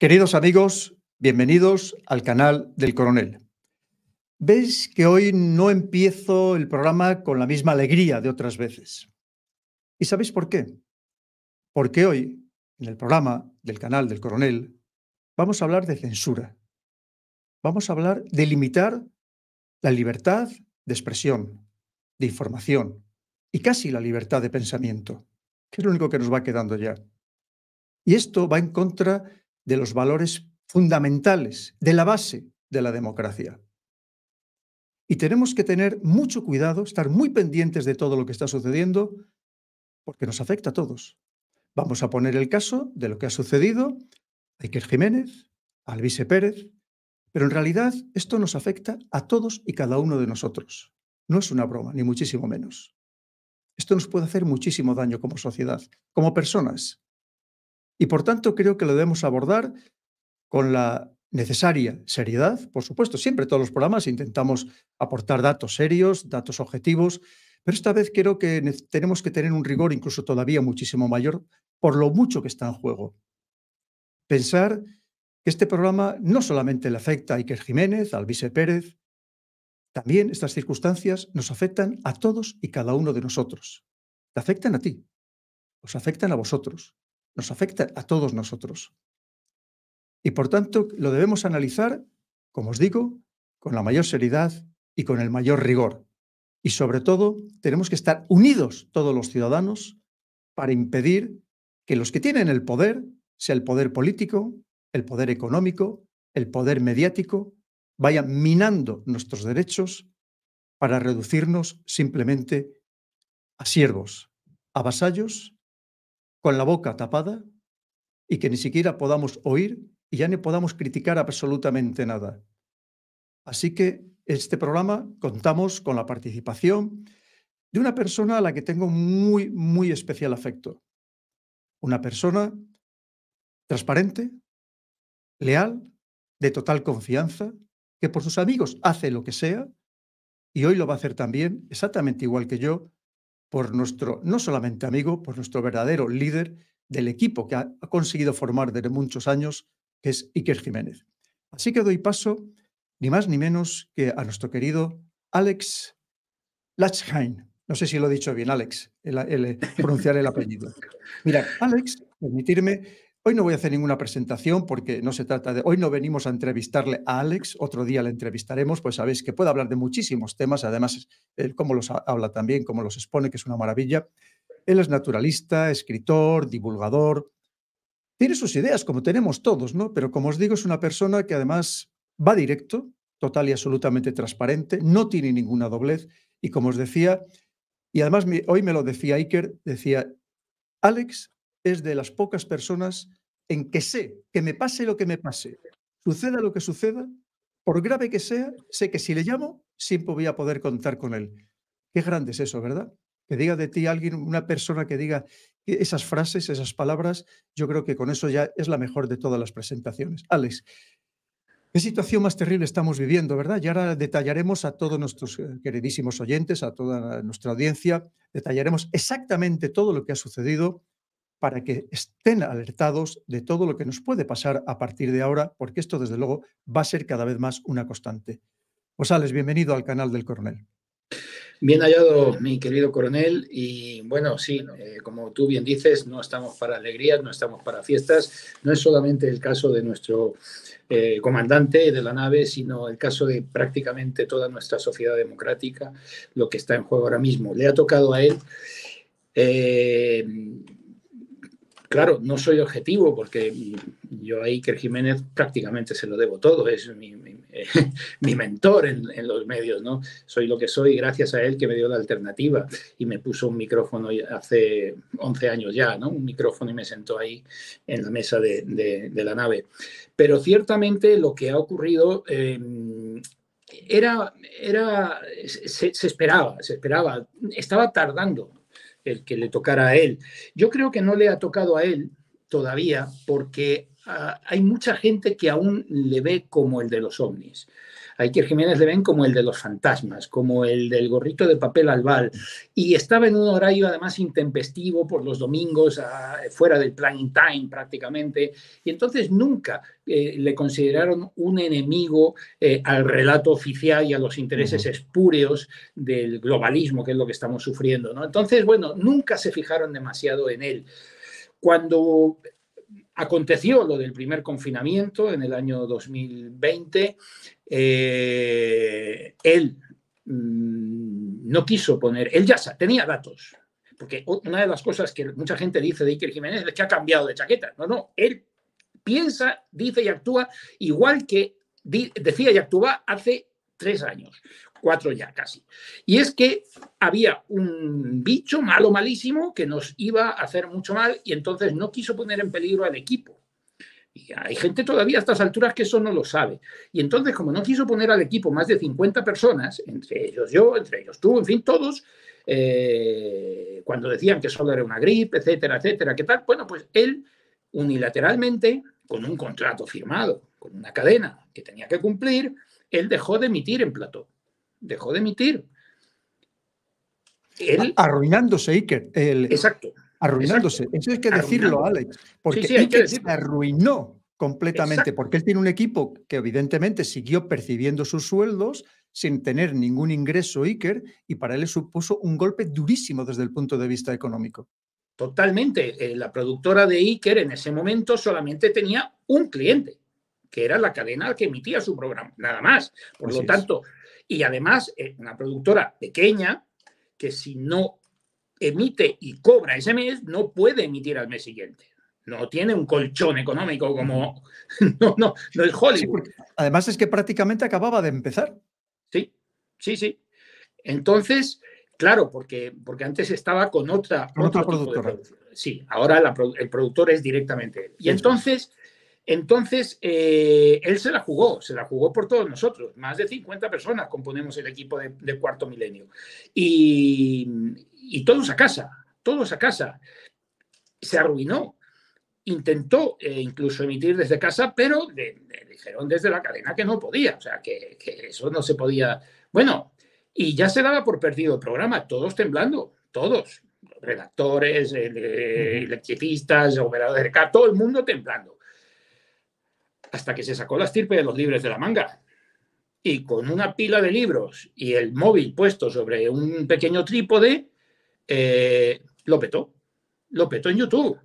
Queridos amigos, bienvenidos al canal del coronel. Veis que hoy no empiezo el programa con la misma alegría de otras veces. ¿Y sabéis por qué? Porque hoy, en el programa del canal del coronel, vamos a hablar de censura. Vamos a hablar de limitar la libertad de expresión, de información y casi la libertad de pensamiento, que es lo único que nos va quedando ya. Y esto va en contra de los valores fundamentales, de la base de la democracia. Y tenemos que tener mucho cuidado, estar muy pendientes de todo lo que está sucediendo, porque nos afecta a todos. Vamos a poner el caso de lo que ha sucedido a Iker Jiménez, a Alvise Pérez, pero en realidad esto nos afecta a todos y cada uno de nosotros. No es una broma, ni muchísimo menos. Esto nos puede hacer muchísimo daño como sociedad, como personas. Y por tanto creo que lo debemos abordar con la necesaria seriedad. Por supuesto, siempre todos los programas intentamos aportar datos serios, datos objetivos, pero esta vez creo que tenemos que tener un rigor incluso todavía muchísimo mayor por lo mucho que está en juego. Pensar que este programa no solamente le afecta a Iker Jiménez, Alvise Pérez, también estas circunstancias nos afectan a todos y cada uno de nosotros. Te afectan a ti, os afectan a vosotros, nos afecta a todos nosotros. Y por tanto, lo debemos analizar, como os digo, con la mayor seriedad y con el mayor rigor. Y sobre todo, tenemos que estar unidos todos los ciudadanos para impedir que los que tienen el poder, sea el poder político, el poder económico, el poder mediático, vayan minando nuestros derechos para reducirnos simplemente a siervos, a vasallos, con la boca tapada y que ni siquiera podamos oír y ya no podamos criticar absolutamente nada. Así que este programa contamos con la participación de una persona a la que tengo muy, muy especial afecto. Una persona transparente, leal, de total confianza, que por sus amigos hace lo que sea y hoy lo va a hacer también, exactamente igual que yo, por nuestro, no solamente amigo, por nuestro verdadero líder del equipo que ha, conseguido formar desde muchos años, que es Iker Jiménez. Así que doy paso, ni más ni menos, que a nuestro querido Alex Lachheim. No sé si lo he dicho bien, Alex, el, pronunciar el apellido. Mira, Alex, permitirme, hoy no voy a hacer ninguna presentación porque no se trata de, hoy no venimos a entrevistarle a Alex, otro día le entrevistaremos, pues sabéis que puede hablar de muchísimos temas, además, él cómo los habla también, cómo los expone, que es una maravilla. Él es naturalista, escritor, divulgador, tiene sus ideas, como tenemos todos, ¿no? Pero como os digo, es una persona que además va directo, total y absolutamente transparente, no tiene ninguna doblez y como os decía, y además hoy me lo decía Iker, decía, Alex es de las pocas personas en que sé que me pase lo que me pase, suceda lo que suceda, por grave que sea, sé que si le llamo, siempre voy a poder contar con él. Qué grande es eso, ¿verdad? Que diga de ti alguien, una persona que diga esas frases, esas palabras, yo creo que con eso ya es la mejor de todas las presentaciones. Alex, qué situación más terrible estamos viviendo, ¿verdad? Y ahora detallaremos a todos nuestros eh, queridísimos oyentes, a toda nuestra audiencia, detallaremos exactamente todo lo que ha sucedido para que estén alertados de todo lo que nos puede pasar a partir de ahora, porque esto desde luego va a ser cada vez más una constante. Alex, bienvenido al canal del coronel. Bien hallado, mi querido coronel. Y bueno, sí, eh, como tú bien dices, no estamos para alegrías, no estamos para fiestas. No es solamente el caso de nuestro eh, comandante de la nave, sino el caso de prácticamente toda nuestra sociedad democrática, lo que está en juego ahora mismo. Le ha tocado a él. Eh, claro, no soy objetivo porque yo a Iker Jiménez prácticamente se lo debo todo, es mi, mentor en, los medios, ¿no? Soy lo que soy gracias a él que me dio la alternativa y me puso un micrófono hace 11 años ya, ¿no? Un micrófono y me sentó ahí en la mesa de, la nave. Pero ciertamente lo que ha ocurrido... Em, era, era se, se esperaba, se esperaba, estaba tardando el que le tocara a él. Yo creo que no le ha tocado a él todavía porque ah, hay mucha gente que aún le ve como el de los ovnis. A Iker Jiménez le ven como el de los fantasmas, como el del gorrito de papel albal. Y estaba en un horario además intempestivo por los domingos, fuera del planning time prácticamente. Y entonces nunca eh, le consideraron un enemigo eh, al relato oficial y a los intereses espúreos del globalismo, que es lo que estamos sufriendo. ¿no? Entonces, bueno, nunca se fijaron demasiado en él. Cuando aconteció lo del primer confinamiento en el año 2020, eh, él mm, no quiso poner, él ya tenía datos, porque una de las cosas que mucha gente dice de Iker Jiménez es que ha cambiado de chaqueta. No, no, él piensa, dice y actúa igual que decía y actúa hace tres años cuatro ya casi. Y es que había un bicho malo, malísimo, que nos iba a hacer mucho mal y entonces no quiso poner en peligro al equipo. Y hay gente todavía a estas alturas que eso no lo sabe. Y entonces, como no quiso poner al equipo más de 50 personas, entre ellos yo, entre ellos tú, en fin, todos, eh, cuando decían que solo era una gripe, etcétera, etcétera, ¿qué tal? Bueno, pues él unilateralmente, con un contrato firmado, con una cadena que tenía que cumplir, él dejó de emitir en plató dejó de emitir. Arruinándose, Iker. exacto. Arruinándose. Eso hay que decirlo, Alex. Porque Iker se arruinó completamente, porque él tiene un equipo que evidentemente siguió percibiendo sus sueldos sin tener ningún ingreso Iker y para él supuso un golpe durísimo desde el punto de vista económico. Totalmente. Eh, la productora de Iker en ese momento solamente tenía un cliente, que era la cadena que emitía su programa, nada más. Por lo tanto, y además, eh, una productora pequeña que si no emite y cobra ese mes, no puede emitir al mes siguiente. No tiene un colchón económico como... No, no, no es Hollywood. además es que prácticamente acababa de empezar. Sí, sí, sí. Entonces, claro, porque, porque antes estaba con otra... Con otra productora. Sí, ahora el productor es directamente Y entonces entonces, eh, él se la jugó, se la jugó por todos nosotros. Más de 50 personas componemos el equipo de, Cuarto Milenio. Y, todos a casa, todos a casa. Se arruinó. Intentó eh, incluso emitir desde casa, pero le, dijeron desde la cadena que no podía, o sea, que, eso no se podía. Bueno, y ya se daba por perdido el programa, todos temblando, todos, redactores, eh, electricistas, operadores de todo el mundo temblando hasta que se sacó la estirpe de los libros de la manga. Y con una pila de libros y el móvil puesto sobre un pequeño trípode, eh, lo petó. Lo petó en YouTube.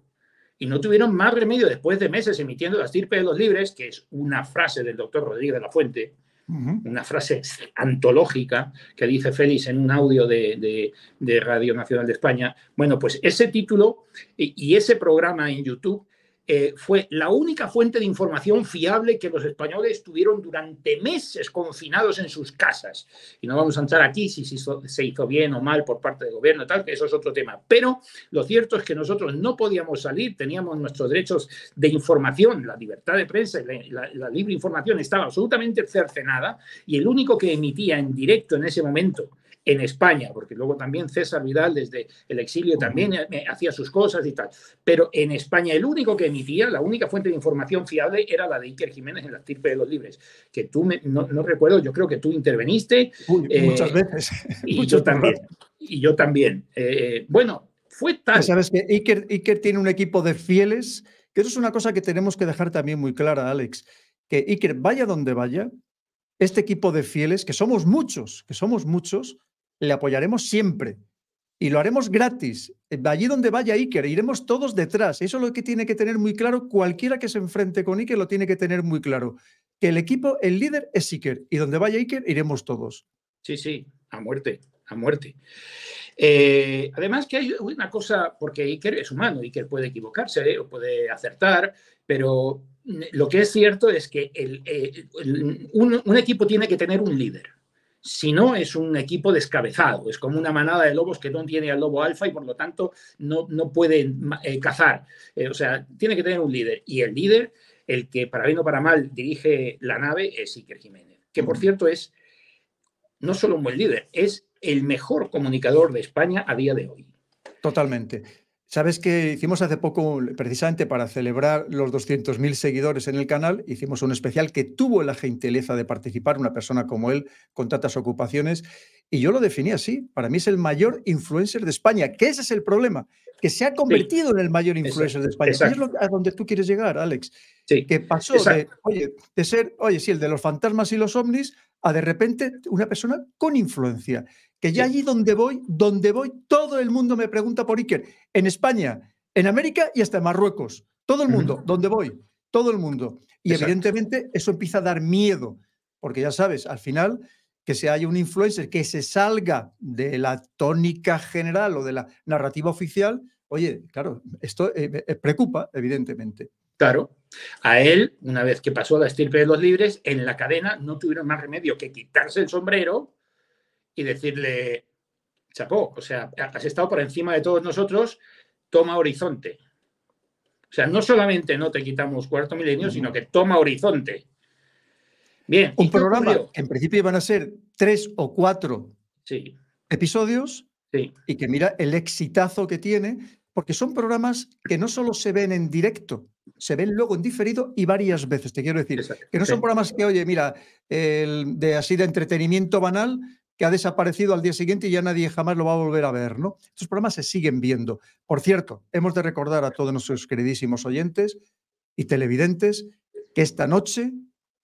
Y no tuvieron más remedio después de meses emitiendo la estirpe de los libros, que es una frase del doctor Rodríguez de la Fuente, una frase antológica que dice Félix en un audio de, Radio Nacional de España. Bueno, pues ese título y ese programa en YouTube eh, fue la única fuente de información fiable que los españoles tuvieron durante meses confinados en sus casas. Y no vamos a entrar aquí si se hizo, bien o mal por parte del gobierno, tal, que eso es otro tema. Pero lo cierto es que nosotros no podíamos salir, teníamos nuestros derechos de información, la libertad de prensa y la libre información estaba absolutamente cercenada y el único que emitía en directo en ese momento en España, porque luego también César Vidal desde el exilio también eh, hacía sus cosas y tal. Pero en España el único que emitía, la única fuente de información fiable era la de Iker Jiménez en la estirpe de los libres, que tú no, recuerdo, yo creo que tú interveniste. muchas eh, veces. Y yo también. Y yo también. Eh, bueno, fue tal. Sabes que Iker, Iker tiene un equipo de fieles, que eso es una cosa que tenemos que dejar también muy clara, Alex, que Iker vaya donde vaya, este equipo de fieles, que somos muchos, que somos muchos, le apoyaremos siempre y lo haremos gratis. Eh, allí donde vaya Iker, iremos todos detrás. Eso es lo que tiene que tener muy claro cualquiera que se enfrente con Iker, lo tiene que tener muy claro. Que el equipo, el líder es Iker y donde vaya Iker, iremos todos. Sí, sí, a muerte, a muerte. Eh, además que hay una cosa, porque Iker es humano, Iker puede equivocarse o puede acertar, pero lo que es cierto es que eh, un equipo tiene que tener un líder si no es un equipo descabezado, es como una manada de lobos que no tiene al lobo alfa y por lo tanto no, no puede eh, cazar. Eh, o sea, tiene que tener un líder. Y el líder, el que para bien o para mal dirige la nave, es Iker Jiménez, que por cierto es no solo un buen líder, es el mejor comunicador de España a día de hoy. Totalmente. Sabes que hicimos hace poco, precisamente para celebrar los 200.000 seguidores en el canal, hicimos un especial que tuvo la gentileza de participar una persona como él con tantas ocupaciones y yo lo definí así. Para mí es el mayor influencer de España, que ese es el problema, que se ha convertido en el mayor influencer de España. Y es lo, a donde tú quieres llegar, Alex. Sí. Que pasó de, oye, de ser, oye, sí, el de los fantasmas y los ovnis, a de repente una persona con influencia que ya allí donde voy, donde voy, todo el mundo me pregunta por Iker. En España, en América y hasta en Marruecos. Todo el mundo, donde voy, todo el mundo. Y evidentemente eso empieza a dar miedo, porque ya sabes, al final que se haya un influencer que se salga de la tónica general o de la narrativa oficial, oye, claro, esto eh, eh, preocupa, evidentemente. Claro. A él, una vez que pasó la estirpe de los libres, en la cadena no tuvieron más remedio que quitarse el sombrero y decirle, chapó, o sea, has estado por encima de todos nosotros, toma horizonte. O sea, no solamente no te quitamos cuarto milenio, sino que toma horizonte. Bien. Un programa que en principio iban a ser tres o cuatro sí. episodios sí. y que mira el exitazo que tiene, porque son programas que no solo se ven en directo, se ven luego en diferido y varias veces, te quiero decir. Que no son programas que, oye, mira, el de así de entretenimiento banal, que ha desaparecido al día siguiente y ya nadie jamás lo va a volver a ver, ¿no? Estos programas se siguen viendo. Por cierto, hemos de recordar a todos nuestros queridísimos oyentes y televidentes que esta noche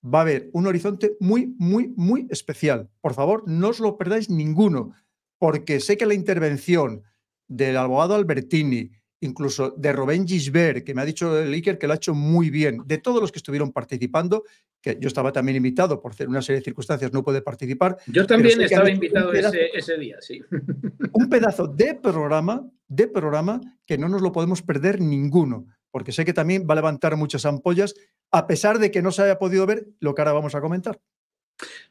va a haber un horizonte muy, muy, muy especial. Por favor, no os lo perdáis ninguno, porque sé que la intervención del abogado Albertini, incluso de Robén Gisbert, que me ha dicho el Iker que lo ha hecho muy bien, de todos los que estuvieron participando, que yo estaba también invitado por una serie de circunstancias, no puede participar. Yo también estaba invitado ese, día, sí. Un pedazo de programa, de programa que no nos lo podemos perder ninguno, porque sé que también va a levantar muchas ampollas, a pesar de que no se haya podido ver lo que ahora vamos a comentar.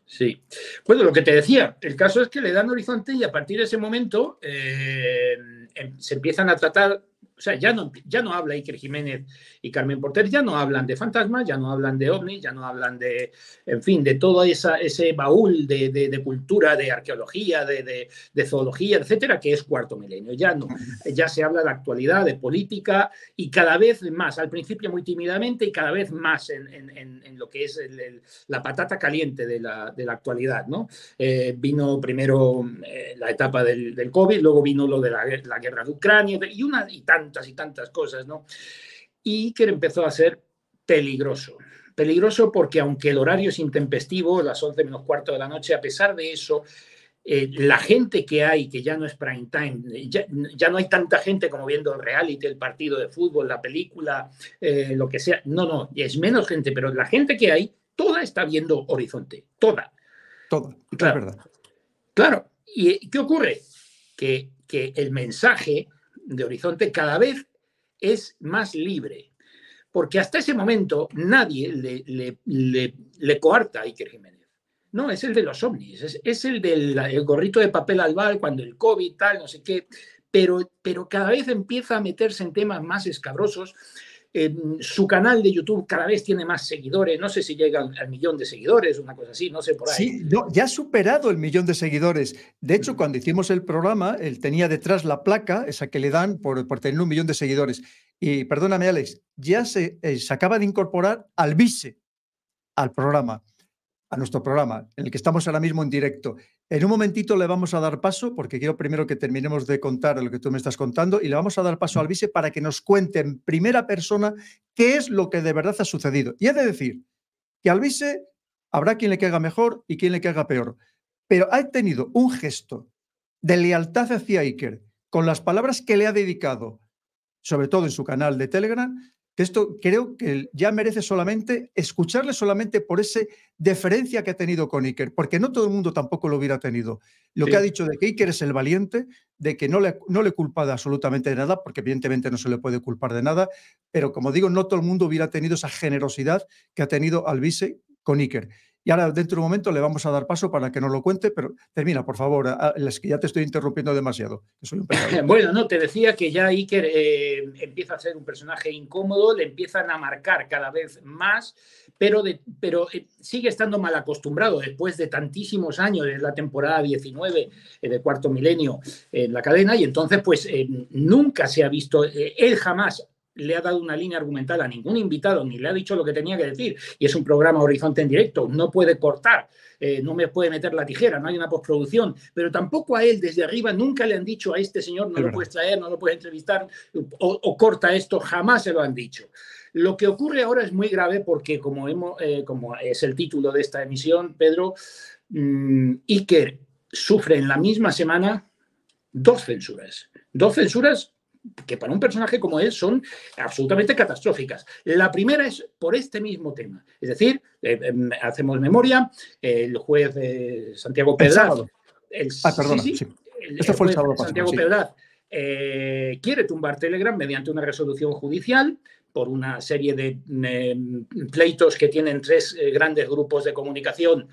Sí. Bueno, lo que te decía, el caso es que le dan horizonte y a partir de ese momento eh, em, se empiezan a tratar o sea, ya no, ya no habla Iker Jiménez y Carmen Porter, ya no hablan de fantasmas, ya no hablan de ovnis, ya no hablan de, en fin, de todo esa, ese baúl de, cultura, de arqueología, de, zoología, etcétera, que es cuarto milenio. Ya no, ya se habla de actualidad, de política y cada vez más, al principio muy tímidamente y cada vez más en, lo que es la patata caliente de la, actualidad, ¿no? Eh, vino primero eh, la etapa del, COVID, luego vino lo de la, la guerra de Ucrania y una y tan y tantas cosas, ¿no? Y que empezó a ser peligroso. Peligroso porque aunque el horario es intempestivo, las 11 menos cuarto de la noche, a pesar de eso, eh, la gente que hay, que ya no es prime time, ya, no hay tanta gente como viendo el reality, el partido de fútbol, la película, eh, lo que sea. No, no, es menos gente, pero la gente que hay, toda está viendo Horizonte, toda. Toda, claro, es verdad. Claro, ¿y qué ocurre? Que, que el mensaje de Horizonte cada vez es más libre, porque hasta ese momento nadie le, coarta a Iker Jiménez. No, es el de los ovnis, es, el del gorrito de papel albal cuando el COVID, tal, no sé qué, pero, pero cada vez empieza a meterse en temas más escabrosos su canal de YouTube cada vez tiene más seguidores, no sé si llega al, millón de seguidores, una cosa así, no sé por ahí. Sí, ya ha superado el millón de seguidores. De hecho, cuando hicimos el programa, él tenía detrás la placa, esa que le dan por, por tener un millón de seguidores. Y perdóname, Alex, ya se, eh, se acaba de incorporar al vice al programa a nuestro programa, en el que estamos ahora mismo en directo. En un momentito le vamos a dar paso, porque quiero primero que terminemos de contar lo que tú me estás contando, y le vamos a dar paso al vice para que nos cuente en primera persona qué es lo que de verdad ha sucedido. Y he de decir que al vice habrá quien le caiga mejor y quien le caiga peor, pero ha tenido un gesto de lealtad hacia Iker con las palabras que le ha dedicado, sobre todo en su canal de Telegram, esto creo que ya merece solamente escucharle solamente por esa deferencia que ha tenido con Iker, porque no todo el mundo tampoco lo hubiera tenido. Lo que ha dicho de que Iker es el valiente, de que no le, no le culpa de absolutamente de nada, porque evidentemente no se le puede culpar de nada, pero como digo, no todo el mundo hubiera tenido esa generosidad que ha tenido Alvise con Iker. Y ahora, dentro de un momento, le vamos a dar paso para que nos lo cuente, pero termina, por favor, es que ya te estoy interrumpiendo demasiado. bueno, no, te decía que ya Iker eh, empieza a ser un personaje incómodo, le empiezan a marcar cada vez más, pero, pero eh, sigue estando mal acostumbrado después de tantísimos años, de la temporada 19 eh, de cuarto milenio en la cadena, y entonces, pues nunca se ha visto, él jamás le ha dado una línea argumental a ningún invitado, ni le ha dicho lo que tenía que decir. Y es un programa Horizonte en directo, no puede cortar, eh, no me puede meter la tijera, no hay una postproducción. Pero tampoco a él desde arriba nunca le han dicho a este señor no lo puedes traer, no lo puedes entrevistar o, corta esto, jamás se lo han dicho. Lo que ocurre ahora es muy grave porque, como, hemos, eh, como es el título de esta emisión, Pedro, mm, Iker sufre en la misma semana dos censuras. Dos censuras que para un personaje como él son absolutamente catastróficas. La primera es por este mismo tema. Es decir, eh, em, hacemos memoria, el juez Santiago Pedraz. El, ah, perdona, sí, fue el sábado Santiago Pedraz eh, quiere tumbar Telegram mediante una resolución judicial por una serie de em, pleitos que tienen tres eh, grandes grupos de comunicación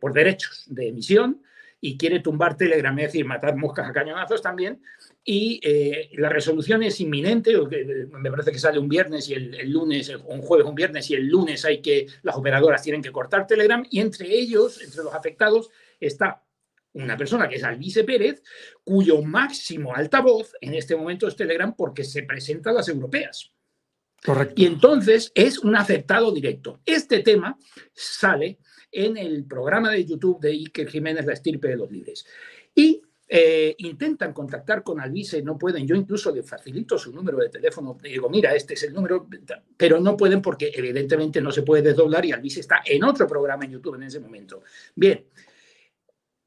por derechos de emisión y quiere tumbar Telegram, es decir, matar moscas a cañonazos también, y eh, la resolución es inminente, me parece que sale un viernes y el, lunes, un jueves, un viernes y el lunes hay que, las operadoras tienen que cortar Telegram y entre ellos, entre los afectados, está una persona que es Alvise Pérez, cuyo máximo altavoz en este momento es Telegram porque se presenta a las europeas. Correcto. Y entonces es un afectado directo. Este tema sale en el programa de YouTube de Iker Jiménez, La estirpe de los libres. Y eh, intentan contactar con Alvise, no pueden. Yo incluso le facilito su número de teléfono. Digo, mira, este es el número, pero no pueden porque evidentemente no se puede desdoblar y Alvise está en otro programa en YouTube en ese momento. Bien,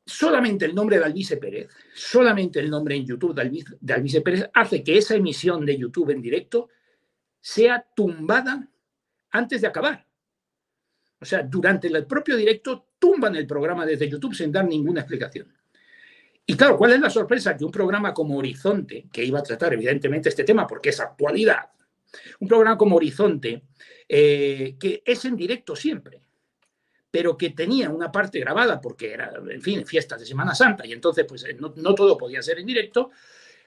solamente el nombre de Alvise Pérez, solamente el nombre en YouTube de Alvise, Pérez hace que esa emisión de YouTube en directo sea tumbada antes de acabar. O sea, durante el propio directo tumban el programa desde YouTube sin dar ninguna explicación. Y claro, ¿cuál es la sorpresa? Que un programa como Horizonte, que iba a tratar evidentemente este tema porque es actualidad, un programa como Horizonte, eh, que es en directo siempre, pero que tenía una parte grabada porque era, en fin, fiestas de Semana Santa y entonces pues no, todo podía ser en directo,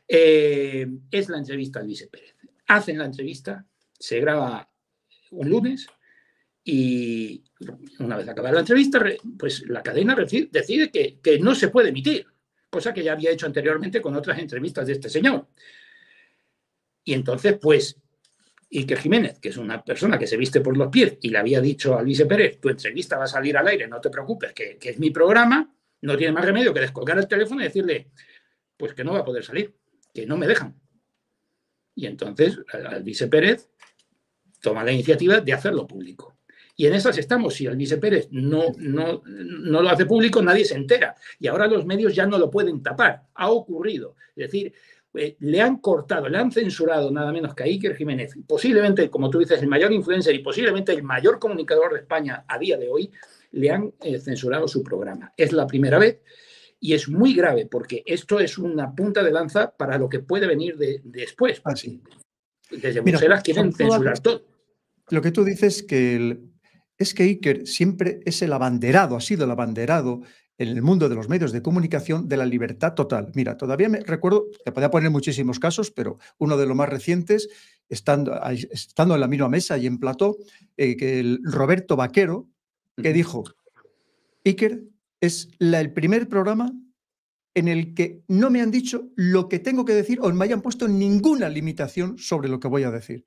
eh, es la entrevista al Vice Pérez. Hacen la entrevista, se graba un lunes y una vez acabada la entrevista, pues la cadena decide que no se puede emitir cosa que ya había hecho anteriormente con otras entrevistas de este señor. Y entonces, pues, Iker Jiménez, que es una persona que se viste por los pies y le había dicho a Luis Pérez, tu entrevista va a salir al aire, no te preocupes, que, es mi programa, no tiene más remedio que descolgar el teléfono y decirle, pues que no va a poder salir, que no me dejan. Y entonces Luis Pérez toma la iniciativa de hacerlo público. Y en esas estamos. Si Alvise Pérez no, no, no lo hace público, nadie se entera. Y ahora los medios ya no lo pueden tapar. Ha ocurrido. Es decir, eh, le han cortado, le han censurado nada menos que a Iker Jiménez, posiblemente, como tú dices, el mayor influencer y posiblemente el mayor comunicador de España a día de hoy, le han eh, censurado su programa. Es la primera vez y es muy grave porque esto es una punta de lanza para lo que puede venir de, después. Así. Ah, Desde Bruselas quieren censurar todo. Lo que tú dices que el, es que Iker siempre es el abanderado, ha sido el abanderado en el mundo de los medios de comunicación de la libertad total. Mira, todavía me recuerdo, te podía poner muchísimos casos, pero uno de los más recientes, estando, estando en la misma mesa y en plató, eh, que el Roberto Vaquero, que dijo, Iker es el primer programa en el que no me han dicho lo que tengo que decir o me hayan puesto ninguna limitación sobre lo que voy a decir.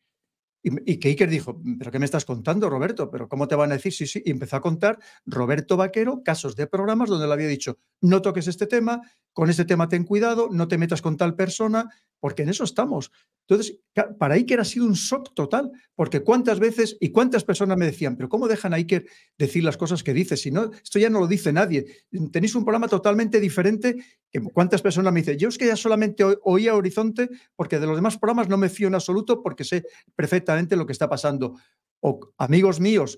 Y, que Iker dijo, ¿pero qué me estás contando, Roberto? ¿Pero cómo te van a decir? Sí, sí. Y empezó a contar Roberto Vaquero casos de programas donde le había dicho, no toques este tema, con este tema ten cuidado, no te metas con tal persona, porque en eso estamos. Entonces, para Iker ha sido un shock total, porque cuántas veces y cuántas personas me decían, pero ¿cómo dejan a Iker decir las cosas que dice? Si no, esto ya no lo dice nadie. Tenéis un programa totalmente diferente. ¿Cuántas personas me dicen? Yo es que ya solamente oía Horizonte porque de los demás programas no me fío en absoluto porque sé perfectamente lo que está pasando. O amigos míos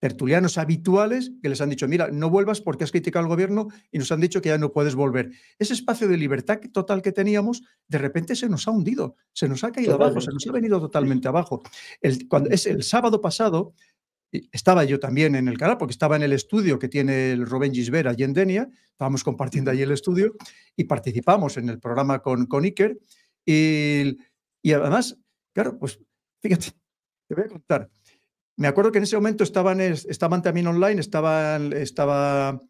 tertulianos habituales que les han dicho, mira, no vuelvas porque has criticado al gobierno y nos han dicho que ya no puedes volver. Ese espacio de libertad total que teníamos, de repente se nos ha hundido, se nos ha caído abajo, se nos ha venido totalmente abajo. El, cuando, es el sábado pasado, estaba yo también en el canal, porque estaba en el estudio que tiene el Rubén Gisbert allí en Denia, estábamos compartiendo allí el estudio y participamos en el programa con, con Iker. Y, y además, claro, pues fíjate, te voy a contar. Me acuerdo que en ese momento estaban, estaban también online, estaban, estaba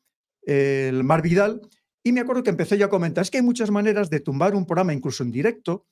el Mar Vidal, y me acuerdo que empecé yo a comentar, es que hay muchas maneras de tumbar un programa, incluso en directo,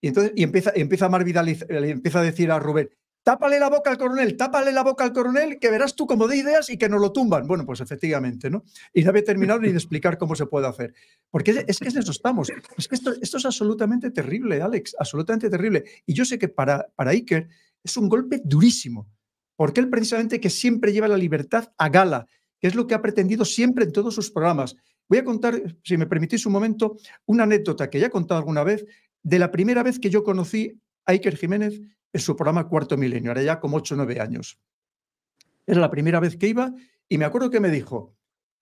y entonces y empieza, empieza Mar Vidal y empieza a decir a Rubén, tápale la boca al coronel, tápale la boca al coronel, que verás tú como de ideas y que nos lo tumban. Bueno, pues efectivamente, ¿no? Y no había terminado ni de explicar cómo se puede hacer. Porque es que es eso estamos. Es que esto, esto, es absolutamente terrible, Alex, absolutamente terrible. Y yo sé que para, para Iker es un golpe durísimo, porque él precisamente que siempre lleva la libertad a gala, que es lo que ha pretendido siempre en todos sus programas. Voy a contar, si me permitís un momento, una anécdota que ya he contado alguna vez, de la primera vez que yo conocí a Iker Jiménez en su programa Cuarto Milenio, ahora ya como 8 o 9 años. Era la primera vez que iba y me acuerdo que me dijo,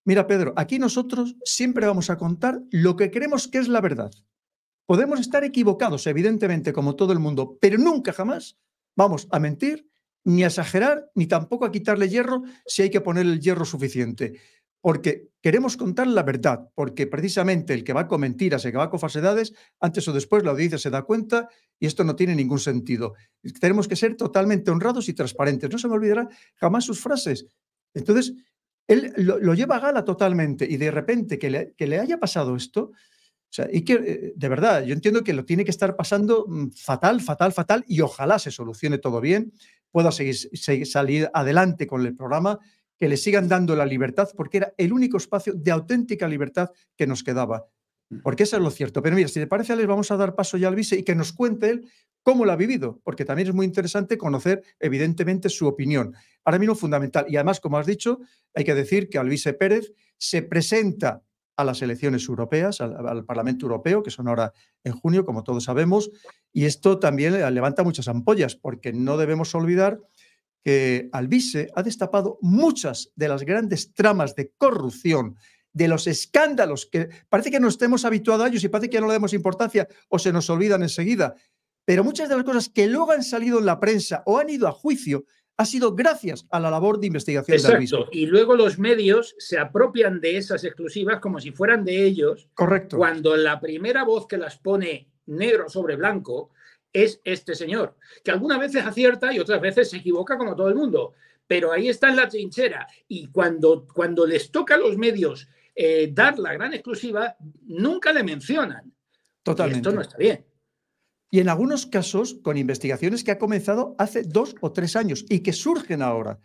mira Pedro, aquí nosotros siempre vamos a contar lo que creemos que es la verdad. Podemos estar equivocados, evidentemente, como todo el mundo, pero nunca jamás vamos a mentir, ni a exagerar, ni tampoco a quitarle hierro si hay que poner el hierro suficiente porque queremos contar la verdad, porque precisamente el que va con mentiras, el que va con falsedades, antes o después la audiencia se da cuenta y esto no tiene ningún sentido. Tenemos que ser totalmente honrados y transparentes. No se me olvidará jamás sus frases. Entonces, él lo, lleva a gala totalmente y de repente que le, que le haya pasado esto, o sea, y que eh, de verdad, yo entiendo que lo tiene que estar pasando mm, fatal, fatal, fatal y ojalá se solucione todo bien, pueda seguir, seguir salir adelante con el programa que le sigan dando la libertad, porque era el único espacio de auténtica libertad que nos quedaba. Mm. Porque eso es lo cierto. Pero mira, si te parece, les vamos a dar paso ya al vice y que nos cuente él cómo lo ha vivido, porque también es muy interesante conocer, evidentemente, su opinión. Ahora mismo fundamental. Y además, como has dicho, hay que decir que Alvise Pérez se presenta a las elecciones europeas, al, Parlamento Europeo, que son ahora en junio, como todos sabemos, y esto también levanta muchas ampollas, porque no debemos olvidar que Alvise ha destapado muchas de las grandes tramas de corrupción, de los escándalos que parece que no estemos habituados a ellos y parece que no le damos importancia o se nos olvidan enseguida. Pero muchas de las cosas que luego han salido en la prensa o han ido a juicio ha sido gracias a la labor de investigación Exacto. de Alvise. Y luego los medios se apropian de esas exclusivas como si fueran de ellos. Correcto. Cuando la primera voz que las pone negro sobre blanco es este señor, que algunas veces acierta y otras veces se equivoca como todo el mundo, pero ahí está en la trinchera y cuando, cuando les toca a los medios eh, dar la gran exclusiva, nunca le mencionan. Totalmente. Y esto no está bien. Y en algunos casos con investigaciones que ha comenzado hace dos o tres años y que surgen ahora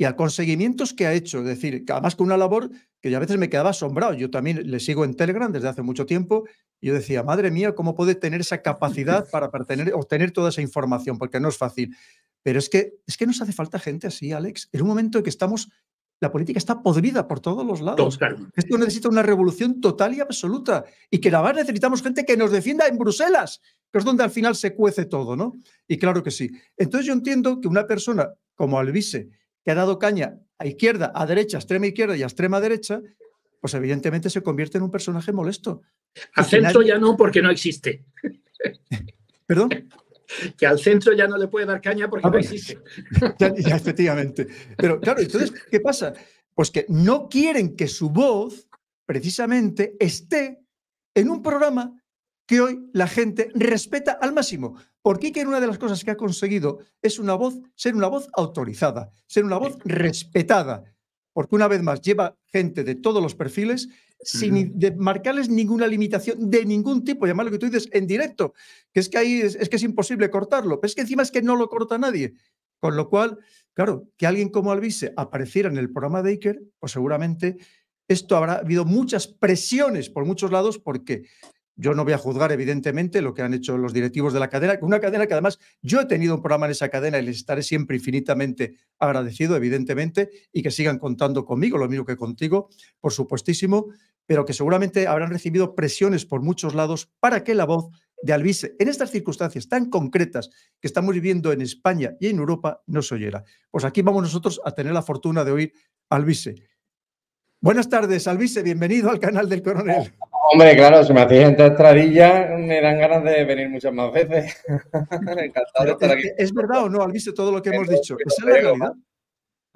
y a conseguimientos que ha hecho. Es decir, además con una labor que yo a veces me quedaba asombrado. Yo también le sigo en Telegram desde hace mucho tiempo y yo decía, madre mía, ¿cómo puede tener esa capacidad para, obtener toda esa información? Porque no es fácil. Pero es que, es que nos hace falta gente así, Alex. En un momento en que estamos, la política está podrida por todos los lados. Total. Esto necesita una revolución total y absoluta. Y que la verdad necesitamos gente que nos defienda en Bruselas, que es donde al final se cuece todo, ¿no? Y claro que sí. Entonces yo entiendo que una persona como Alvise, que ha dado caña a izquierda, a derecha, a extrema izquierda y a extrema derecha, pues evidentemente se convierte en un personaje molesto. Al centro ya no, porque no existe. ¿Perdón? Que al centro ya no le puede dar caña porque no existe. Ya, ya, efectivamente. Pero claro, entonces, ¿qué pasa? Pues que no quieren que su voz, precisamente, esté en un programa que hoy la gente respeta al máximo. Porque que una de las cosas que ha conseguido es una voz, ser una voz autorizada, ser una voz respetada. Porque una vez más lleva gente de todos los perfiles sin marcarles ninguna limitación de ningún tipo, llamar lo que tú dices en directo, que es que ahí es, es, que es imposible cortarlo, pero es que encima es que no lo corta nadie. Con lo cual, claro, que alguien como Alvise apareciera en el programa de Iker, pues seguramente esto habrá habido muchas presiones por muchos lados porque yo no voy a juzgar, evidentemente, lo que han hecho los directivos de la cadena, una cadena que además yo he tenido un programa en esa cadena y les estaré siempre infinitamente agradecido, evidentemente, y que sigan contando conmigo, lo mismo que contigo, por supuestísimo, pero que seguramente habrán recibido presiones por muchos lados para que la voz de Alvise, en estas circunstancias tan concretas que estamos viviendo en España y en Europa, no se oyera. Pues aquí vamos nosotros a tener la fortuna de oír a Alvise. Buenas tardes, Alvise, bienvenido al canal del Coronel. Hombre, claro, si me hacéis esta estradilla, me dan ganas de venir muchas más veces. Encantado de estar aquí. ¿Es verdad o no, Alvise, todo lo que hemos dicho? ¿Esa es la realidad?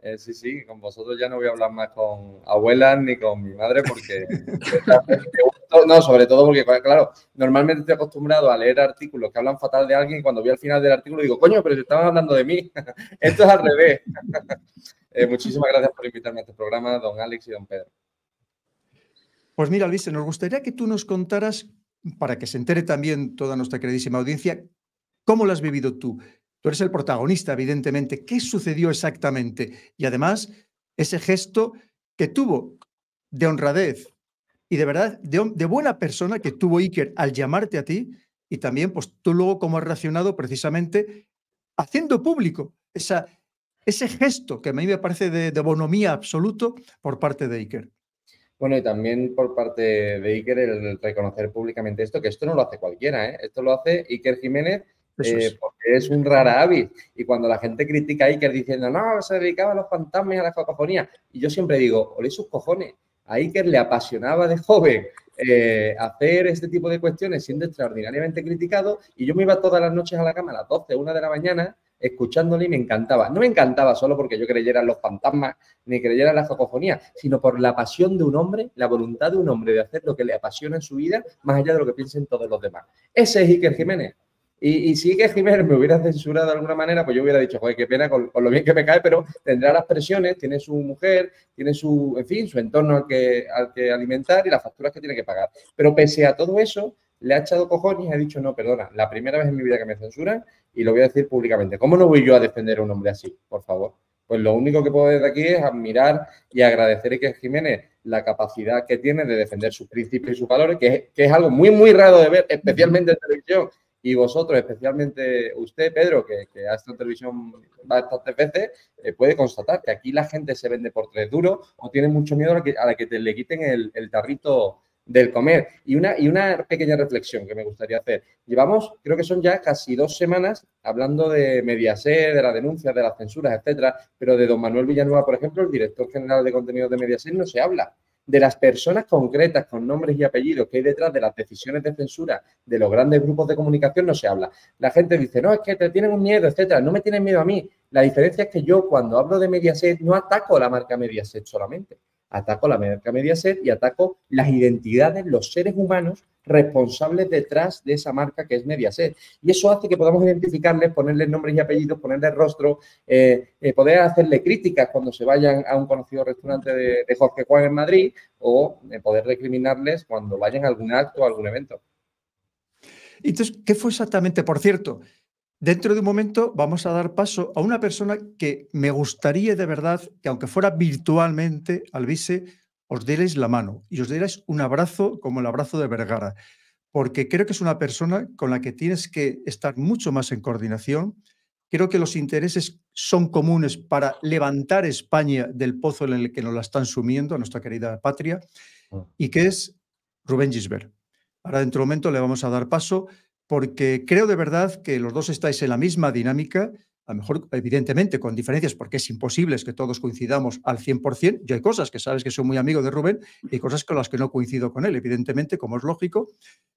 Eh, sí, sí, con vosotros ya no voy a hablar más con abuelas ni con mi madre porque... no, sobre todo porque, claro, normalmente estoy acostumbrado a leer artículos que hablan fatal de alguien y cuando voy al final del artículo digo, coño, pero si estaban hablando de mí. Esto es al revés. Eh, muchísimas gracias por invitarme a este programa, don Alex y don Pedro. Pues mira, Luis, nos gustaría que tú nos contaras, para que se entere también toda nuestra queridísima audiencia, cómo lo has vivido tú. Tú eres el protagonista, evidentemente. ¿Qué sucedió exactamente? Y además, ese gesto que tuvo de honradez y de verdad, de, buena persona que tuvo Iker al llamarte a ti y también, pues tú luego cómo has reaccionado precisamente haciendo público ese gesto que a mí me parece de, de bonomía absoluto por parte de Iker. Bueno, y también por parte de Iker el reconocer públicamente esto, que esto no lo hace cualquiera, ¿eh? esto lo hace Iker Jiménez eh, porque es un rara avis. Y cuando la gente critica a Iker diciendo, no, se dedicaba a los fantasmas y a la cacofonía, y yo siempre digo, ole sus cojones, a Iker le apasionaba de joven eh, hacer este tipo de cuestiones siendo extraordinariamente criticado, y yo me iba todas las noches a la cama a las 12, 1 de la mañana, escuchándole y me encantaba. No me encantaba solo porque yo creyera en los fantasmas ni creyera en la cacofonía, sino por la pasión de un hombre, la voluntad de un hombre de hacer lo que le apasiona en su vida, más allá de lo que piensen todos los demás. Ese es Iker Jiménez. Y, si que Jiménez me hubiera censurado de alguna manera, pues yo hubiera dicho, joder, qué pena con, lo bien que me cae, pero tendrá las presiones, tiene su mujer, tiene su, en fin, su entorno al que, al que alimentar y las facturas que tiene que pagar. Pero pese a todo eso, le ha echado cojones y ha dicho, no, perdona, la primera vez en mi vida que me censuran y lo voy a decir públicamente. ¿Cómo no voy yo a defender a un hombre así, por favor? Pues lo único que puedo decir aquí es admirar y agradecer a Iker Jiménez la capacidad que tiene de defender sus principios y sus valores, que es, que algo muy, muy raro de ver, especialmente en televisión. Y vosotros, especialmente usted, Pedro, que, ha estado en televisión bastantes veces, eh, puede constatar que aquí la gente se vende por tres duros o tiene mucho miedo a, que, a la que te, le quiten el tarrito del comer. Y una, y una pequeña reflexión que me gustaría hacer. Llevamos, creo que son ya casi dos semanas hablando de Mediaset, de las denuncias, de las censuras, etcétera, pero de don Manuel Villanueva, por ejemplo, el director general de contenidos de Mediaset, no se habla. De las personas concretas con nombres y apellidos que hay detrás de las decisiones de censura de los grandes grupos de comunicación no se habla. La gente dice, no, es que te tienen un miedo, etcétera. No me tienen miedo a mí. La diferencia es que yo, cuando hablo de Mediaset, no ataco la marca Mediaset solamente ataco la marca Mediaset y ataco las identidades, los seres humanos responsables detrás de esa marca que es Mediaset. Y eso hace que podamos identificarles, ponerles nombres y apellidos, ponerles rostro, eh, eh, poder hacerle críticas cuando se vayan a un conocido restaurante de, Jorge Juan en Madrid o eh, poder recriminarles cuando vayan a algún acto o algún evento. Entonces, ¿qué fue exactamente? Por cierto, Dentro de un momento vamos a dar paso a una persona que me gustaría de verdad que, aunque fuera virtualmente, Alvise, os dierais la mano y os dierais un abrazo como el abrazo de Vergara, porque creo que es una persona con la que tienes que estar mucho más en coordinación. Creo que los intereses son comunes para levantar España del pozo en el que nos la están sumiendo, a nuestra querida patria, mm. y que es Rubén Gisbert. Ahora, dentro de un momento, le vamos a dar paso porque creo de verdad que los dos estáis en la misma dinámica, a lo mejor evidentemente con diferencias, porque es imposible que todos coincidamos al 100%. Yo hay cosas que sabes que soy muy amigo de Rubén y cosas con las que no coincido con él, evidentemente, como es lógico,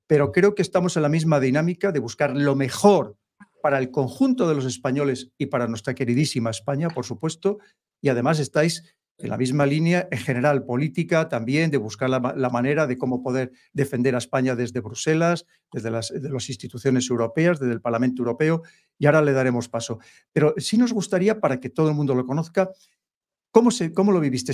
pero creo que estamos en la misma dinámica de buscar lo mejor para el conjunto de los españoles y para nuestra queridísima España, por supuesto, y además estáis en la misma línea en general política también, de buscar la, manera de cómo poder defender a España desde Bruselas, desde las, instituciones europeas, desde el Parlamento Europeo, y ahora le daremos paso. Pero sí nos gustaría, para que todo el mundo lo conozca, cómo, se, cómo lo viviste,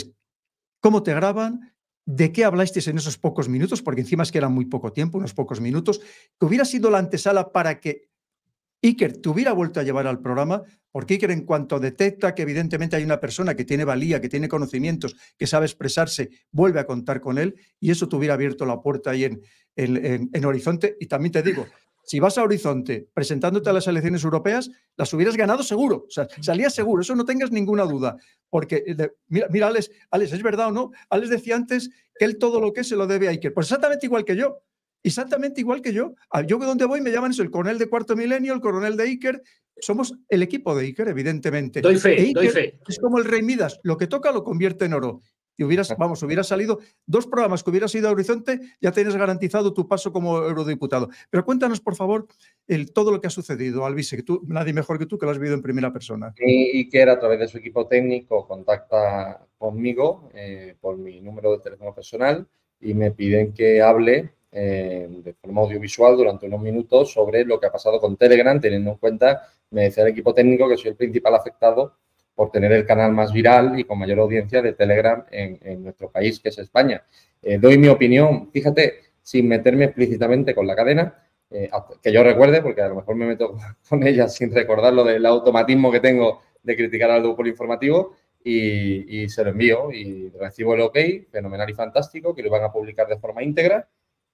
cómo te graban, de qué hablasteis en esos pocos minutos, porque encima es que era muy poco tiempo, unos pocos minutos, que hubiera sido la antesala para que Iker te hubiera vuelto a llevar al programa, porque Iker en cuanto detecta que evidentemente hay una persona que tiene valía, que tiene conocimientos, que sabe expresarse, vuelve a contar con él y eso te hubiera abierto la puerta ahí en, en, Horizonte. Y también te digo, si vas a Horizonte presentándote a las elecciones europeas, las hubieras ganado seguro. O sea, salías seguro, eso no tengas ninguna duda. Porque, eh, mira, mira Alex, Alex, ¿es verdad o no? Alex decía antes que él todo lo que se lo debe a Iker. Pues exactamente igual que yo exactamente igual que yo. Yo donde voy me llaman eso, el coronel de cuarto milenio, el coronel de Iker. Somos el equipo de Iker, evidentemente. Doy fe, e doy fe. Es como el rey Midas, lo que toca lo convierte en oro. y hubieras, vamos, hubiera salido dos programas que hubieras ido a Horizonte, ya tienes garantizado tu paso como eurodiputado. Pero cuéntanos, por favor, el, todo lo que ha sucedido, Alvise, que tú, nadie mejor que tú que lo has vivido en primera persona. Y, era a través de su equipo técnico contacta conmigo eh, por mi número de teléfono personal y me piden que hable eh, de forma audiovisual durante unos minutos sobre lo que ha pasado con Telegram, teniendo en cuenta, me decía el equipo técnico, que soy el principal afectado por tener el canal más viral y con mayor audiencia de Telegram en, nuestro país, que es España. Eh, doy mi opinión, fíjate, sin meterme explícitamente con la cadena, eh, que yo recuerde, porque a lo mejor me meto con ella sin recordar lo del automatismo que tengo de criticar al grupo informativo y, y, se lo envío y recibo el ok, fenomenal y fantástico, que lo van a publicar de forma íntegra,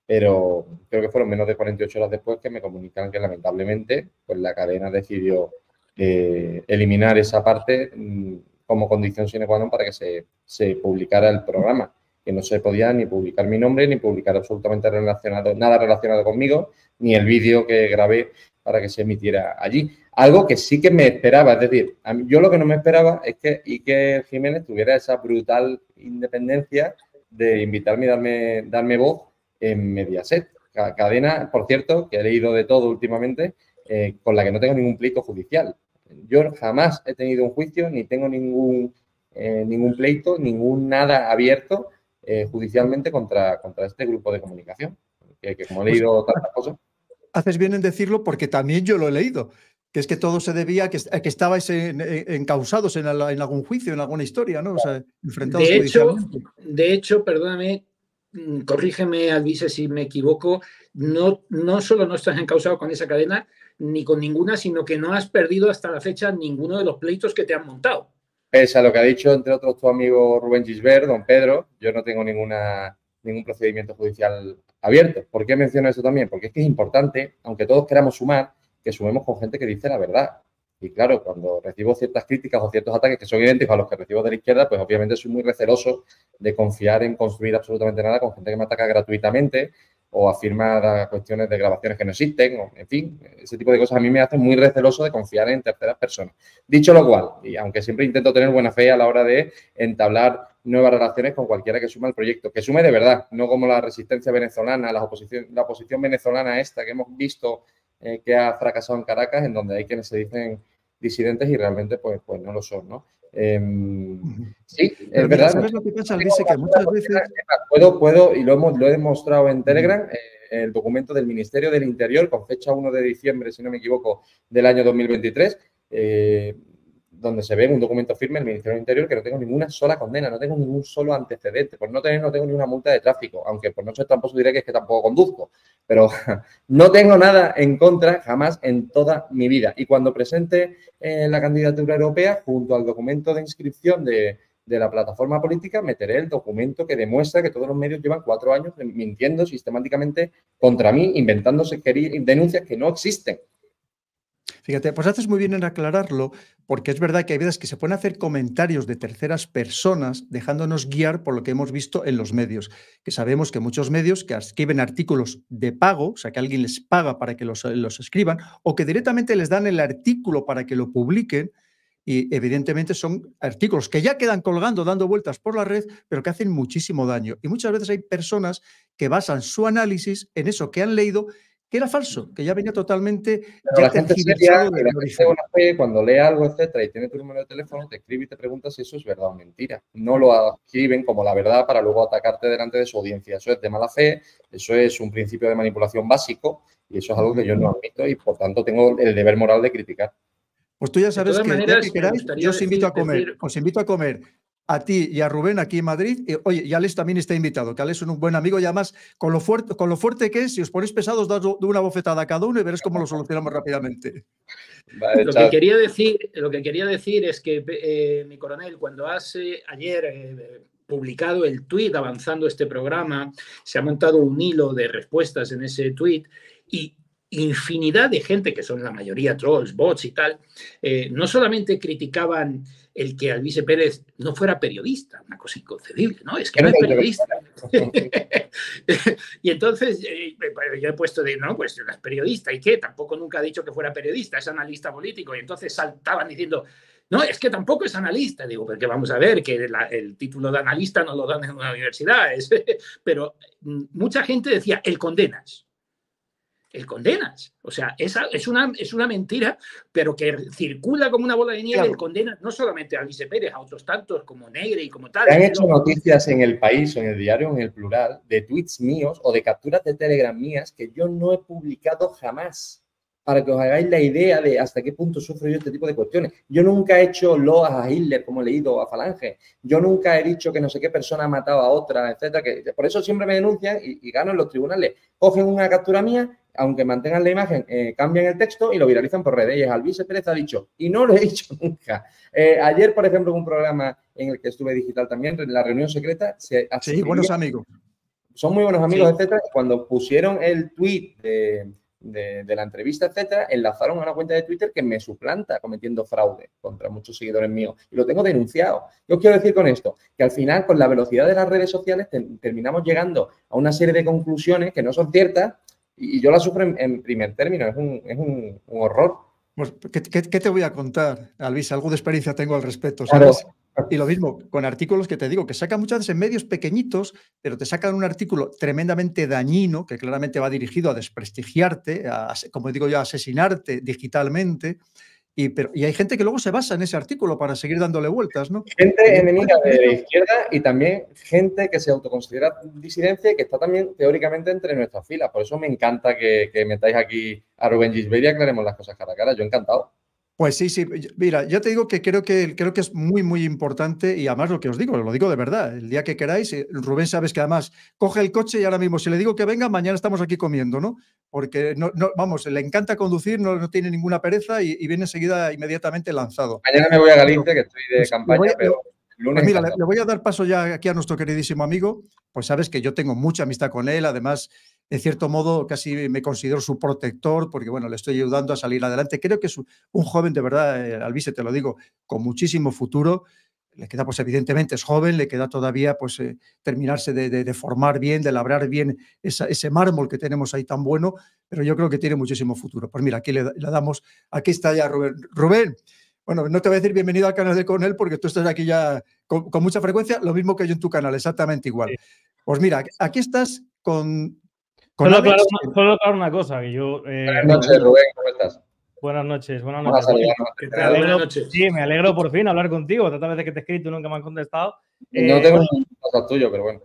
pero creo que fueron menos de 48 horas después que me comunican que lamentablemente pues la cadena decidió eh, eliminar esa parte mm, como condición sine qua non para que se, se, publicara el programa, que no se podía ni publicar mi nombre, ni publicar absolutamente nada relacionado conmigo, ni el vídeo que grabé para que se emitiera allí. Algo que sí que me esperaba, es decir, yo lo que no me esperaba es que Iker Jiménez tuviera esa brutal independencia de invitarme y darme, darme voz en Mediaset. Cadena, por cierto, que he leído de todo últimamente, eh, con la que no tengo ningún pleito judicial. Yo jamás he tenido un juicio, ni tengo ningún, eh, ningún pleito, ningún nada abierto eh, judicialmente contra, contra este grupo de comunicación, que, como he pues leído tantas cosas. Haces bien en decirlo porque también yo lo he leído, que es que todo se debía a que, que estabais encausados en, algún juicio, en alguna historia, ¿no? O sea, enfrentados de hecho, de hecho, perdóname, corrígeme, Alvise, si me equivoco, no, no solo no estás encausado con esa cadena, ni con ninguna, sino que no has perdido hasta la fecha ninguno de los pleitos que te han montado. Pese a lo que ha dicho, entre otros, tu amigo Rubén Gisbert, don Pedro, yo no tengo ninguna, ningún procedimiento judicial abierto. ¿Por qué menciono eso también? Porque es que es importante, aunque todos queramos sumar, que sumemos con gente que dice la verdad. Y claro, cuando recibo ciertas críticas o ciertos ataques que son idénticos a los que recibo de la izquierda, pues obviamente soy muy receloso de confiar en construir absolutamente nada con gente que me ataca gratuitamente o afirmar cuestiones de grabaciones que no existen, o, en fin, ese tipo de cosas a mí me hacen muy receloso de confiar en terceras personas. Dicho lo cual, y aunque siempre intento tener buena fe a la hora de entablar nuevas relaciones con cualquiera que suma el proyecto, que sume de verdad, no como la resistencia venezolana, la oposición, la oposición venezolana esta que hemos visto eh, que ha fracasado en Caracas, en donde hay quienes se dicen disidentes y realmente pues, pues no lo son, ¿no? Em, sí, es verdad. ¿Sabes lo que pasa? Dice que muchas veces... Puedo, puedo, y lo, hemos, lo he demostrado en Telegram, eh, el documento del Ministerio del Interior, con fecha 1 de diciembre, si no me equivoco, del año 2023, eh, donde se ve un documento firme del Ministerio del Interior que no tengo ninguna sola condena, no tengo ningún solo antecedente. Por no tener, no tengo ni una multa de tráfico, aunque por no ser tramposo diré que es que tampoco conduzco. Pero no tengo nada en contra jamás en toda mi vida. Y cuando presente eh, la candidatura europea, junto al documento de inscripción de, de la plataforma política, meteré el documento que demuestra que todos los medios llevan cuatro años mintiendo sistemáticamente contra mí, inventándose denuncias que no existen. Fíjate, pues haces muy bien en aclararlo, porque es verdad que hay veces que se pueden hacer comentarios de terceras personas dejándonos guiar por lo que hemos visto en los medios, que sabemos que muchos medios que escriben artículos de pago, o sea, que alguien les paga para que los, los escriban, o que directamente les dan el artículo para que lo publiquen, y evidentemente son artículos que ya quedan colgando, dando vueltas por la red, pero que hacen muchísimo daño. Y muchas veces hay personas que basan su análisis en eso que han leído que era falso, que ya venía totalmente la gente cuando lee algo, etcétera, y tiene tu número de teléfono, te escribe y te pregunta si eso es verdad o mentira. No lo escriben como la verdad para luego atacarte delante de su audiencia. Eso es de mala fe, eso es un principio de manipulación básico y eso es algo que yo no admito y por tanto tengo el deber moral de criticar. Pues tú ya sabes que, que queráis, yo os invito a comer, os invito a comer a ti y a Rubén aquí en Madrid. Y, oye, y Alex también está invitado, que Alex es un buen amigo y además con lo fuerte, con lo fuerte que es, si os ponéis pesados, dad una bofetada a cada uno y veréis cómo lo solucionamos rápidamente. lo, que quería decir, lo que quería decir es que, eh, mi coronel, cuando hace ayer eh, publicado el tuit avanzando este programa, se ha montado un hilo de respuestas en ese tuit y infinidad de gente, que son la mayoría trolls, bots y tal, eh, no solamente criticaban el que Alvise Pérez no fuera periodista, una cosa inconcebible, ¿no? Es que no es periodista. y entonces eh, yo he puesto de, no, pues no es periodista, ¿y qué? Tampoco nunca ha dicho que fuera periodista, es analista político, y entonces saltaban diciendo, No, es que tampoco es analista. Digo, porque vamos a ver que el título de analista no lo dan en una universidad. pero mm, mucha gente decía, el condenas el condenas. O sea, esa es una, es una mentira, pero que circula como una bola de nieve, el condenas no solamente a Alice Pérez, a otros tantos como Negre y como tal. Han hecho noticias en el país o en el diario, en el plural, de tweets míos o de capturas de Telegram mías que yo no he publicado jamás para que os hagáis la idea de hasta qué punto sufro yo este tipo de cuestiones. Yo nunca he hecho loas a Hitler, como he leído, a Falange. Yo nunca he dicho que no sé qué persona ha matado a otra, etcétera. Que, por eso siempre me denuncian y, y gano en los tribunales. Cogen una captura mía aunque mantengan la imagen, eh, cambian el texto y lo viralizan por redes. Y Alvise Pérez ha dicho, y no lo he dicho nunca. Eh, ayer, por ejemplo, en un programa en el que estuve digital también, en la reunión secreta, se Sí, buenos amigos. Son muy buenos amigos, etcétera. Cuando pusieron el tweet de, la entrevista, etcétera, enlazaron a una cuenta de Twitter que me suplanta cometiendo fraude contra muchos seguidores míos. Y lo tengo denunciado. Yo quiero decir con esto que al final, con la velocidad de las redes sociales, terminamos llegando a una serie de conclusiones que no son ciertas y yo la sufro en, primer término, es un, es un, horror. Pues, ¿qué, ¿qué, te voy a contar, Alvis? Algo de experiencia tengo al respecto, ¿sabes? Y lo mismo con artículos que te digo, que sacan muchas veces en medios pequeñitos, pero te sacan un artículo tremendamente dañino, que claramente va dirigido a desprestigiarte, a, como digo yo, a asesinarte digitalmente. Y, pero, y hay gente que luego se basa en ese artículo para seguir dándole vueltas, ¿no? Gente enemiga de la izquierda y también gente que se autoconsidera disidencia y que está también teóricamente entre nuestras filas. Por eso me encanta que, que metáis aquí a Rubén Gisbert y aclaremos las cosas cara a cara. Yo encantado. Pues sí, sí. Mira, yo te digo que creo que creo que es muy, muy importante y además lo que os digo, lo digo de verdad. El día que queráis, eh, Rubén sabes que además coge el coche y ahora mismo si le digo que venga, mañana estamos aquí comiendo, ¿no? Porque no, no vamos, le encanta conducir, no, tiene ninguna pereza y, viene enseguida inmediatamente lanzado. Mañana me voy a Galicia, que estoy de pues campaña, pero pues mira, le, voy a dar paso ya aquí a nuestro queridísimo amigo. Pues sabes que yo tengo mucha amistad con él. Además, de cierto modo, casi me considero su protector porque, bueno, le estoy ayudando a salir adelante. Creo que es un joven, de verdad, eh, Alvise, te lo digo, con muchísimo futuro. Le queda, pues evidentemente es joven, le queda todavía pues eh, terminarse de, formar bien, de labrar bien ese mármol que tenemos ahí tan bueno, pero yo creo que tiene muchísimo futuro. Pues mira, aquí le, le damos, aquí está ya Rubén. Rubén, bueno, no te voy a decir bienvenido al canal de Cornell porque tú estás aquí ya con, mucha frecuencia, lo mismo que yo en tu canal, exactamente igual. Pues mira, aquí estás con... solo, claro, una cosa, que yo... Eh, buenas noches, Rubén, ¿cómo estás? Buenas noches, buenas noches. Buenas, noches. Sí, me alegro por fin hablar contigo. Tantas veces que te he escrito y nunca me han contestado. no tengo ningún caso tuyo, pero bueno.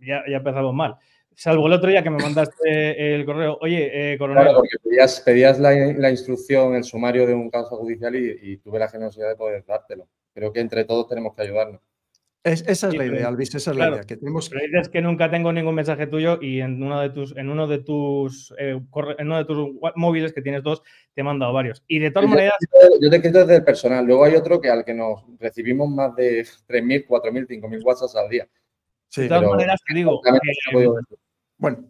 ya, ya empezamos mal. Salvo el otro día que me mandaste el correo, oye, eh, coronel. Claro, porque pedías, la, instrucción, el sumario de un caso judicial y, tuve la generosidad de poder dártelo. Creo que entre todos tenemos que ayudarnos. Esa es la idea, Alvis, esa es la idea. Que tenemos... Pero dices que nunca tengo ningún mensaje tuyo y en uno de tus, en uno de tus, eh, en uno de tus móviles, que tienes dos, te he mandado varios. Y de todas maneras. Yo te he escrito desde el personal. Luego hay otro que al que nos recibimos más de 3.000, 4.000, 5.000 WhatsApp al día. de todas maneras, te digo. Bueno.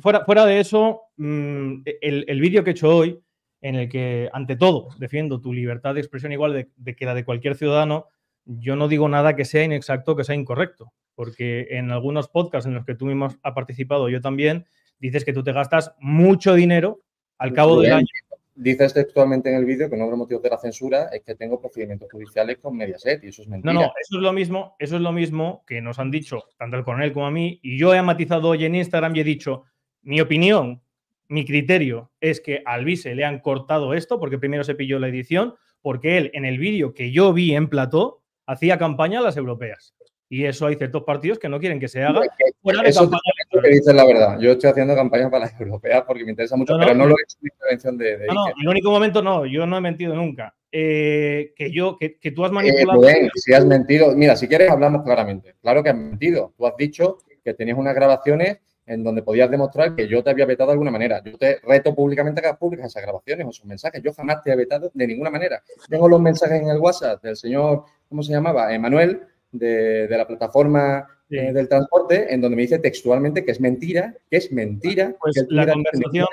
Fuera, fuera de eso, mm, el, vídeo que he hecho hoy, en el que, ante todo, defiendo tu libertad de expresión igual de, que la de cualquier ciudadano, yo no digo nada que sea inexacto, que sea incorrecto, porque en algunos podcasts en los que tú mismo has participado, yo también, dices que tú te gastas mucho dinero al cabo del año dices textualmente en el vídeo que uno de los motivos de la censura es que tengo procedimientos judiciales con Mediaset y eso es mentira. No, no, eso es lo mismo, eso es lo mismo que nos han dicho tanto el coronel como a mí y yo he matizado hoy en Instagram y he dicho mi opinión, mi criterio es que al Vise le han cortado esto porque primero se pilló la edición, porque él en el vídeo que yo vi en plató hacía campaña a las europeas. Y eso hay ciertos partidos que no quieren que se haga fuera de campaña. que dices la verdad. Yo estoy haciendo campaña para las europeas porque me interesa mucho, pero no lo he hecho en intervención de, de No, en el único momento no, yo no he mentido nunca. Eh, que yo, que, que, tú has eh, manipulado. Eh, si has mentido, mira, si quieres hablamos claramente. Claro que has mentido. Tú has dicho que tenías unas grabaciones en donde podías demostrar que yo te había vetado de alguna manera. Yo te reto públicamente a que hagas públicas esas grabaciones o esos mensajes. Yo jamás te he vetado de ninguna manera. Tengo los mensajes en el WhatsApp del señor, ¿cómo se llamaba? Emanuel, de, la plataforma eh, del transporte, en donde me dice textualmente que es mentira, que es mentira. Pues la conversación,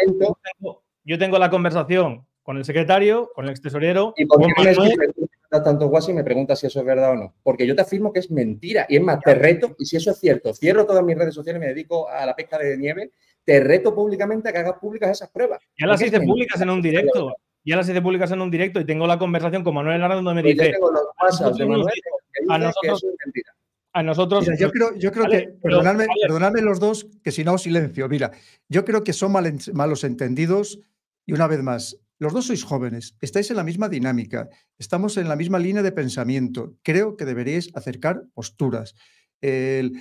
yo, tengo, la conversación con el secretario, con el ex tesorero. ¿Y por qué me tanto WhatsApp y me pregunta si eso es verdad o no? Porque yo te afirmo que es mentira. Y es más, te reto, y si eso es cierto, cierro todas mis redes sociales, me dedico a la pesca de nieve, te reto públicamente a que hagas públicas esas pruebas. Ya las hice públicas en un directo. Ya las hice públicas en un directo y tengo la conversación con Manuel Lara donde me pues dice. a nosotros, a nosotros. yo creo, yo creo que, perdonadme, los dos, que si no, silencio. Mira, yo creo que son malos entendidos y una vez más, los dos sois jóvenes, estáis en la misma dinámica, estamos en la misma línea de pensamiento. Creo que deberíais acercar posturas. El,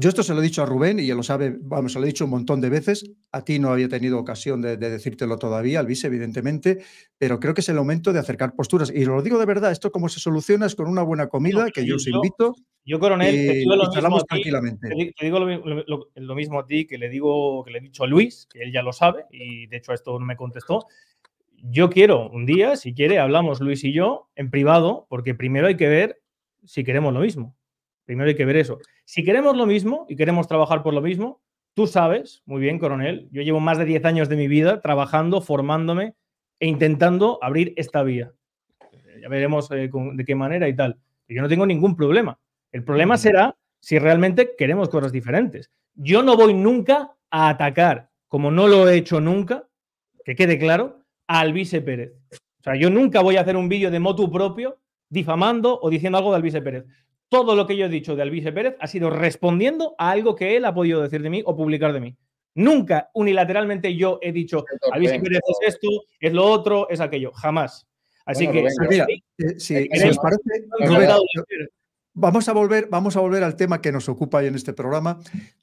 yo esto se lo he dicho a Rubén y él lo sabe, vamos, se lo he dicho un montón de veces. A ti no había tenido ocasión de, decírtelo todavía, al vice, evidentemente, pero creo que es el momento de acercar posturas. Y lo digo de verdad, esto como se soluciona es con una buena comida que yo os invito. Yo, coronel, te digo lo mismo tranquilamente. Te, digo lo, mismo a ti que le digo, que le he dicho a Luis, que él ya lo sabe, y de hecho a esto no me contestó. Yo quiero un día, si quiere, hablamos Luis y yo en privado, porque primero hay que ver si queremos lo mismo. Primero hay que ver eso. Si queremos lo mismo y queremos trabajar por lo mismo, tú sabes, muy bien, coronel, yo llevo más de 10 años de mi vida trabajando, formándome e intentando abrir esta vía. Ya veremos eh, de qué manera y tal. Yo no tengo ningún problema. El problema será si realmente queremos cosas diferentes. Yo no voy nunca a atacar, como no lo he hecho nunca, que quede claro, al vice Pérez. O sea, yo nunca voy a hacer un vídeo de motu propio difamando o diciendo algo del vice Pérez todo lo que yo he dicho de Alvise Pérez ha sido respondiendo a algo que él ha podido decir de mí o publicar de mí. Nunca unilateralmente yo he dicho Alvise Pérez es esto, es lo otro, es aquello. Jamás. Así que, si, os parece, vamos a volver, vamos a volver al tema que nos ocupa hoy en este programa.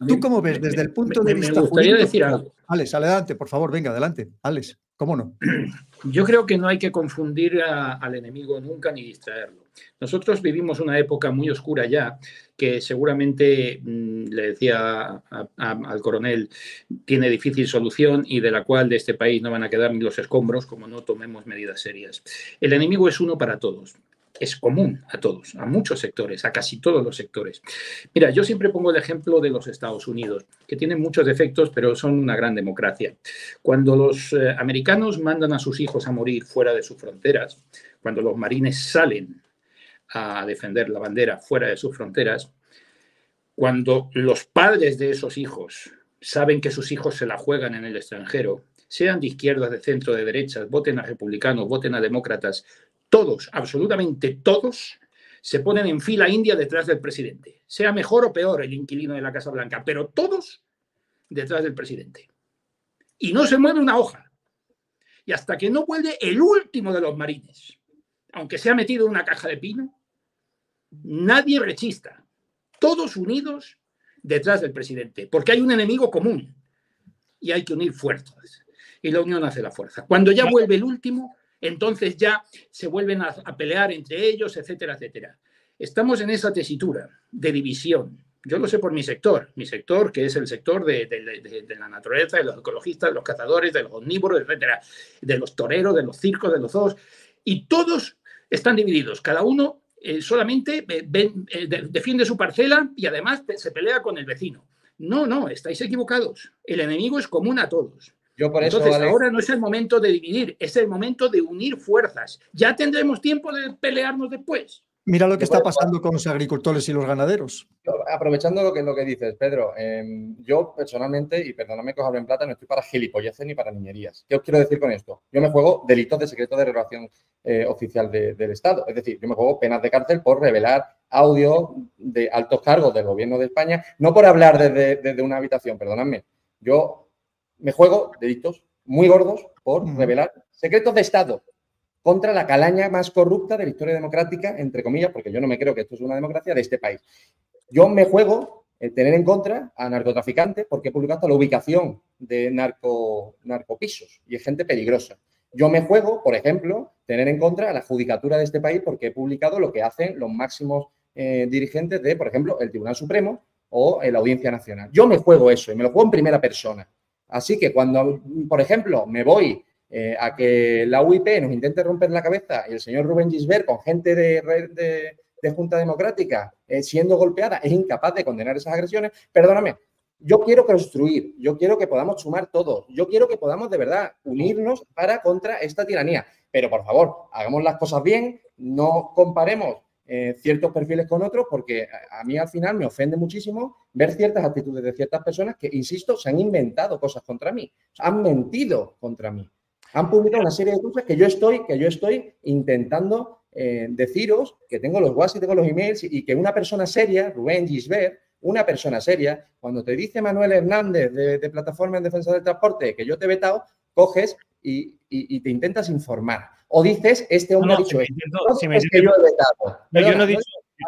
¿Tú cómo ves desde el punto de vista me gustaría decir algo. Alex, adelante, por favor, venga, adelante. Alex, ¿cómo no? Yo creo que no hay que confundir al enemigo nunca ni distraerlo. Nosotros vivimos una época muy oscura ya, que seguramente, mm, le decía al coronel, tiene difícil solución y de la cual de este país no van a quedar ni los escombros como no tomemos medidas serias. El enemigo es uno para todos es común a todos, a muchos sectores, a casi todos los sectores. Mira, yo siempre pongo el ejemplo de los Estados Unidos, que tienen muchos defectos, pero son una gran democracia. Cuando los eh, americanos mandan a sus hijos a morir fuera de sus fronteras, cuando los marines salen a defender la bandera fuera de sus fronteras, cuando los padres de esos hijos saben que sus hijos se la juegan en el extranjero, sean de izquierdas, de centro, de derechas, voten a republicanos, voten a demócratas, todos, absolutamente todos, se ponen en fila india detrás del presidente. Sea mejor o peor el inquilino de la Casa Blanca, pero todos detrás del presidente. Y no se mueve una hoja. Y hasta que no vuelve el último de los marines, aunque se ha metido en una caja de pino, nadie rechista. Todos unidos detrás del presidente, porque hay un enemigo común y hay que unir fuerzas. Y la unión hace la fuerza. Cuando ya vuelve el último, entonces ya se vuelven a, pelear entre ellos, etcétera, etcétera. Estamos en esa tesitura de división. Yo lo sé por mi sector, mi sector que es el sector de, la naturaleza, de los ecologistas, de los cazadores, de los omnívoros, etcétera, de los toreros, de los circos, de los zoos, y todos están divididos. Cada uno eh, solamente eh, eh, defiende su parcela y además se pelea con el vecino. No, no, estáis equivocados. El enemigo es común a todos. Yo por eso, Entonces, ahora no es el momento de dividir, es el momento de unir fuerzas. Ya tendremos tiempo de pelearnos después. Mira lo que está pasando con los agricultores y los ganaderos. aprovechando lo que, lo que dices, Pedro, em, yo personalmente, y perdóname que os hablo en plata, no estoy para gilipolleces ni para niñerías. ¿Qué os quiero decir con esto? Yo me juego delitos de secreto de relación eh, oficial del Estado. Es decir, yo me juego penas de cárcel por revelar audio de altos cargos del gobierno de España, no por hablar desde, desde una habitación, perdóname. Yo me juego delitos muy gordos por revelar secretos de Estado contra la calaña más corrupta de la historia democrática, entre comillas, porque yo no me creo que esto es una democracia de este país. Yo me juego tener en contra a narcotraficantes porque he publicado la ubicación de narco, narcopisos y es gente peligrosa. Yo me juego, por ejemplo, tener en contra a la judicatura de este país porque he publicado lo que hacen los máximos eh, dirigentes de, por ejemplo, el Tribunal Supremo o la Audiencia Nacional. Yo me juego eso y me lo juego en primera persona. Así que cuando, por ejemplo, me voy eh, a que la UIP nos intente romper la cabeza y el señor Rubén Gisbert con gente de, Junta Democrática eh, siendo golpeada es incapaz de condenar esas agresiones, perdóname, yo quiero construir, yo quiero que podamos sumar todos, yo quiero que podamos de verdad unirnos para contra esta tiranía. Pero por favor, hagamos las cosas bien, no comparemos eh, ciertos perfiles con otros, porque a, mí al final me ofende muchísimo ver ciertas actitudes de ciertas personas que, insisto, se han inventado cosas contra mí, han mentido contra mí. Han publicado una serie de cosas que yo estoy, que yo estoy intentando eh, deciros que tengo los WhatsApp, tengo los emails y que una persona seria, Rubén Gisbert, una persona seria, cuando te dice Manuel Hernández de, Plataforma en Defensa del Transporte que yo te he vetado, coges y, te intentas informar. O dices, este hombre ha dicho esto. es que yo he vetado. yo no he dicho,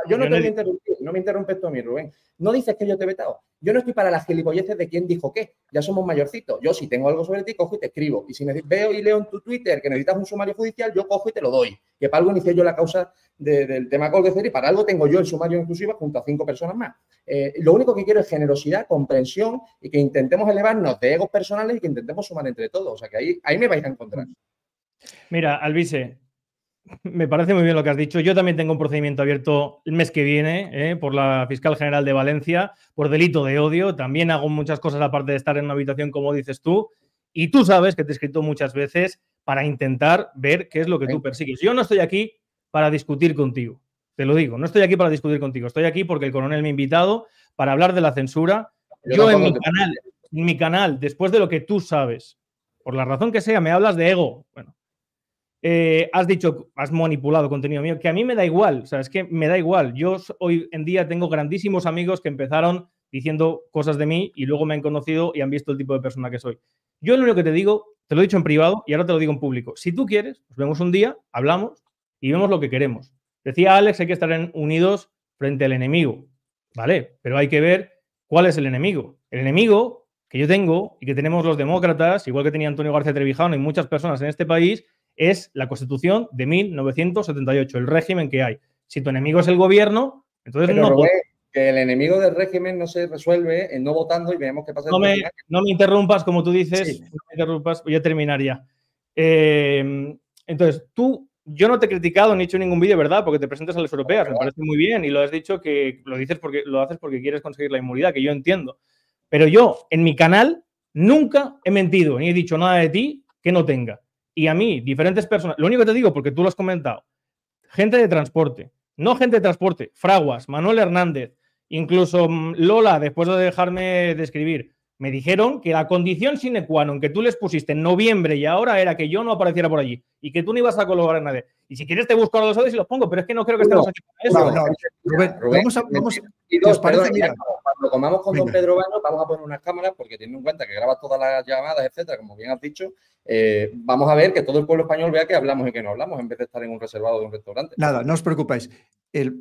yo no te voy a interrumpir, no me interrumpes tú a mí, Rubén. No dices que yo te he vetado. Yo no estoy para las gilipolleces de quién dijo qué. Ya somos mayorcitos. Yo, si tengo algo sobre ti, cojo y te escribo. Y si veo y leo en tu Twitter que necesitas un sumario judicial, yo cojo y te lo doy. Que para algo inicié yo la causa del tema Colbecer y para algo tengo yo el sumario inclusive junto a cinco personas más. Eh, lo único que quiero es generosidad, comprensión y que intentemos elevarnos de egos personales y que intentemos sumar entre todos. O sea, que ahí, ahí me vais a encontrar. Mira, Alvise, me parece muy bien lo que has dicho. Yo también tengo un procedimiento abierto el mes que viene eh, por la fiscal general de Valencia por delito de odio. También hago muchas cosas aparte de estar en una habitación, como dices tú. Y tú sabes que te he escrito muchas veces para intentar ver qué es lo que tú persigues. Yo no estoy aquí para discutir contigo. Te lo digo, no estoy aquí para discutir contigo. Estoy aquí porque el coronel me ha invitado para hablar de la censura. Yo, en mi canal, en mi canal, después de lo que tú sabes, por la razón que sea, me hablas de ego. Bueno, eh, has dicho, has manipulado contenido mío, que a mí me da igual, o sea, es que me da igual. Yo hoy en día tengo grandísimos amigos que empezaron diciendo cosas de mí y luego me han conocido y han visto el tipo de persona que soy. Yo lo único que te digo, te lo he dicho en privado y ahora te lo digo en público. Si tú quieres, nos vemos un día, hablamos y vemos lo que queremos. Decía Alex, hay que estar unidos frente al enemigo, ¿vale? Pero hay que ver cuál es el enemigo. El enemigo que yo tengo y que tenemos los demócratas, igual que tenía Antonio García Trevijano y muchas personas en este país, es la Constitución de 1978, el régimen que hay. Si tu enemigo es el gobierno, entonces no... que el enemigo del régimen no se resuelve en no votando y veamos qué pasa. No, me, no me interrumpas, como tú dices, no me interrumpas, voy a terminar ya. Eh, entonces, tú, yo no te he criticado ni he hecho ningún vídeo, ¿verdad? Porque te presentas a las europeas, me parece muy bien y lo has dicho que lo dices porque lo haces porque quieres conseguir la inmunidad, que yo entiendo. Pero yo, en mi canal, nunca he mentido ni he dicho nada de ti que no tenga. Y a mí, diferentes personas, lo único que te digo, porque tú lo has comentado, gente de transporte, no gente de transporte, Fraguas, Manuel Hernández, incluso mm, Lola, después de dejarme de escribir, me dijeron que la condición sine qua non que tú les pusiste en noviembre y ahora era que yo no apareciera por allí y que tú no ibas a colaborar a nadie. Y si quieres te busco a los audios y los pongo, pero es que no creo que estemos aquí para eso. No, Rubén, vamos a, vamos, y dos, parece, mira, cuando comamos con don Pedro Baño, vamos a poner unas cámaras, porque teniendo en cuenta que graba todas las llamadas, etcétera, como bien has dicho, eh, vamos a ver que todo el pueblo español vea que hablamos y que no hablamos, en vez de estar en un reservado de un restaurante. Nada, no os preocupéis.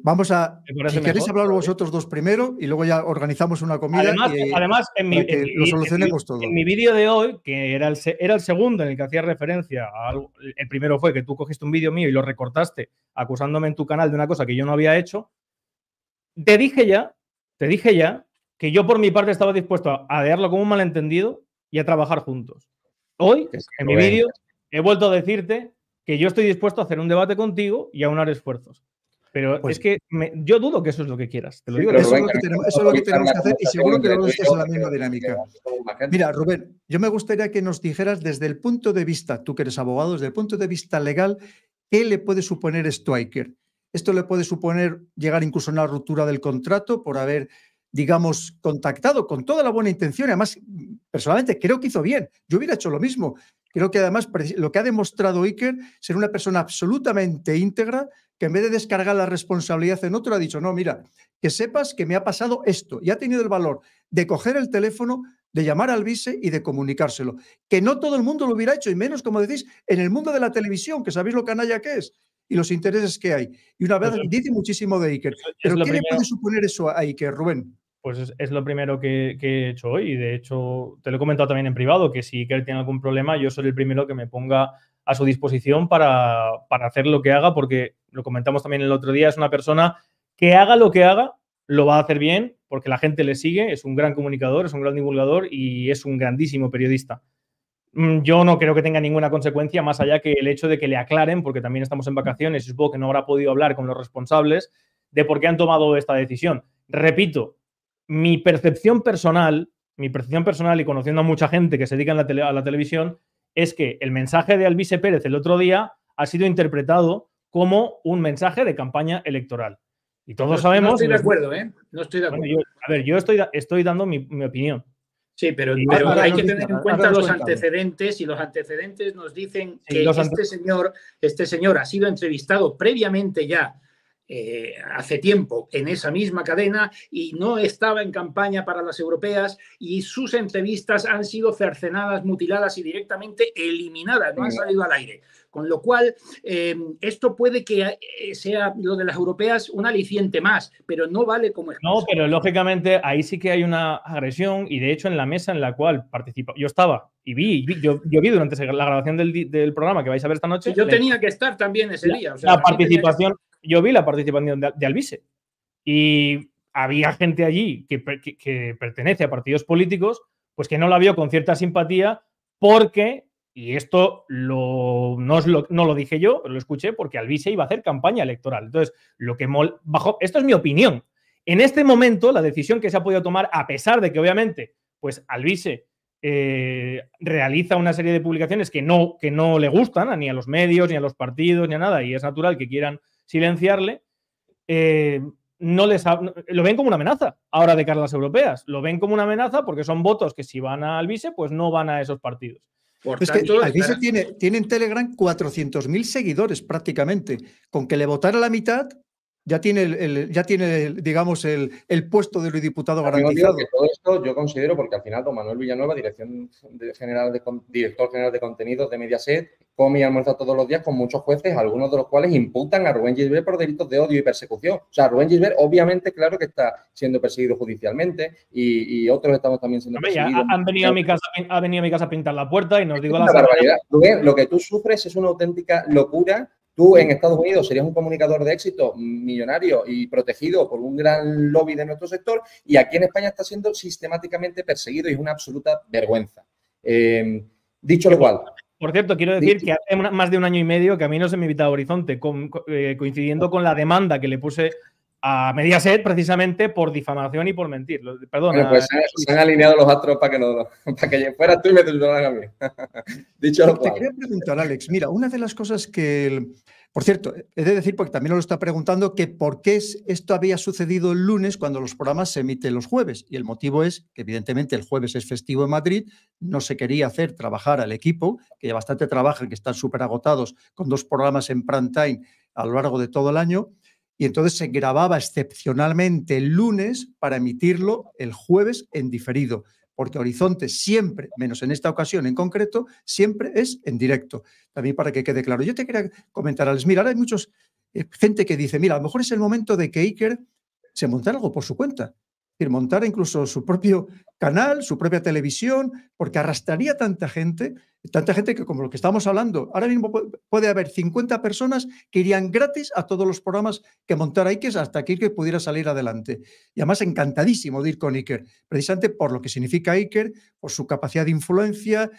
vamos a. Si queréis hablar vosotros dos primero y luego ya organizamos una comida. Además, y, además en mi, lo solucionemos todo. En mi vídeo de hoy, que era el, era el segundo en el que hacía referencia a algo, el primero fue que tú cogiste un vídeo mío y lo recortaste acusándome en tu canal de una cosa que yo no había hecho. Te dije ya, te dije ya que yo por mi parte estaba dispuesto a, a como un malentendido y a trabajar juntos. Hoy, en mi vídeo, he vuelto a decirte que yo estoy dispuesto a hacer un debate contigo y a unar esfuerzos. Pero pues es que yo dudo que eso es lo que quieras. Te lo digo. eso, es lo que tenemos, eso es lo que tenemos que hacer y seguro que no es la misma dinámica. Mira, Rubén, yo me gustaría que nos dijeras desde el punto de vista, tú que eres abogado, desde el punto de vista legal, ¿qué le puede suponer esto a Iker? Esto le puede suponer llegar incluso a una ruptura del contrato por haber digamos, contactado con toda la buena intención. Además, personalmente creo que hizo bien. Yo hubiera hecho lo mismo. Creo que además lo que ha demostrado Iker, ser una persona absolutamente íntegra, que en vez de descargar la responsabilidad en otro, ha dicho, no, mira, que sepas que me ha pasado esto. Y ha tenido el valor de coger el teléfono, de llamar al vice y de comunicárselo. Que no todo el mundo lo hubiera hecho, y menos, como decís, en el mundo de la televisión, que sabéis lo canalla que es y los intereses que hay. Y una vez dice muchísimo de Iker. Pero ¿qué le puede suponer eso a Iker, Rubén? Pues es, lo primero que, he hecho hoy. Y de hecho, te lo he comentado también en privado, que si Iker tiene algún problema, yo soy el primero que me ponga a su disposición para, hacer lo que haga, porque lo comentamos también el otro día, es una persona que haga lo que haga, lo va a hacer bien, porque la gente le sigue, es un gran comunicador, es un gran divulgador y es un grandísimo periodista. Mm, yo no creo que tenga ninguna consecuencia más allá que el hecho de que le aclaren, porque también estamos en vacaciones y supongo que no habrá podido hablar con los responsables de por qué han tomado esta decisión. Repito, mi percepción personal, mi percepción personal y conociendo a mucha gente que se dedica a la televisión, es que el mensaje de Alvise Pérez el otro día ha sido interpretado como un mensaje de campaña electoral. Y todos sabemos. No estoy de acuerdo, ¿eh? No estoy de acuerdo. a ver, yo estoy, estoy dando mi, opinión. Sí, pero, hay que tener en cuenta los antecedentes y los antecedentes nos dicen que este señor, este señor ha sido entrevistado previamente ya eh, hace tiempo en esa misma cadena y no estaba en campaña para las europeas y sus entrevistas han sido cercenadas, mutiladas y directamente eliminadas, no han salido al aire. Con lo cual, em, esto puede que eh, sea lo de las europeas un aliciente más, pero no vale como es. No, pero lógicamente ahí sí que hay una agresión y de hecho en la mesa en la cual participa, yo estaba y vi, yo, vi durante la grabación del, programa que vais a ver esta noche. Yo tenía que estar también ese día. la participación, yo vi la participación de, de y había gente allí que, pertenece a partidos políticos, pues que no la vio con cierta simpatía porque y esto lo, no, lo, dije yo, lo escuché porque Alvise iba a hacer campaña electoral. Entonces, lo que bajo, esto es mi opinión. En este momento, la decisión que se ha podido tomar, a pesar de que obviamente, pues Alvise eh, realiza una serie de publicaciones que no, que no le gustan ni a los medios, ni a los partidos, ni a nada, y es natural que quieran silenciarle, eh, no les lo ven como una amenaza ahora de cara a las europeas. Lo ven como una amenaza porque son votos que si van a Alvise, pues no van a esos partidos es que aquí se tiene, tiene en Telegram 400.000 seguidores prácticamente. Con que le votara la mitad, ya tiene, el, ya tiene digamos, el, el, puesto de diputado garantizado. todo esto yo considero, porque al final don Manuel Villanueva, dirección general de, director general de contenidos de Mediaset, come y almuerza todos los días con muchos jueces, algunos de los cuales imputan a Rubén Gisbert por delitos de odio y persecución. O sea, Rubén Gisbert obviamente, claro que está siendo perseguido judicialmente y, otros estamos también siendo perseguidos. Han venido a mi casa, ha venido a mi casa a pintar la puerta y nos digo la barbaridad. Rubén, lo que tú sufres es una auténtica locura Tú en Estados Unidos serías un comunicador de éxito millonario y protegido por un gran lobby de nuestro sector y aquí en España está siendo sistemáticamente perseguido y es una absoluta vergüenza. Em, dicho lo cual. Por cierto, quiero decir que hace más de un año y medio que a mí no se me invita a Horizonte, eh, coincidiendo con la demanda que le puse a Mediaset precisamente por difamación y por mentir. Perdón. pues se, han alineado los astros para que, no, para que fueras tú y me a mí. Dicho lo Te quería preguntar, Alex, mira, una de las cosas que, por cierto, he de decir, porque también nos lo está preguntando, que por qué esto había sucedido el lunes cuando los programas se emiten los jueves. Y el motivo es que evidentemente el jueves es festivo en Madrid, no se quería hacer trabajar al equipo, que ya bastante trabajan, que están súper agotados con dos programas en prime time a lo largo de todo el año y entonces se grababa excepcionalmente el lunes para emitirlo el jueves en diferido, porque Horizonte siempre, menos en esta ocasión en concreto, siempre es en directo. También para que quede claro. Yo te quería comentar, Alex, mira, ahora hay muchos eh, gente que dice, mira, a lo mejor es el momento de que Iker se monte algo por su cuenta. Es decir, montar incluso su propio canal, su propia televisión, porque arrastraría tanta gente Tanta gente que, como lo que estamos hablando, ahora mismo puede haber 50 personas que irían gratis a todos los programas que montara Iker hasta que Iker pudiera salir adelante. Y además encantadísimo de ir con Iker, precisamente por lo que significa Iker, por su capacidad de influencia,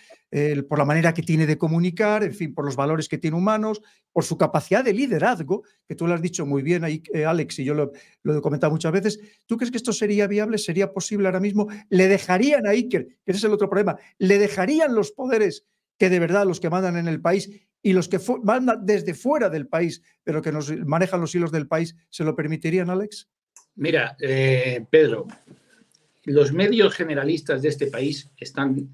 por la manera que tiene de comunicar, en fin, por los valores que tiene humanos, por su capacidad de liderazgo, que tú lo has dicho muy bien ahí, eh, Alex, y yo lo, lo, he comentado muchas veces. ¿Tú crees que esto sería viable? ¿Sería posible ahora mismo? ¿Le dejarían a Iker, que ese es el otro problema, le dejarían los poderes que de verdad los que mandan en el país y los que mandan desde fuera del país, pero que nos manejan los hilos del país, ¿se lo permitirían, Alex? Mira, eh, Pedro, los medios generalistas de este país están,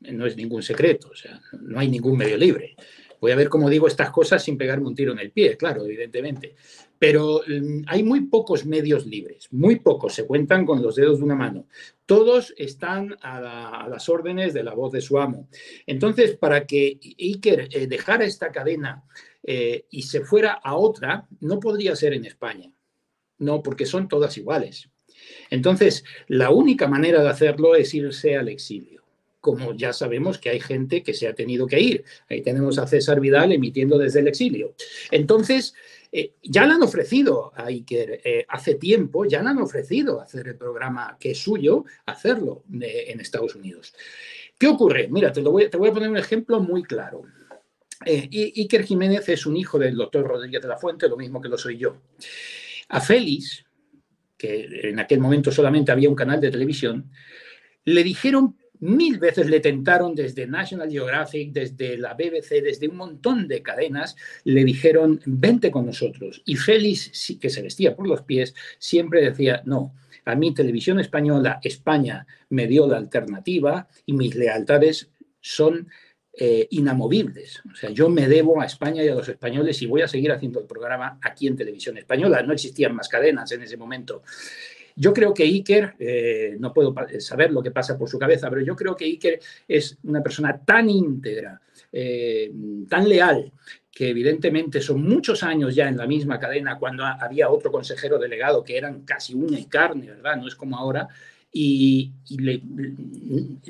no es ningún secreto, o sea, no hay ningún medio libre. Voy a ver cómo digo estas cosas sin pegarme un tiro en el pie, claro, evidentemente. Pero mm, hay muy pocos medios libres, muy pocos, se cuentan con los dedos de una mano. Todos están a, las órdenes de la voz de su amo. Entonces, para que Iker eh, dejara esta cadena eh, y se fuera a otra, no podría ser en España. No, porque son todas iguales. Entonces, la única manera de hacerlo es irse al exilio como ya sabemos que hay gente que se ha tenido que ir. Ahí tenemos a César Vidal emitiendo desde el exilio. Entonces, eh, ya le han ofrecido a Iker eh, hace tiempo, ya le han ofrecido hacer el programa que es suyo, hacerlo en Estados Unidos. ¿Qué ocurre? Mira, te, voy, te voy a poner un ejemplo muy claro. Eh, Iker Jiménez es un hijo del doctor Rodríguez de la Fuente, lo mismo que lo soy yo. A Félix, que en aquel momento solamente había un canal de televisión, le dijeron Mil veces le tentaron desde National Geographic, desde la BBC, desde un montón de cadenas, le dijeron, vente con nosotros. Y Félix, que se vestía por los pies, siempre decía, no, A mí Televisión Española, España me dio la alternativa y mis lealtades son eh, inamovibles. O sea, yo me debo a España y a los españoles y voy a seguir haciendo el programa aquí en Televisión Española. No existían más cadenas en ese momento. Yo creo que Iker, eh, no puedo saber lo que pasa por su cabeza, pero yo creo que Iker es una persona tan íntegra, eh, tan leal, que evidentemente son muchos años ya en la misma cadena cuando había otro consejero delegado que eran casi una y carne, ¿verdad? No es como ahora. Y,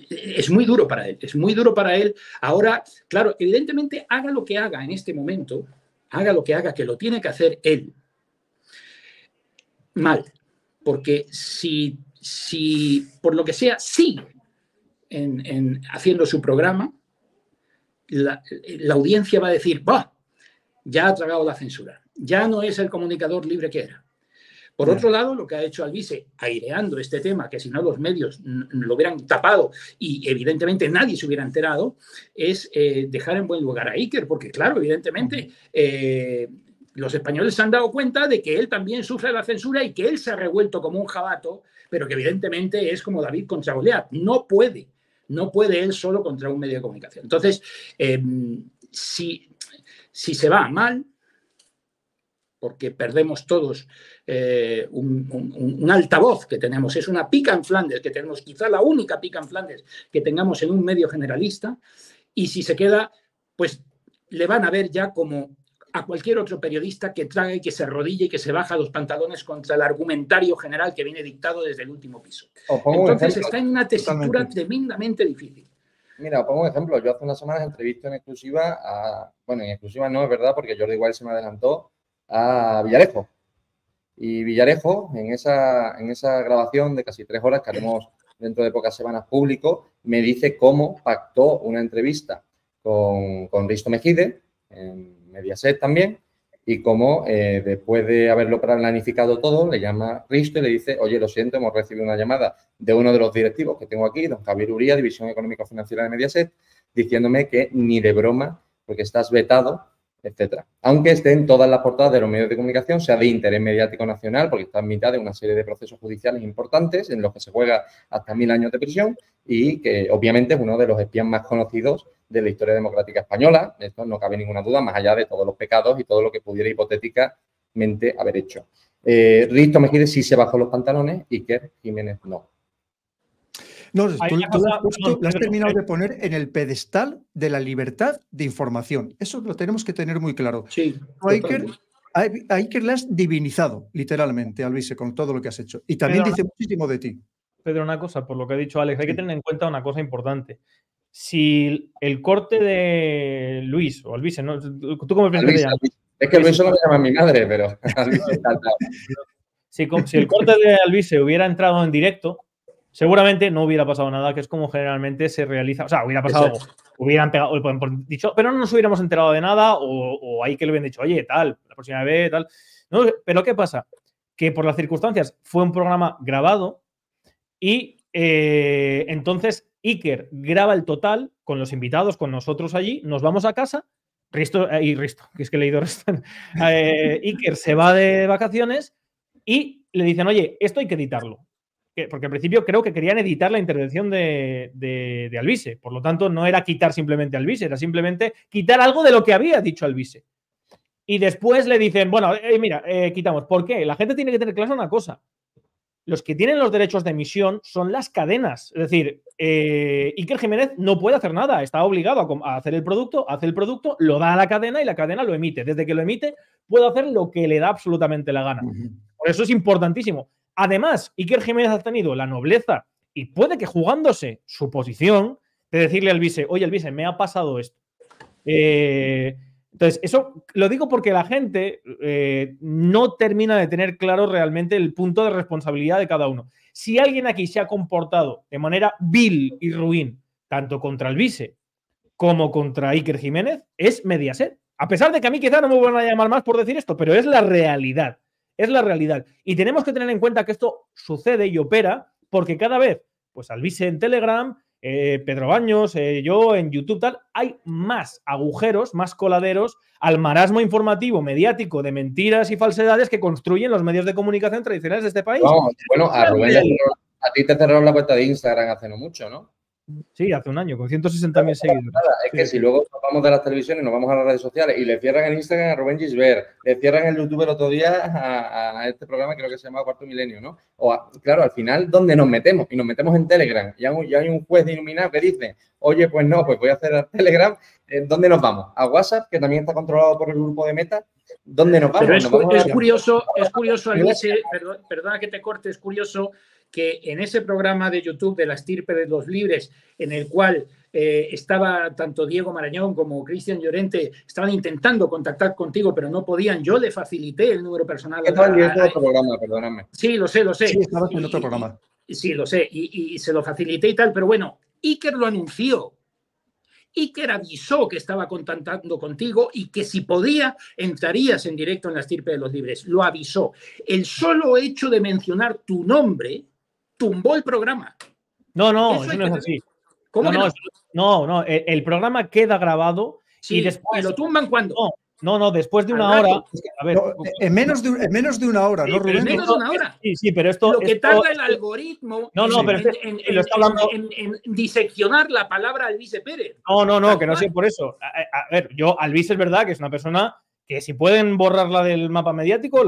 es muy duro para él, es muy duro para él. Ahora, claro, evidentemente haga lo que haga en este momento, haga lo que haga, que lo tiene que hacer él, mal, porque si, si por lo que sea sigue en, haciendo su programa, la, la, audiencia va a decir, va, ya ha tragado la censura, ya no es el comunicador libre que era. Por otro lado, lo que ha hecho Alvise, aireando este tema, que si no los medios lo hubieran tapado y evidentemente nadie se hubiera enterado, es eh, dejar en buen lugar a Iker, porque claro, evidentemente eh, los españoles se han dado cuenta de que él también sufre la censura y que él se ha revuelto como un jabato, pero que evidentemente es como David contra Goliat. No puede, no puede él solo contra un medio de comunicación. Entonces, em, si, si se va mal, porque perdemos todos eh, un, altavoz que tenemos, es una pica en Flandes, que tenemos quizá la única pica en Flandes que tengamos en un medio generalista, y si se queda, pues le van a ver ya como a cualquier otro periodista que traga y que se arrodille y que se baja los pantalones contra el argumentario general que viene dictado desde el último piso. Entonces está en una tesitura tremendamente difícil. Mira, pongo un ejemplo. Yo hace unas semanas entrevisto en exclusiva a. Bueno, en exclusiva no es verdad, porque Jordi igual se me adelantó a Villarejo. Y Villarejo, en esa, en esa grabación de casi tres horas que haremos dentro de pocas semanas público, me dice cómo pactó una entrevista con, con Risto Mejide, en Mediaset también, y cómo eh, después de haberlo planificado todo, le llama Risto y le dice, oye, lo siento, hemos recibido una llamada de uno de los directivos que tengo aquí, don Javier Uría, División Económico Financiera de Mediaset, diciéndome que ni de broma, porque estás vetado etcétera. Aunque esté en todas las portadas de los medios de comunicación, sea de interés mediático nacional, porque está en mitad de una serie de procesos judiciales importantes en los que se juega hasta mil años de prisión y que obviamente es uno de los espías más conocidos de la historia democrática española. Esto no cabe ninguna duda, más allá de todos los pecados y todo lo que pudiera hipotéticamente haber hecho. Eh, Risto Mejide sí se bajó los pantalones y que Jiménez no. No, tú, lo has, terminado de poner en el pedestal de la libertad de información. Eso lo tenemos que tener muy claro. Sí. A Iker, le has divinizado, literalmente, Alvise, con todo lo que has hecho. Y también dice muchísimo de ti. Pedro, una cosa, por lo que ha dicho Alex, hay que tener en cuenta una cosa importante. Si el corte de Luis o Alvise, ¿no? ¿tú cómo piensas que Es que Luis solo me llama mi madre, pero si, si el corte de Alvise hubiera entrado en directo, seguramente no hubiera pasado nada, que es como generalmente se realiza. O sea, hubiera pasado, hubieran pegado, dicho, pero no nos hubiéramos enterado de nada, o, ahí que le hubieran dicho, oye, tal, la próxima vez, tal. No, pero ¿qué pasa? Que por las circunstancias fue un programa grabado y eh, entonces Iker graba el total con los invitados, con nosotros allí, nos vamos a casa. Eh, y Risto, que es que he leído Risto. Eh, Iker se va de vacaciones y le dicen, oye, esto hay que editarlo porque al principio creo que querían editar la intervención de, de, Alvise. Por lo tanto, no era quitar simplemente Alvise, era simplemente quitar algo de lo que había dicho Alvise. Y después le dicen, bueno, eh, mira, quitamos. ¿Por qué? La gente tiene que tener claro una cosa. Los que tienen los derechos de emisión son las cadenas. Es decir, eh, Iker Jiménez no puede hacer nada. Está obligado a, hacer el producto, hace el producto, lo da a la cadena y la cadena lo emite. Desde que lo emite, puede hacer lo que le da absolutamente la gana. Por eso es importantísimo. Además, Iker Jiménez ha tenido la nobleza y puede que jugándose su posición de decirle al vice, oye, el vice, me ha pasado esto. Eh, entonces, eso lo digo porque la gente eh, no termina de tener claro realmente el punto de responsabilidad de cada uno. Si alguien aquí se ha comportado de manera vil y ruin, tanto contra el vice como contra Iker Jiménez, es Mediaset. A pesar de que a mí quizá no me van a llamar más por decir esto, pero es la realidad. Es la realidad. Y tenemos que tener en cuenta que esto sucede y opera porque cada vez, pues Alvise en Telegram, eh, Pedro Baños, eh, yo en YouTube, tal, hay más agujeros, más coladeros al marasmo informativo, mediático, de mentiras y falsedades que construyen los medios de comunicación tradicionales de este país. bueno, a a ti te cerraron la cuenta de Instagram hace no mucho, ¿no? Sí, hace un año, con 160.000 seguidores. es que si luego nos vamos de las televisiones, nos vamos a las redes sociales y le cierran el Instagram a Rubén Gisbert, le cierran el YouTube el otro día a, este programa, creo que se llama Cuarto Milenio, ¿no? O claro, al final, ¿dónde nos metemos? Y nos metemos en Telegram. Y hay, hay un juez de iluminado que dice, oye, pues no, pues voy a hacer Telegram. ¿Dónde nos vamos? ¿A WhatsApp, que también está controlado por el grupo de Meta? ¿Dónde nos vamos? es, curioso, es curioso, perdona que te corte, es curioso que en ese programa de YouTube de la estirpe de los libres, en el cual eh, estaba tanto Diego Marañón como Cristian Llorente, estaban intentando contactar contigo, pero no podían. Yo le facilité el número personal. Estaba en otro programa, perdóname. Sí, lo sé, lo sé. Sí, estaba en otro programa. sí, lo sé, y, se lo facilité y tal, pero bueno, Iker lo anunció. Iker avisó que estaba contactando contigo y que si podía entrarías en directo en la estirpe de los libres. Lo avisó. El solo hecho de mencionar tu nombre tumbó el programa. No, no, eso, no es así. ¿Cómo no, no, no, el, programa queda grabado y después. lo tumban cuando? No, no, después de una hora. A ver, en, menos de, menos de una hora, ¿no, Rubén? En menos de una hora. Sí, sí, pero esto. Lo que tarda el algoritmo no, no, pero en, en, diseccionar la palabra Alvise Pérez. No, no, no, que no sé por eso. A, ver, yo, Alvise es verdad que es una persona que si pueden borrarla del mapa mediático,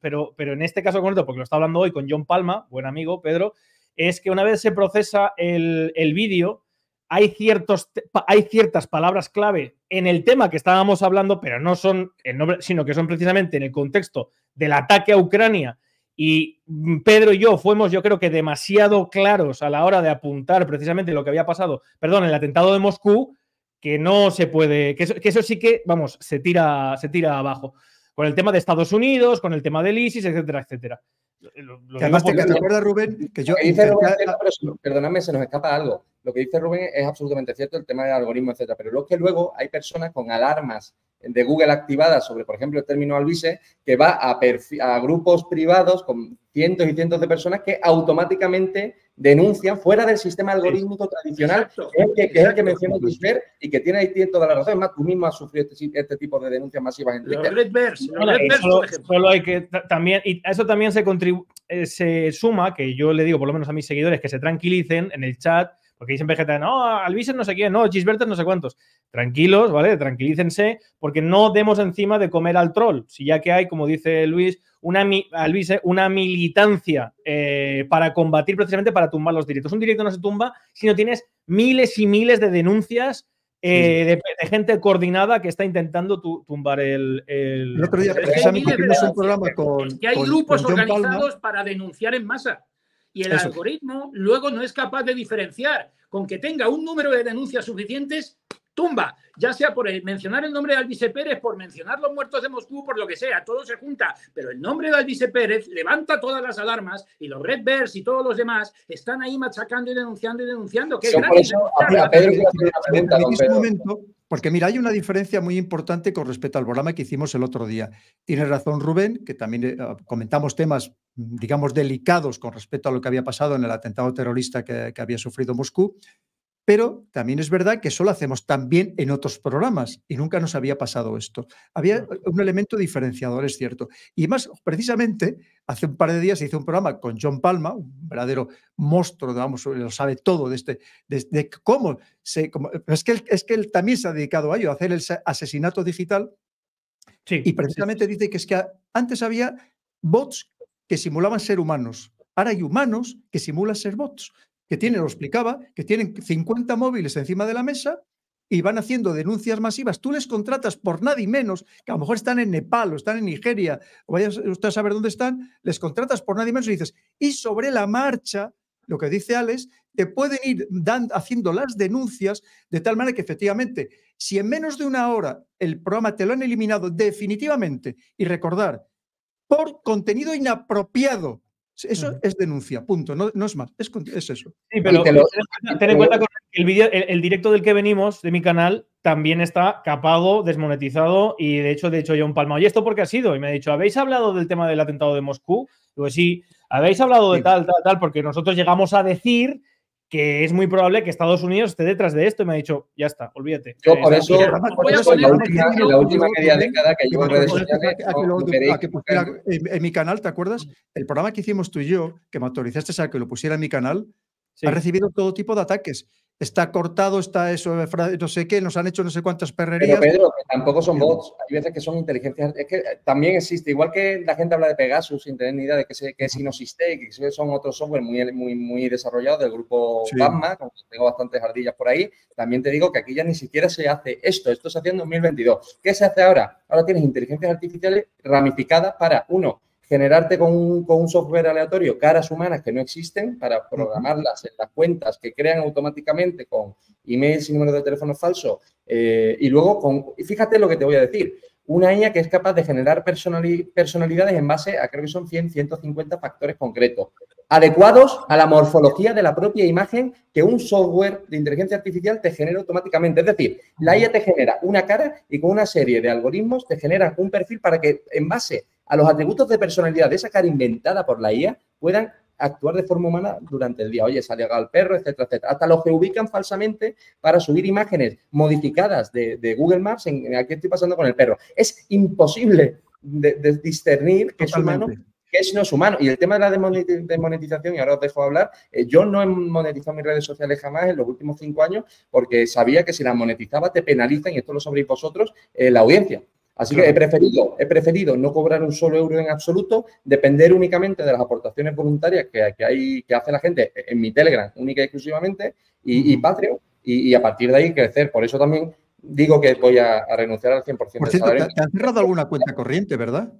pero, pero en este caso concreto, porque lo está hablando hoy con John Palma, buen amigo, Pedro, es que una vez se procesa el, vídeo, hay, ciertos, hay ciertas palabras clave en el tema que estábamos hablando, pero no son el nombre, sino que son precisamente en el contexto del ataque a Ucrania. Y Pedro y yo fuimos, yo creo que demasiado claros a la hora de apuntar precisamente lo que había pasado, perdón, el atentado de Moscú, que no se puede, que eso, sí que, vamos, se tira, se tira abajo. Con el tema de Estados Unidos, con el tema del ISIS, etcétera, etcétera. además te, acuerdas, Rubén, que yo... perdóname, se nos escapa algo. Lo que dice Rubén es absolutamente cierto, el tema del algoritmo, etcétera. Pero lo que luego hay personas con alarmas de Google activadas sobre, por ejemplo, el término Alvise, que va a, a grupos privados con cientos y cientos de personas que automáticamente denuncian fuera del sistema algorítmico tradicional, que, es el que menciona Twitter y que tiene ahí toda la razón. Más, tú mismo has sufrido este, este, tipo de denuncias masivas en Twitter. solo, hay que también, y a eso también se, eh, se suma, que yo le digo por lo menos a mis seguidores, que se tranquilicen en el chat porque dicen gente, no, Alvisen no sé quién, no, Gisberter no sé cuántos. Tranquilos, ¿vale? Tranquilícense, porque no demos encima de comer al troll. Si ya que hay, como dice Luis, una, una militancia eh, para combatir precisamente para tumbar los directos. Un directo no se tumba si no tienes miles y miles de denuncias eh, de, gente coordinada que está intentando tumbar el, el... otro día precisamente tuvimos un programa con. Que hay grupos organizados para denunciar en masa. Y el algoritmo luego no es capaz de diferenciar. Con que tenga un número de denuncias suficientes, tumba, ya sea por mencionar el nombre de Alvise Pérez, por mencionar los muertos de Moscú, por lo que sea, todo se junta, pero el nombre de Alvise Pérez levanta todas las alarmas y los Red Bears y todos los demás están ahí machacando y denunciando y denunciando. ¿Qué porque mira, hay una diferencia muy importante con respecto al programa que hicimos el otro día. Tiene razón Rubén, que también eh, comentamos temas, digamos, delicados con respecto a lo que había pasado en el atentado terrorista que había sufrido Moscú, pero también es verdad que eso lo hacemos también en otros programas y nunca nos había pasado esto. Había un elemento diferenciador, es cierto. Y más, precisamente, hace un par de días hice un programa con John Palma, un verdadero monstruo, vamos, lo sabe todo de, este, de, cómo se... es, que él, es que él también se ha dedicado a ello, a hacer el asesinato digital. Sí, y precisamente dice que es que antes había bots que simulaban ser humanos. Ahora hay humanos que simulan ser bots que tienen, lo explicaba, que tienen 50 móviles encima de la mesa y van haciendo denuncias masivas. Tú les contratas por nadie menos, que a lo mejor están en Nepal o están en Nigeria, o vaya usted a saber dónde están, les contratas por nadie menos y dices, y sobre la marcha, lo que dice Alex, te pueden ir dando, haciendo las denuncias de tal manera que efectivamente, si en menos de una hora el programa te lo han eliminado definitivamente, y recordar, por contenido inapropiado, eso es denuncia, punto, no, es más, es, eso. Sí, pero ten, en cuenta que el, video, el, directo del que venimos de mi canal también está capado, desmonetizado y de hecho, de hecho, yo un palma, ¿y esto por qué ha sido? Y me ha dicho, ¿habéis hablado del tema del atentado de Moscú? Digo, sí, habéis hablado de tal, tal, tal, porque nosotros llegamos a decir que es muy probable que Estados Unidos esté detrás de esto y me ha dicho, ya está, olvídate. Yo por eso, por eso en, la última, media década que llevo en redes sociales... en, mi canal, ¿te acuerdas? El programa que hicimos tú y yo, que me autorizaste a que lo pusiera en mi canal, ha recibido todo tipo de ataques está cortado, está eso, no sé qué, nos han hecho no sé cuántas perrerías. Pero Pedro, tampoco son bots, hay veces que son inteligencias, es que también existe, igual que la gente habla de Pegasus sin tener ni idea de que, es Sinosystem, que son otros software muy, muy, muy desarrollados del grupo sí. tengo bastantes ardillas por ahí, también te digo que aquí ya ni siquiera se hace esto, esto se hace en 2022. ¿Qué se hace ahora? Ahora tienes inteligencias artificiales ramificadas para, uno, generarte con un, software aleatorio caras humanas que no existen para programarlas en las cuentas que crean automáticamente con emails y números de teléfono falso. Eh, y luego, con, fíjate lo que te voy a decir, una IA que es capaz de generar personalidades en base a, creo que son 100, 150 factores concretos, adecuados a la morfología de la propia imagen que un software de inteligencia artificial te genera automáticamente. Es decir, la IA te genera una cara y con una serie de algoritmos te generan un perfil para que en base a los atributos de personalidad de esa cara inventada por la IA puedan actuar de forma humana durante el día. Oye, salió al perro, etcétera, etcétera. Hasta los que ubican falsamente para subir imágenes modificadas de, Google Maps en, aquí estoy pasando con el perro. Es imposible de, discernir que es humano que es no es humano. Y el tema de la demonetización, y ahora os dejo hablar, eh, yo no he monetizado mis redes sociales jamás en los últimos cinco años porque sabía que si las monetizaba te penalizan, y esto lo sabréis vosotros, eh, la audiencia. Así que he preferido, he preferido no cobrar un solo euro en absoluto, depender únicamente de las aportaciones voluntarias que, que, hay, que hace la gente en mi Telegram, única y exclusivamente, y, Patreon, y, a partir de ahí crecer. Por eso también digo que voy a, renunciar al 100% Por cierto, ¿Te, han cerrado alguna cuenta corriente, verdad?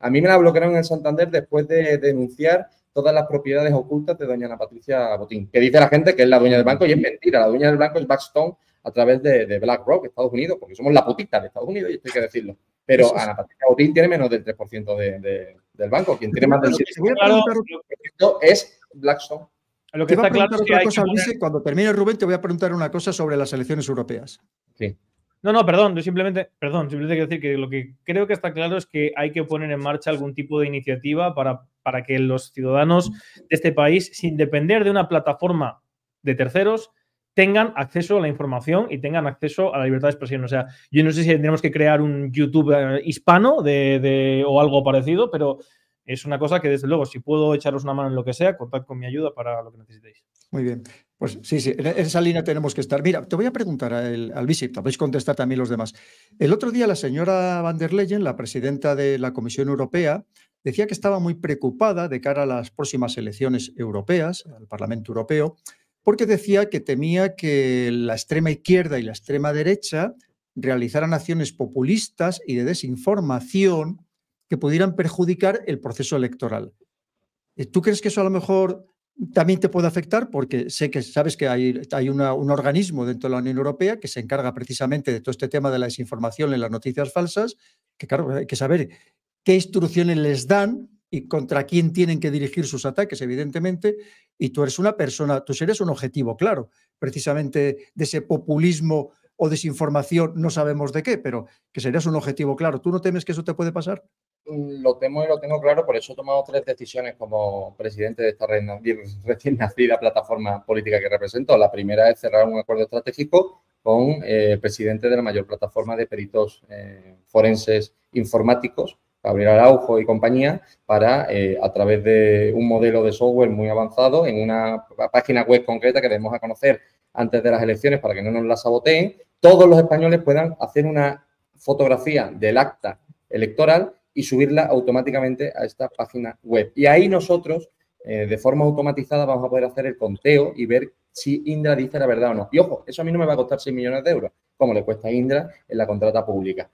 A mí me la bloquearon en Santander después de denunciar todas las propiedades ocultas de doña Ana Patricia Botín, que dice la gente que es la dueña del banco y es mentira. La dueña del banco es Backstone a través de, BlackRock, Estados Unidos, porque somos la putita de Estados Unidos y esto hay que decirlo. Pero Ana Patricia Botín tiene menos del 3% de, del banco. Quien tiene más del 7% es Blackstone. Lo que está claro es que cuando termine Rubén te voy a preguntar una cosa sobre las elecciones europeas. Sí. No, no, perdón, yo simplemente, perdón, simplemente quiero decir que lo que creo que está claro es que hay que poner en marcha algún tipo de iniciativa para, para que los ciudadanos de este país, sin depender de una plataforma de terceros, tengan acceso a la información y tengan acceso a la libertad de expresión. O sea, yo no sé si tenemos que crear un YouTube eh, hispano de, o algo parecido, pero es una cosa que desde luego, si puedo echaros una mano en lo que sea, contad con mi ayuda para lo que necesitéis. Muy bien. Pues sí, sí, en esa línea tenemos que estar. Mira, te voy a preguntar al, al Visip, podéis contestar también los demás. El otro día la señora van der Leyen, la presidenta de la Comisión Europea, decía que estaba muy preocupada de cara a las próximas elecciones europeas, al Parlamento Europeo, porque decía que temía que la extrema izquierda y la extrema derecha realizaran acciones populistas y de desinformación que pudieran perjudicar el proceso electoral. Eh, ¿Tú crees que eso a lo mejor también te puede afectar? Porque sé que sabes que hay, hay un organismo dentro de la Unión Europea que se encarga precisamente de todo este tema de la desinformación en las noticias falsas, que claro, hay que saber qué instrucciones les dan y contra quién tienen que dirigir sus ataques, evidentemente, y tú eres una persona, tú eres un objetivo claro, precisamente de ese populismo o desinformación, no sabemos de qué, pero que serías un objetivo claro. ¿Tú no temes que eso te puede pasar? Mm, lo temo y lo tengo claro, por eso he tomado tres decisiones como presidente de esta recién nacida plataforma política que represento. La primera es cerrar un acuerdo estratégico con eh, el presidente de la mayor plataforma de peritos eh, forenses informáticos Gabriel Araujo y compañía, para, eh, a través de un modelo de software muy avanzado, en una página web concreta que debemos a conocer antes de las elecciones para que no nos la saboteen, todos los españoles puedan hacer una fotografía del acta electoral y subirla automáticamente a esta página web. Y ahí nosotros, eh, de forma automatizada, vamos a poder hacer el conteo y ver si Indra dice la verdad o no. Y ojo, eso a mí no me va a costar 6 millones de euros, como le cuesta a Indra en la contrata pública.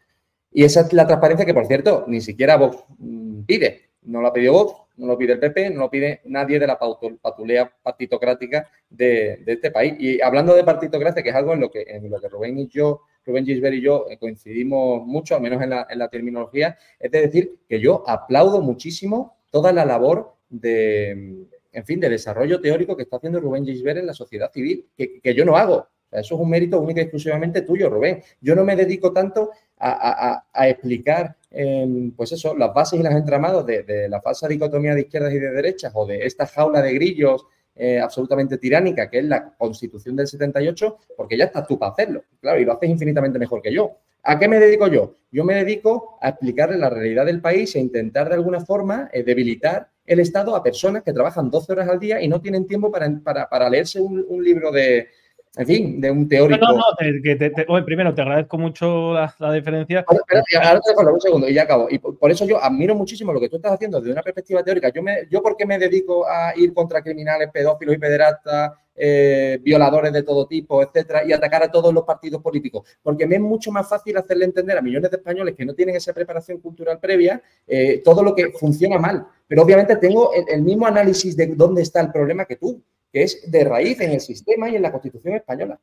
Y esa es la transparencia que, por cierto, ni siquiera Vox mm, pide. No la pidió Vox, no lo pide el PP, no lo pide nadie de la patulea partitocrática de, este país. Y hablando de partitocracia, que es algo en lo que, en lo que Rubén y yo, Rubén Gisbert y yo eh, coincidimos mucho, al menos en la, en la terminología, es de decir que yo aplaudo muchísimo toda la labor de, en fin, de desarrollo teórico que está haciendo Rubén Gisbert en la sociedad civil, que, que yo no hago. Eso es un mérito único y exclusivamente tuyo, Rubén. Yo no me dedico tanto a, explicar, em, pues eso, las bases y los entramados de, la falsa dicotomía de izquierdas y de derechas o de esta jaula de grillos eh, absolutamente tiránica, que es la Constitución del 78, porque ya estás tú para hacerlo. Claro, y lo haces infinitamente mejor que yo. ¿A qué me dedico yo? Yo me dedico a explicarle la realidad del país e intentar de alguna forma eh, debilitar el Estado a personas que trabajan 12 horas al día y no tienen tiempo para, leerse un libro de, en fin, de un teórico. No, no, no primero te agradezco mucho la, diferencia. ahora te dejo un segundo y ya acabo. Y por, eso yo admiro muchísimo lo que tú estás haciendo desde una perspectiva teórica. Yo, me, yo ¿por qué me dedico a ir contra criminales, pedófilos y pederastas, eh, violadores de todo tipo, etcétera, y atacar a todos los partidos políticos? Porque me es mucho más fácil hacerle entender a millones de españoles que no tienen esa preparación cultural previa eh, todo lo que funciona mal. Pero obviamente tengo el mismo análisis de dónde está el problema que tú que es de raíz en el sistema y en la Constitución española.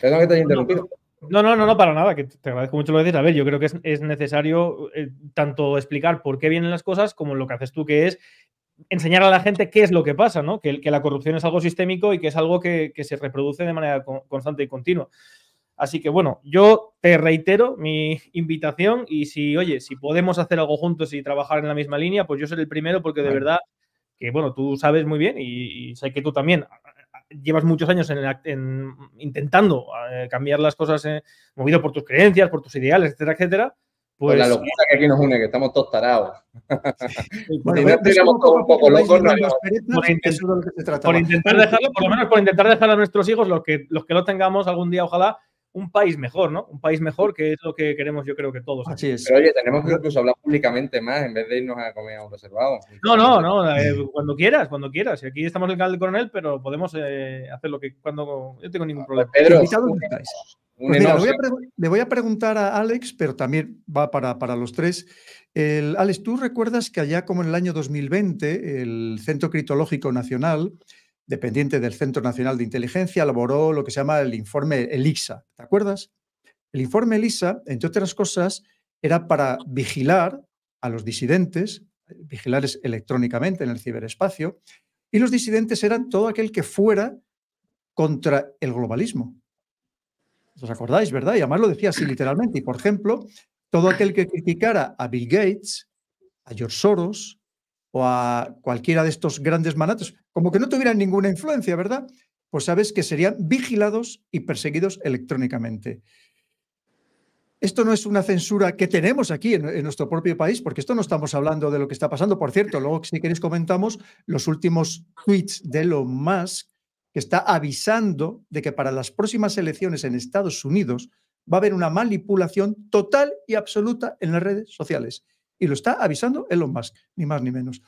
Perdón que te haya interrumpido. No, no, no, no, para nada, que te agradezco mucho lo que dices. A ver, yo creo que es, necesario eh, tanto explicar por qué vienen las cosas como lo que haces tú, que es enseñar a la gente qué es lo que pasa, ¿no? Que, que la corrupción es algo sistémico y que es algo que, se reproduce de manera constante y continua. Así que bueno, yo te reitero mi invitación y si, oye, si podemos hacer algo juntos y trabajar en la misma línea, pues yo seré el primero porque de verdad que bueno, tú sabes muy bien y, sé que tú también llevas muchos años en, intentando eh, cambiar las cosas, eh, movido por tus creencias, por tus ideales, etcétera, etcétera. Pues, la locura que aquí nos une, que estamos todos tarados. Bueno, un poco, locos, por, intentar dejarlo, por lo menos por intentar dejar a nuestros hijos, los que, los que lo tengamos algún día, ojalá, un país mejor, ¿no? Un país mejor, que es lo que queremos, yo creo que todos. Así es. Pero oye, tenemos que incluso hablar públicamente más en vez de irnos a comer a un reservado. No, no, no, eh, cuando quieras, cuando quieras. Aquí estamos en el canal del coronel, pero podemos eh, hacer lo que cuando. Yo tengo ningún problema. Pedro, pues le, voy a preguntar a Alex, pero también va para, para los tres. El, Alex, ¿tú recuerdas que allá como en el año 2020 el Centro Critológico Nacional dependiente del Centro Nacional de Inteligencia, elaboró lo que se llama el informe ELISA. ¿Te acuerdas? El informe ELISA, entre otras cosas, era para vigilar a los disidentes, vigilarles electrónicamente en el ciberespacio, y los disidentes eran todo aquel que fuera contra el globalismo. ¿Os acordáis, verdad? Y además lo decía así literalmente. Y, por ejemplo, todo aquel que criticara a Bill Gates, a George Soros, o a cualquiera de estos grandes manatos, como que no tuvieran ninguna influencia, ¿verdad? Pues sabes que serían vigilados y perseguidos electrónicamente. Esto no es una censura que tenemos aquí en, nuestro propio país, porque esto no estamos hablando de lo que está pasando. Por cierto, luego si queréis comentamos los últimos tweets de Elon Musk, que está avisando de que para las próximas elecciones en Estados Unidos va a haber una manipulación total y absoluta en las redes sociales y lo está avisando Elon Musk, ni más ni menos.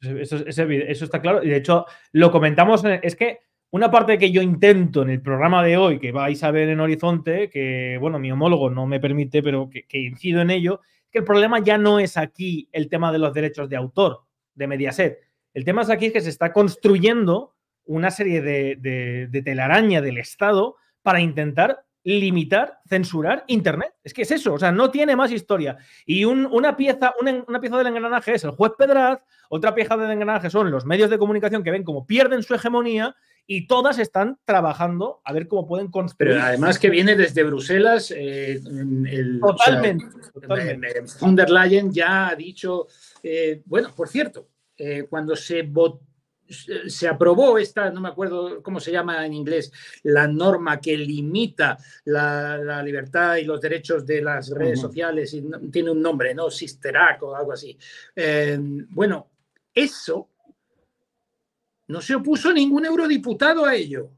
eso, está, claro. Y de hecho, lo comentamos, es que una parte que yo intento en el programa de hoy, que vais a ver en Horizonte, que bueno, mi homólogo no me permite, pero que, incido en ello, que el problema ya no es aquí el tema de los derechos de autor de Mediaset. El tema es aquí que se está construyendo una serie de, de, de telaraña del Estado para intentar limitar, censurar Internet. Es que es eso, o sea, no tiene más historia. Y una, pieza, una, pieza del engranaje es el juez Pedraz, otra pieza del engranaje son los medios de comunicación que ven cómo pierden su hegemonía y todas están trabajando a ver cómo pueden construir. Pero además que viene desde Bruselas, eh, el, totalmente, von der Leyen ya ha dicho, eh, bueno, por cierto, eh, cuando se votó se aprobó esta, no me acuerdo cómo se llama en inglés, la norma que limita la, libertad y los derechos de las redes sociales, y tiene un nombre, ¿no? Sisterac o algo así. Eh, bueno, eso no se opuso ningún eurodiputado a ello.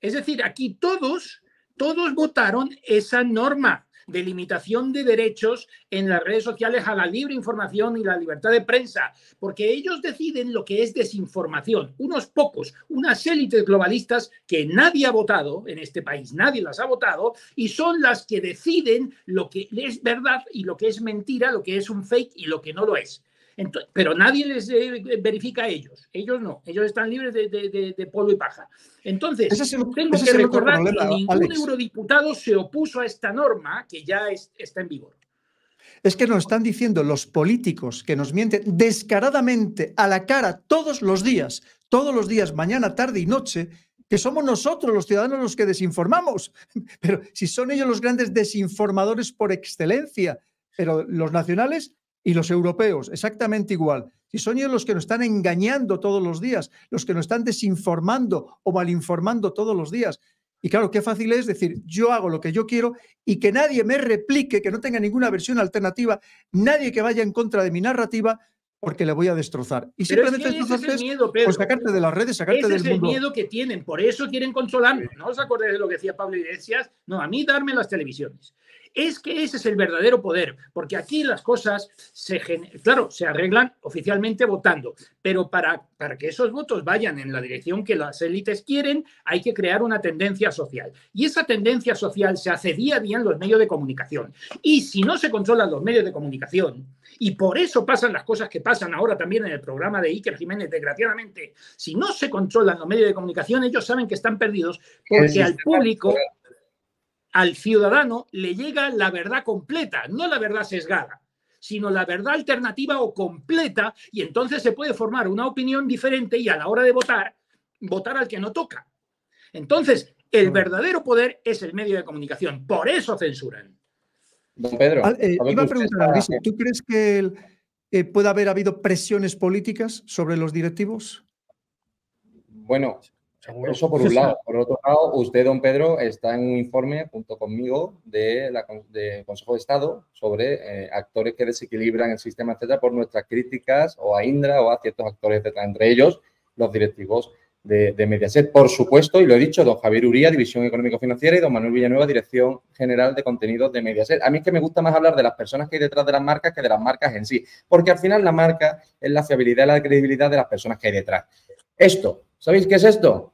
Es decir, aquí todos, todos votaron esa norma de limitación de derechos en las redes sociales a la libre información y la libertad de prensa, porque ellos deciden lo que es desinformación. Unos pocos, unas élites globalistas que nadie ha votado en este país, nadie las ha votado, y son las que deciden lo que es verdad y lo que es mentira, lo que es un fake y lo que no lo es pero nadie les eh, verifica a ellos. Ellos no. Ellos están libres de, polvo y paja. Entonces, tengo que recordar que ningún eurodiputado se opuso a esta norma que ya está en vigor. Es que nos están diciendo los políticos que nos mienten descaradamente a la cara todos los días, todos los días, mañana, tarde y noche, que somos nosotros los ciudadanos los que desinformamos. Pero si son ellos los grandes desinformadores por excelencia, pero los nacionales y los europeos, exactamente igual. si son ellos los que nos están engañando todos los días, los que nos están desinformando o malinformando todos los días. Y claro, qué fácil es decir, yo hago lo que yo quiero y que nadie me replique, que no tenga ninguna versión alternativa, nadie que vaya en contra de mi narrativa, porque le voy a destrozar. Y simplemente es, es miedo, Pedro. Pues sacarte de las redes, sacarte ese del es el miedo que tienen, por eso quieren controlarnos. ¿No os acordáis de lo que decía Pablo Iglesias? No, a mí darme las televisiones es que ese es el verdadero poder, porque aquí las cosas se, claro, se arreglan oficialmente votando, pero para, para que esos votos vayan en la dirección que las élites quieren, hay que crear una tendencia social. Y esa tendencia social se hace día a día en los medios de comunicación. Y si no se controlan los medios de comunicación, y por eso pasan las cosas que pasan ahora también en el programa de Iker Jiménez, desgraciadamente, si no se controlan los medios de comunicación, ellos saben que están perdidos porque al público al ciudadano le llega la verdad completa, no la verdad sesgada, sino la verdad alternativa o completa, y entonces se puede formar una opinión diferente y a la hora de votar, votar al que no toca. Entonces, el verdadero poder es el medio de comunicación, por eso censuran. Don Pedro, eh, iba a preguntar, ¿tú crees que eh, puede haber habido presiones políticas sobre los directivos? Bueno, eso por un lado. Por otro lado, usted, don Pedro, está en un informe junto conmigo de la, Consejo de Estado sobre eh, actores que desequilibran el sistema, etcétera, por nuestras críticas o a Indra o a ciertos actores, etcétera. Entre ellos, los directivos de, Mediaset. Por supuesto, y lo he dicho, don Javier Uría, División Económico-Financiera, y don Manuel Villanueva, Dirección General de Contenidos de Mediaset. A mí es que me gusta más hablar de las personas que hay detrás de las marcas que de las marcas en sí, porque al final la marca es la fiabilidad y la credibilidad de las personas que hay detrás. Esto, ¿sabéis qué es esto?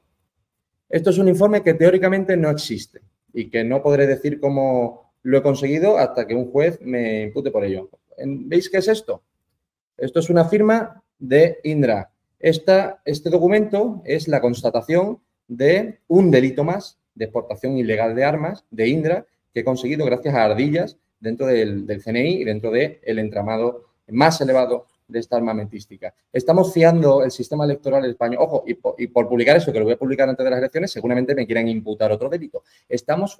Esto es un informe que teóricamente no existe y que no podré decir cómo lo he conseguido hasta que un juez me impute por ello. ¿Veis qué es esto? Esto es una firma de Indra. Esta, este documento es la constatación de un delito más de exportación ilegal de armas de Indra que he conseguido gracias a ardillas dentro del, del CNI y dentro del entramado más elevado de esta armamentística. Estamos fiando el sistema electoral español. Ojo, y por, publicar eso, que lo voy a publicar antes de las elecciones, seguramente me quieran imputar otro delito. Estamos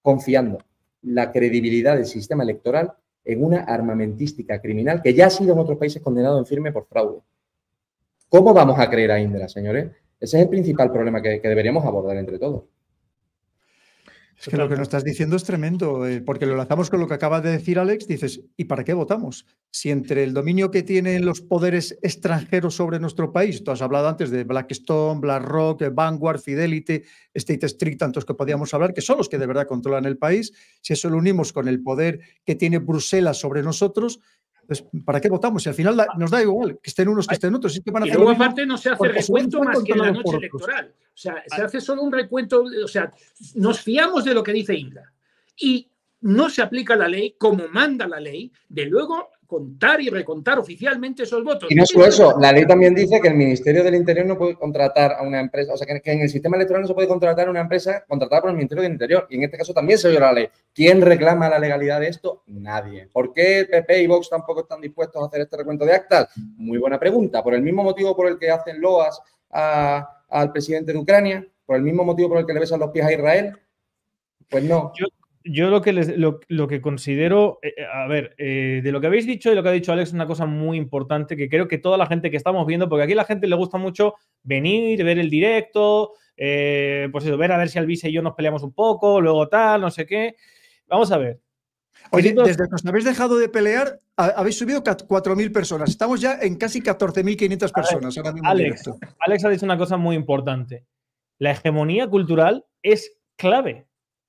confiando la credibilidad del sistema electoral en una armamentística criminal que ya ha sido en otros países condenado en firme por fraude. ¿Cómo vamos a creer a Indra, señores? Ese es el principal problema que deberíamos abordar entre todos. Es que lo que nos estás diciendo es tremendo, eh, porque lo lanzamos con lo que acaba de decir Alex, dices, ¿y para qué votamos? Si entre el dominio que tienen los poderes extranjeros sobre nuestro país, tú has hablado antes de Blackstone, BlackRock, Vanguard, Fidelity, State Street, tantos que podíamos hablar, que son los que de verdad controlan el país, si eso lo unimos con el poder que tiene Bruselas sobre nosotros, pues, ¿para qué votamos? Si al final nos da igual que estén unos, que estén otros. que van a y luego, aparte, no se hace recuento más que en la noche electoral. O sea, se hace solo un recuento. O sea, nos fiamos de lo que dice Indra. Y no se aplica la ley como manda la ley, de luego contar y recontar oficialmente esos votos. Y no solo eso, la ley también dice que el Ministerio del Interior no puede contratar a una empresa, o sea, que en el sistema electoral no se puede contratar a una empresa contratada por el Ministerio del Interior. Y en este caso también se viola la ley. ¿Quién reclama la legalidad de esto? Nadie. ¿Por qué PP y Vox tampoco están dispuestos a hacer este recuento de actas? Muy buena pregunta. ¿Por el mismo motivo por el que hacen loas al presidente de Ucrania? ¿Por el mismo motivo por el que le besan los pies a Israel? Pues no yo lo que, lo, que considero, eh, eh, a ver, eh, de lo que habéis dicho y lo que ha dicho Alex, una cosa muy importante que creo que toda la gente que estamos viendo, porque aquí a la gente le gusta mucho venir, ver el directo, pues eso, ver a ver si Alvise y yo nos peleamos un poco, luego tal, no sé qué. Vamos a ver. Oye, desde que os habéis dejado de pelear, habéis subido 4.000 personas. Estamos ya en casi 14.500 personas. Alex, Alex ha dicho una cosa muy importante. La hegemonía cultural es clave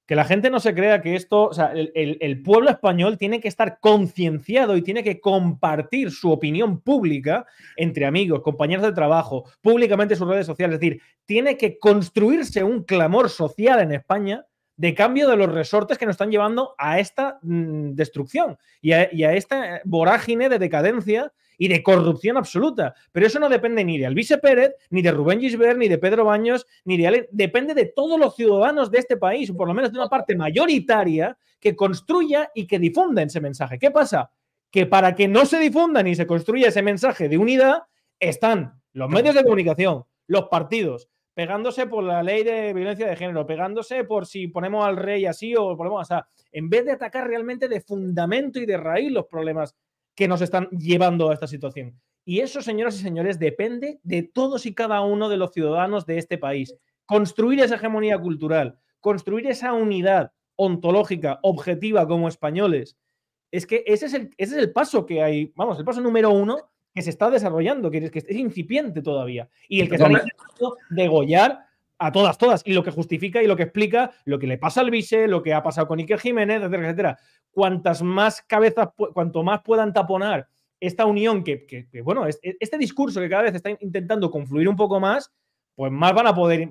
que la gente no se crea que esto, o sea, el, pueblo español tiene que estar concienciado y tiene que compartir su opinión pública entre amigos, compañeros de trabajo, públicamente en sus redes sociales. Es decir, tiene que construirse un clamor social en España de cambio de los resortes que nos están llevando a esta mm, destrucción y a, esta vorágine de decadencia y de corrupción absoluta. Pero eso no depende ni de Alvise Pérez, ni de Rubén Gisbert, ni de Pedro Baños, ni de Ale... Depende de todos los ciudadanos de este país, o por lo menos de una parte mayoritaria, que construya y que difunda ese mensaje. ¿Qué pasa? Que para que no se difunda ni se construya ese mensaje de unidad, están los medios de comunicación, los partidos, pegándose por la ley de violencia de género, pegándose por si ponemos al rey así o ponemos así, en vez de atacar realmente de fundamento y de raíz los problemas que nos están llevando a esta situación. Y eso, señoras y señores, depende de todos y cada uno de los ciudadanos de este país. Construir esa hegemonía cultural, construir esa unidad ontológica, objetiva como españoles, es que ese es el, ese es el paso que hay, vamos, el paso número uno que se está desarrollando, que es, que es incipiente todavía. Y el que está intentando degollar a todas, todas. Y lo que justifica y lo que explica lo que le pasa al Vice, lo que ha pasado con Iker Jiménez, etcétera, etcétera. Cuantas más cabezas, cuanto más puedan taponar esta unión que, bueno, este discurso que cada vez está intentando confluir un poco más, pues más van a poder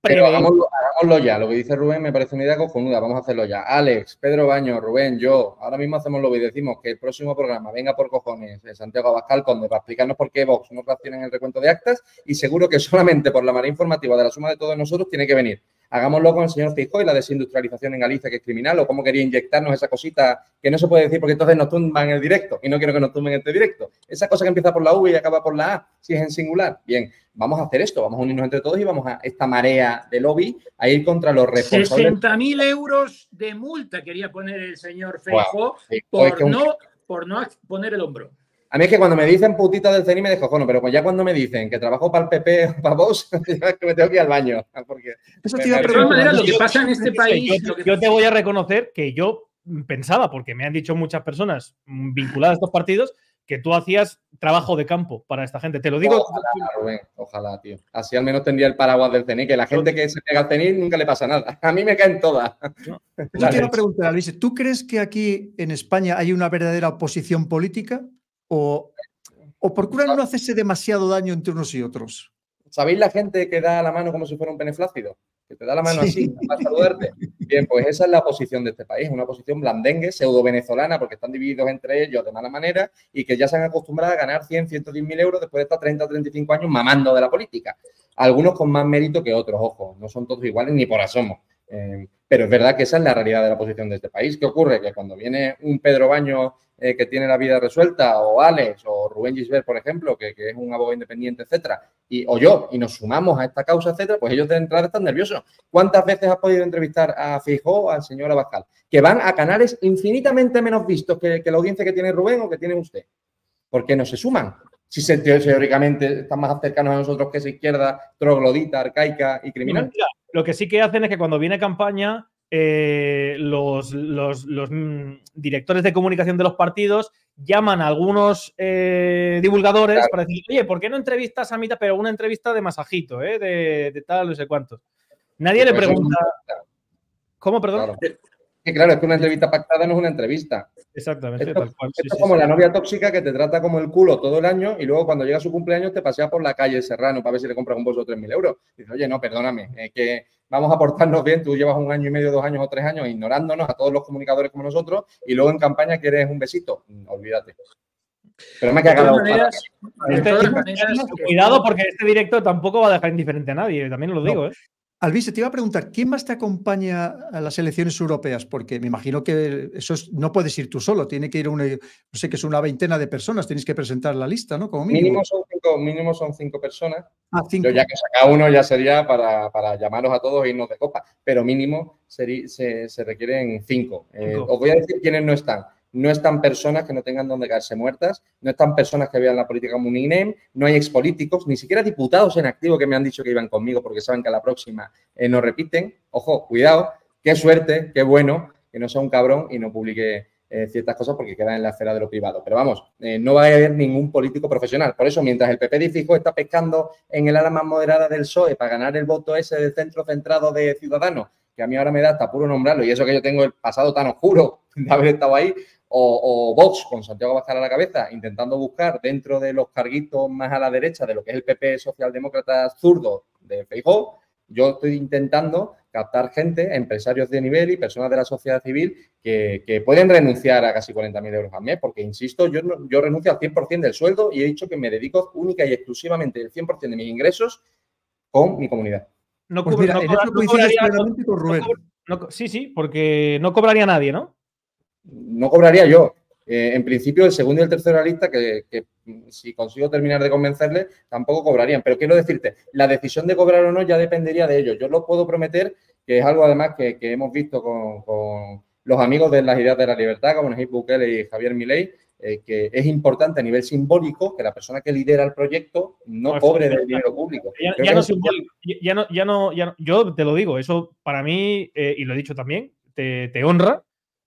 Pero hagámoslo, ya, lo que dice Rubén me parece una idea cojonuda, vamos a hacerlo ya. Alex, Pedro Baño, Rubén, yo, ahora mismo hacemos lo que decimos que el próximo programa venga por cojones de Santiago Abascal Conde para explicarnos por qué Vox no reacciona en el recuento de actas y seguro que solamente por la manera informativa de la suma de todos nosotros tiene que venir hagámoslo con el señor Fijo y la desindustrialización en Galicia, que es criminal, o cómo quería inyectarnos esa cosita que no se puede decir porque entonces nos tumban el directo y no quiero que nos tumben este directo. Esa cosa que empieza por la V y acaba por la A, si es en singular. Bien, vamos a hacer esto, vamos a unirnos entre todos y vamos a esta marea de lobby a ir contra los responsables. 60.000 euros de multa quería poner el señor Fijo por, no, por no poner el hombro. A mí es que cuando me dicen putita del CENI me descojono, pero pues ya cuando me dicen que trabajo para el PP o para vos, que me tengo que ir al baño. Porque Eso te iba a preguntar. lo que pasa en este país. Yo, te voy a reconocer que yo pensaba, porque me han dicho muchas personas vinculadas a estos partidos, que tú hacías trabajo de campo para esta gente. Te lo digo. Ojalá, Rubén, ojalá, tío. Así al menos tendría el paraguas del CENI, que la gente que se pega al CENI nunca le pasa nada. A mí me caen todas. Yo quiero preguntar, Luis, ¿tú crees que aquí en España hay una verdadera oposición política? O, o procuran no hacerse demasiado daño entre unos y otros. ¿Sabéis la gente que da la mano como si fuera un peneflácido? Que te da la mano así para saludarte. Bien, pues esa es la posición de este país, una posición blandengue, pseudo-venezolana, porque están divididos entre ellos de mala manera y que ya se han acostumbrado a ganar 100, 110 mil euros después de estar 30 o 35 años mamando de la política. Algunos con más mérito que otros, ojo, no son todos iguales ni por asomo. Eh, pero es verdad que esa es la realidad de la posición de este país. ¿Qué ocurre? Que cuando viene un Pedro Baño eh, que tiene la vida resuelta, o Alex, o Rubén Gisbert, por ejemplo, que, es un abogado independiente, etcétera, y, o yo, y nos sumamos a esta causa, etcétera, pues ellos de entrada están nerviosos. ¿Cuántas veces has podido entrevistar a Fijó, al señor Abascal? Que van a canales infinitamente menos vistos que, la audiencia que tiene Rubén o que tiene usted. ¿Por qué no se suman? si se, teóricamente están más cercanos a nosotros que esa izquierda troglodita, arcaica y criminal. lo que sí que hacen es que cuando viene campaña eh, los, mm, directores de comunicación de los partidos llaman a algunos eh, divulgadores para decir, oye, ¿por qué no entrevistas a mitad, pero una entrevista de masajito, eh, de, tal, no sé cuántos? Nadie le pregunta. ¿Cómo, perdón? claro, es que una entrevista pactada no es una entrevista. Exactamente. Esto, es como la novia tóxica que te trata como el culo todo el año y luego cuando llega su cumpleaños te pasea por la calle Serrano para ver si le compras un bolso de 3.000 euros. Dice, oye, no, perdóname, es que vamos a portarnos bien, tú llevas un año y medio, dos años o tres años ignorándonos a todos los comunicadores como nosotros y luego en campaña quieres un besito. Mm, olvídate. Pero me ha cagado. Este, cuidado porque este directo tampoco va a dejar indiferente a nadie, también lo digo, ¿eh? Alvise, te iba a preguntar, ¿quién más te acompaña a las elecciones europeas? Porque me imagino que eso no puedes ir tú solo, tiene que ir una, no sé que es una veintena de personas, tienes que presentar la lista, ¿no? Como mínimo. Mínimo son cinco, persons. Ah, cinco. ya que saca uno ya sería para, para, llamaros a todos e irnos de copa, pero mínimo se, se, requieren cinco. Eh, os voy a decir quiénes no están no están personas que no tengan donde caerse muertas, no están personas que vean la política como un INEM, no hay expolíticos, ni siquiera diputados en activo que me han dicho que iban conmigo porque saben que a la próxima eh, no repiten. Ojo, cuidado, qué suerte, qué bueno que no sea un cabrón y no publique eh, ciertas cosas porque quedan en la esfera de lo privado. Pero vamos, eh, no va a haber ningún político profesional. Por eso, mientras el PP Fijo está pescando en el ala más moderada del PSOE para ganar el voto ese del centro centrado de Ciudadanos, que a mí ahora me da hasta puro nombrarlo, y eso que yo tengo el pasado tan oscuro de haber estado ahí, o, Vox con Santiago Abascal a la cabeza, intentando buscar dentro de los carguitos más a la derecha de lo que es el PP socialdemócrata zurdo de Feijóo, yo estoy intentando captar gente, empresarios de nivel y personas de la sociedad civil que, pueden renunciar a casi 40.000 euros al mes, porque, insisto, yo, yo renuncio al 100% del sueldo y he dicho que me dedico única y exclusivamente el 100% de mis ingresos con mi comunidad. No, pues sí, sí, porque no cobraría nadie, ¿no? No cobraría yo. Eh, en principio, el segundo y el tercero de la lista, que, si consigo terminar de convencerle, tampoco cobrarían. Pero quiero decirte, la decisión de cobrar o no ya dependería de ellos. Yo lo puedo prometer, que es algo además que, hemos visto con, los amigos de las ideas de la libertad, como Nayib Bukele y Javier Milei, eh, que es importante a nivel simbólico que la persona que lidera el proyecto no cobre del dinero público. Ya, no, ya, no, ya, no, yo te lo digo, eso para mí, eh, y lo he dicho también, te, te honra,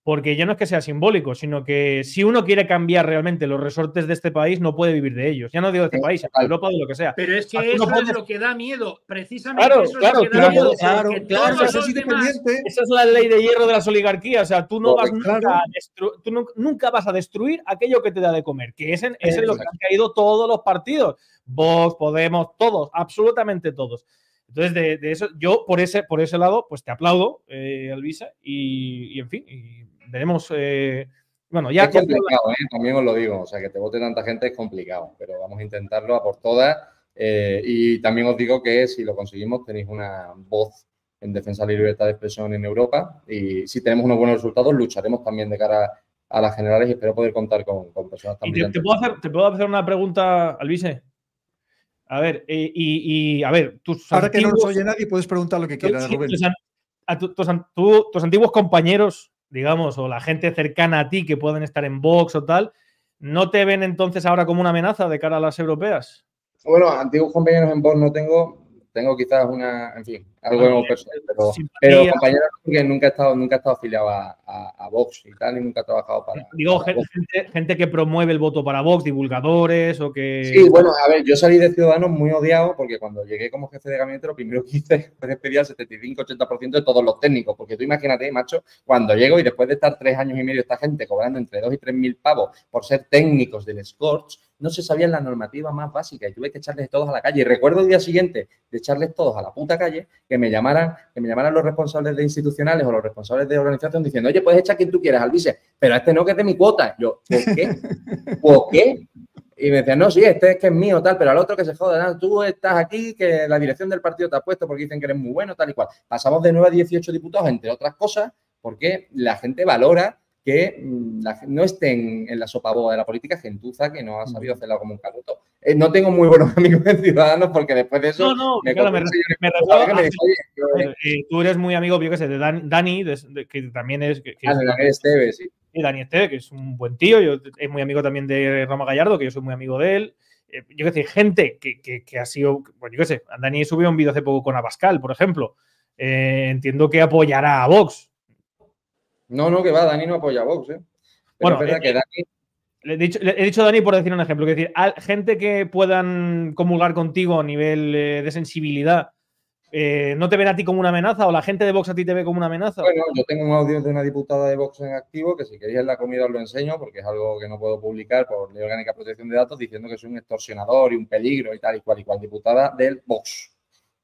porque ya no es que sea simbólico, sino que si uno quiere cambiar realmente los resortes de este país, no puede vivir de ellos. Ya no digo de este país, de Europa o de lo que sea. Pero es que eso es lo que da miedo, precisamente claro, eso es lo que da miedo. Claro, claro, eso es independiente. Esa es la ley de hierro de las oligarquías. O sea, tú, no vas nunca, a tú nunca vas a destruir aquello que te da de comer, que es en, es en lo que han caído todos los partidos. Vox, Podemos, todos, absolutamente todos. Entonces, de, eso, yo por ese, por ese lado, pues te aplaudo, eh, Alvisa, y, y en fin, y veremos. Eh, bueno, ya. Es complicado, ¿eh? también os lo digo. O sea, que te vote tanta gente es complicado, pero vamos a intentarlo a por todas. Eh, y también os digo que si lo conseguimos, tenéis una voz en defensa de la libertad de expresión en Europa. Y si tenemos unos buenos resultados, lucharemos también de cara a las generales y espero poder contar con, personas también. te, puedo hacer, ¿Te puedo hacer una pregunta, Alvise? A ver, y, a ver, tus Ahora que no nos oye nadie, puedes preguntar lo que quieras, Rubén. tus, antiguos compañeros digamos, o la gente cercana a ti que pueden estar en Vox o tal, ¿no te ven entonces ahora como una amenaza de cara a las europeas? Bueno, antiguos compañeros en Vox no tengo, tengo quizás una, en fin, algo personal, pero, pero compañeros que nunca he estado, nunca he estado afiliado a, a, Vox y tal, y nunca he trabajado para. Digo, gente, gente, que promueve el voto para Vox, divulgadores o que. Sí, bueno, a ver, yo salí de Ciudadanos muy odiado porque cuando llegué como jefe de gabinete, lo primero que hice fue despedir al 75-80% de todos los técnicos, porque tú imagínate, macho, cuando llego y después de estar tres años y medio esta gente cobrando entre dos y tres mil pavos por ser técnicos del Scorch, no se sabían la normativa más básica y tuve que echarles todos a la calle. Y recuerdo el día siguiente de echarles todos a la puta calle que me llamaran, que me llamaran los responsables de institucionales o los responsables de organización diciendo, oye, puedes echar quien tú quieras al vice, pero este no que es de mi cuota. Yo, ¿por qué? ¿Por qué? Y me decían, no, sí, este es que es mío, tal, pero al otro que se joda, tú estás aquí, que la dirección del partido te ha puesto porque dicen que eres muy bueno, tal y cual. Pasamos de 9 a 18 diputados, entre otras cosas, porque la gente valora que mm, no estén en la sopa boba de la política gentuza que no ha sabido hacerla como un canuto. Eh, no tengo muy buenos amigos en Ciudadanos porque después de eso... No, no, me, claro, me, Tú eres muy amigo, yo qué sé, de Dani, que también es... Que, ah, de Dani Esteve, sí. Y Dani Esteve, que es un buen tío, yo, es muy amigo también de Roma Gallardo, que yo soy muy amigo de él. Eh, yo qué sé, gente que, que, ha sido... Bueno, yo qué sé, Dani subió un vídeo hace poco con Abascal, por ejemplo. Eh, entiendo que apoyará a Vox no, no, que va, Dani no apoya a Vox, ¿eh? bueno, es verdad eh, que Dani... He, dicho, Dani por decir un ejemplo, es decir, gente que puedan comulgar contigo a nivel eh, de sensibilidad, eh, ¿no te ven a ti como una amenaza o la gente de Vox a ti te ve como una amenaza? Bueno, yo tengo un audio de una diputada de Vox en activo que si queréis en la comida os lo enseño porque es algo que no puedo publicar por ley orgánica de protección de datos diciendo que soy un extorsionador y un peligro y tal y cual y cual diputada del Vox.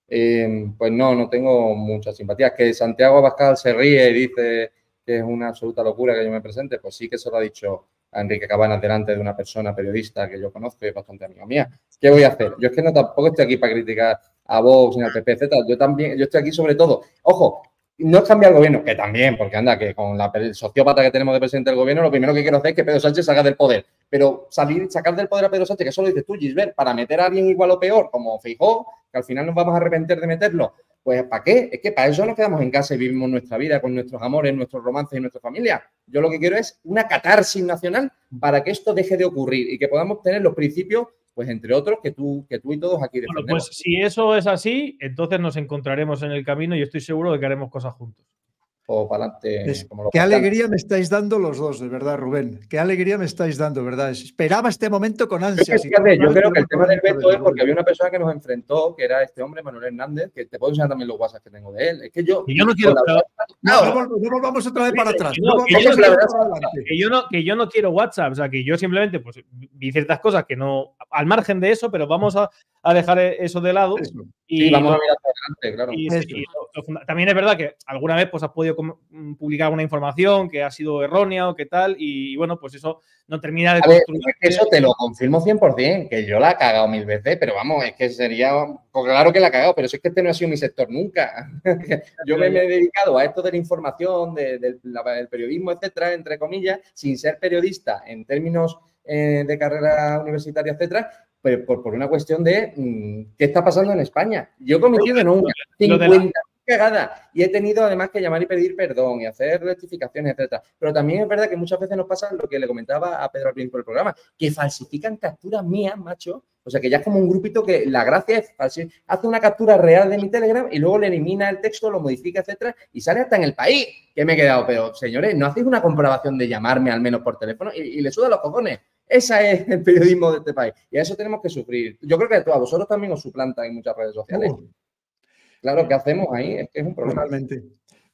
pues no, no tengo mucha simpatía. Que Santiago Abascal se ríe y dice que es una absoluta locura que yo me presente, pues sí que se lo ha dicho Enrique Cabanas delante de una persona periodista que yo conozco y es bastante amiga mía. ¿Qué voy a hacer? Yo es que no tampoco estoy aquí para criticar a Vox ni al PP, etc. Yo también, yo estoy aquí sobre todo. Ojo, no es cambiar el gobierno, que también, porque anda, que con la sociópata que tenemos de presidente del gobierno, lo primero que quiero hacer es que Pedro Sánchez salga del poder. Pero salir, sacar del poder a Pedro Sánchez, que eso lo dices tú, Gisbert, para meter a alguien igual o peor, como Feijó, que al final nos vamos a arrepentir de meterlo, pues ¿para qué? Es que para eso nos quedamos en casa y vivimos nuestra vida con nuestros amores, nuestros romances y nuestra familia. Yo lo que quiero es una catarsis nacional para que esto deje de ocurrir y que podamos tener los principios, pues entre otros, que tú, que tú y todos aquí defendemos. Bueno, pues si eso es así, entonces nos encontraremos en el camino y estoy seguro de que haremos cosas juntos o para adelante. qué alegría me estáis dando los dos, de verdad, Rubén. Qué alegría me estáis dando, ¿verdad? Esperaba este momento con ansias. yo creo que el tema del veto es porque había una persona que nos enfrentó, que era este hombre, Manuel Hernández, que te puedo enseñar también los WhatsApp que tengo de él. Es que yo. yo no quiero. No, no, volvamos otra vez para atrás. Que yo no, que yo no quiero WhatsApp, o sea, que yo simplemente pues, vi ciertas cosas que no. Al margen de eso, pero vamos a, a dejar eso de lado. Y vamos a mirar hacia adelante, claro. también es verdad que alguna vez pues, has podido mm, publicar una información que ha sido errónea o qué tal, y, bueno, pues eso no termina de construir. eso te lo confirmo 100%, que yo la he cagado mil veces, pero vamos, es que sería. Pues claro que la he cagado, pero es que este no ha sido mi sector nunca. yo me, he dedicado a esto de la información, del periodismo, etcétera, entre comillas, sin ser periodista en términos eh, de carrera universitaria, etcétera, por, por, una cuestión de mm, qué está pasando en España. Yo he cometido no una, 50, cagada. Y he tenido además que llamar y pedir perdón y hacer rectificaciones, etcétera. Pero también es verdad que muchas veces nos pasa lo que le comentaba a Pedro al principio del programa, que falsifican capturas mías, macho. O sea, que ya es como un grupito que la gracia es hace una captura real de mi Telegram y luego le elimina el texto, lo modifica, etcétera, y sale hasta en el país. Que me he quedado, pero señores, ¿no hacéis una comprobación de llamarme al menos por teléfono? Y, y le suda los cojones. Ese es el periodismo de este país. Y a eso tenemos que sufrir. Yo creo que a vosotros también os suplantan en muchas redes sociales. Claro, ¿qué hacemos ahí? Es un problema. Totalmente.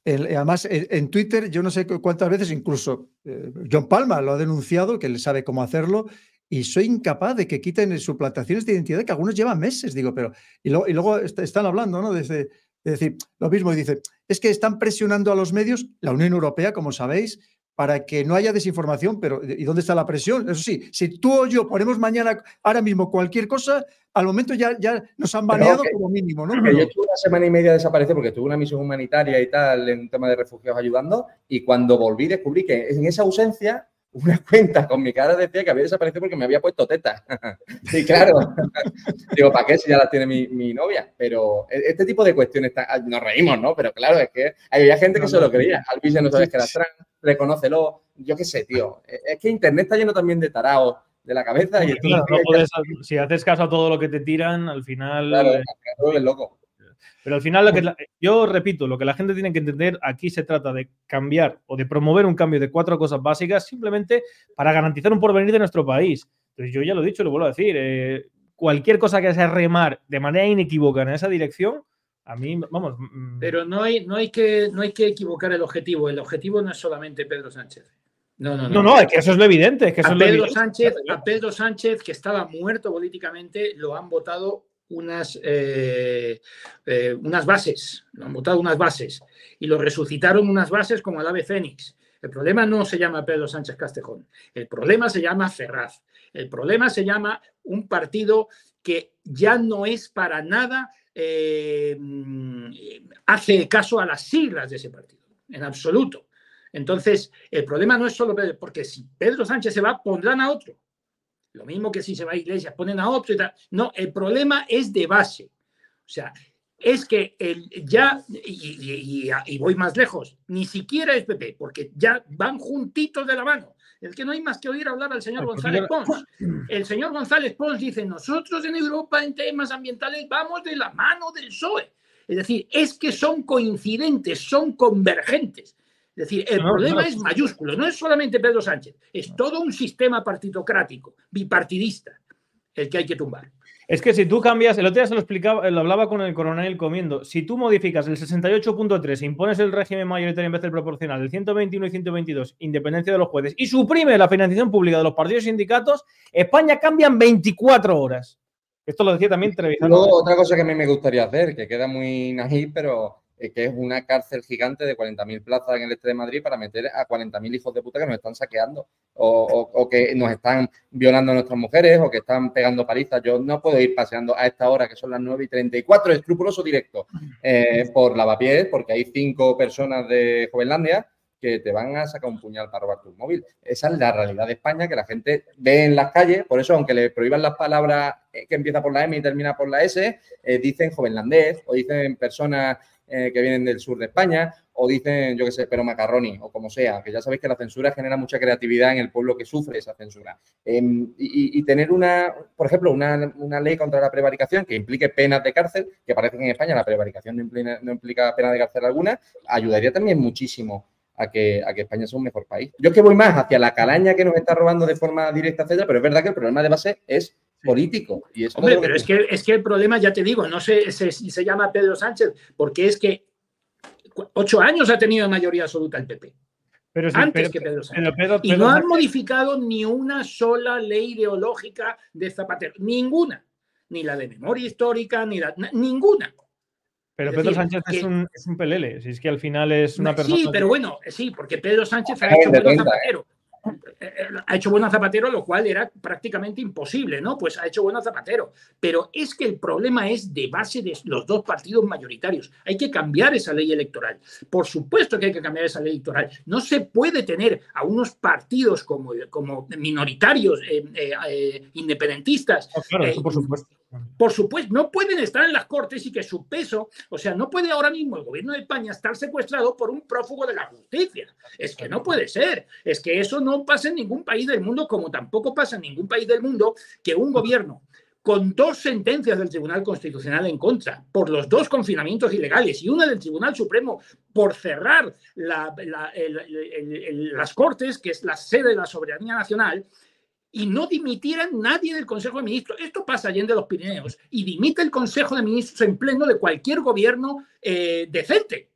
además, en Twitter, yo no sé cuántas veces, incluso eh, John Palma lo ha denunciado, que él sabe cómo hacerlo, y soy incapaz de que quiten suplantaciones de identidad que algunos llevan meses, digo, pero. Y, y luego están hablando, ¿no? Desde, es decir, lo mismo, y dice, es que están presionando a los medios, la Unión Europea, como sabéis, para que no haya desinformación, pero ¿y dónde está la presión? Eso sí, si tú o yo ponemos mañana, ahora mismo, cualquier cosa, al momento ya, ya nos han baneado como mínimo, ¿no? yo estuve una semana y media desaparecido porque tuve una misión humanitaria y tal, en un tema de refugiados ayudando, y cuando volví descubrí que en esa ausencia una cuenta con mi cara decía que había desaparecido porque me había puesto teta. sí, claro. Digo, ¿para qué si ya la tiene mi, novia? Pero e, este tipo de cuestiones, nos reímos, ¿no? Pero claro, es que había gente que se lo creía. Alvise no sabes que era trans, reconócelo. Yo qué sé, tío. E, es que Internet está lleno también de taraos de la cabeza. y si haces caso a todo lo que te tiran, al final... Claro, es loco. Pero al final, lo que yo repito, lo que la gente tiene que entender, aquí se trata de cambiar o de promover un cambio de cuatro cosas básicas simplemente para garantizar un porvenir de nuestro país. Entonces, yo ya lo he dicho, lo vuelvo a decir, eh, cualquier cosa que sea remar de manera inequívoca en esa dirección, a mí, vamos. Mm, Pero no hay, no, hay que, no hay que equivocar el objetivo. El objetivo no es solamente Pedro Sánchez. No, no, no. No, no, es que eso es lo evidente. que a, Pedro Sánchez, a Pedro Sánchez, que estaba muerto políticamente, lo han votado unas, eh, eh, unas bases, han votado unas bases y lo resucitaron unas bases como el ave fénix. El problema no se llama Pedro Sánchez Castejón, el problema se llama Ferraz, el problema se llama un partido que ya no es para nada, eh, hace caso a las siglas de ese partido, en absoluto. Entonces, el problema no es solo Pedro, porque si Pedro Sánchez se va, pondrán a otro. Lo mismo que si se va a iglesias, ponen a otro y tal. No, el problema es de base. O sea, es que el, ya, y, voy más lejos, ni siquiera es PP, porque ya van juntitos de la mano. El que no hay más que oír hablar al señor González Pons. El señor González Pons dice, nosotros en Europa en temas ambientales vamos de la mano del PSOE. Es decir, es que son coincidentes, son convergentes. Es decir, el problema es mayúsculo, no es solamente Pedro Sánchez, es todo un sistema partitocrático, bipartidista, el que hay que tumbar. Es que si tú cambias, el otro día se lo explicaba, lo hablaba con el coronel comiendo, si tú modificas el 68.3, impones el régimen mayoritario en vez del proporcional, el 121 y 122, independencia de los jueces, y suprime la financiación pública de los partidos y sindicatos, España cambia en 24 horas. Esto lo decía también Trevisan. otra cosa que a mí me gustaría hacer, que queda muy nají, pero eh, que es una cárcel gigante de 40.000 plazas en el este de Madrid para meter a 40.000 hijos de puta que nos están saqueando o, que nos están violando a nuestras mujeres o que están pegando palizas. Yo no puedo ir paseando a esta hora, que son las 9 y 34, escrupuloso directo, eh, por Lavapiés, porque hay cinco personas de Jovenlandia que te van a sacar un puñal para robar tu móvil. Esa es la realidad de España que la gente ve en las calles, por eso aunque le prohíban las palabras eh, que empieza por la M y termina por la S, dicen jovenlandés o dicen personas eh, que vienen del sur de España, o dicen, yo qué sé, pero macarroni, o como sea, que ya sabéis que la censura genera mucha creatividad en el pueblo que sufre esa censura. Em, y, tener una, por ejemplo, una, una, ley contra la prevaricación que implique penas de cárcel, que parece que en España la prevaricación no implica, no implica pena de cárcel alguna, ayudaría también muchísimo a que, a que, España sea un mejor país. Yo es que voy más hacia la calaña que nos está robando de forma directa, etcétera, pero es verdad que el problema de base es político. Y Hombre, pero es, que, es que el problema, ya te digo, no sé si se, llama Pedro Sánchez, porque es que ocho años ha tenido mayoría absoluta el PP. Pero antes que Pedro Sánchez. y no han modificado ni una sola ley ideológica de Zapatero, ninguna. Ni la de memoria histórica, ni la, ninguna. Pero Pedro Sánchez es, un, es, un, pelele, si es que al final es una persona. Sí, pero bueno, sí, porque Pedro Sánchez ha hecho bueno Zapatero ha hecho bueno Zapatero, lo cual era prácticamente imposible, ¿no? Pues ha hecho bueno Zapatero. Pero es que el problema es de base de los dos partidos mayoritarios. Hay que cambiar esa ley electoral. Por supuesto que hay que cambiar esa ley electoral. No se puede tener a unos partidos como, como minoritarios, eh, eh, eh, independentistas, por supuesto Por supuesto, no pueden estar en las cortes y que su peso, o sea, no puede ahora mismo el gobierno de España estar secuestrado por un prófugo de la justicia. Es que no puede ser. Es que eso no pasa en ningún país del mundo, como tampoco pasa en ningún país del mundo que un gobierno con dos sentencias del Tribunal Constitucional en contra por los dos confinamientos ilegales y una del Tribunal Supremo por cerrar las Cortes, que es la sede de la soberanía nacional, y no dimitieran nadie del Consejo de Ministros. Esto pasa allá en los Pirineos y dimite el Consejo de Ministros en pleno de cualquier gobierno eh, decente,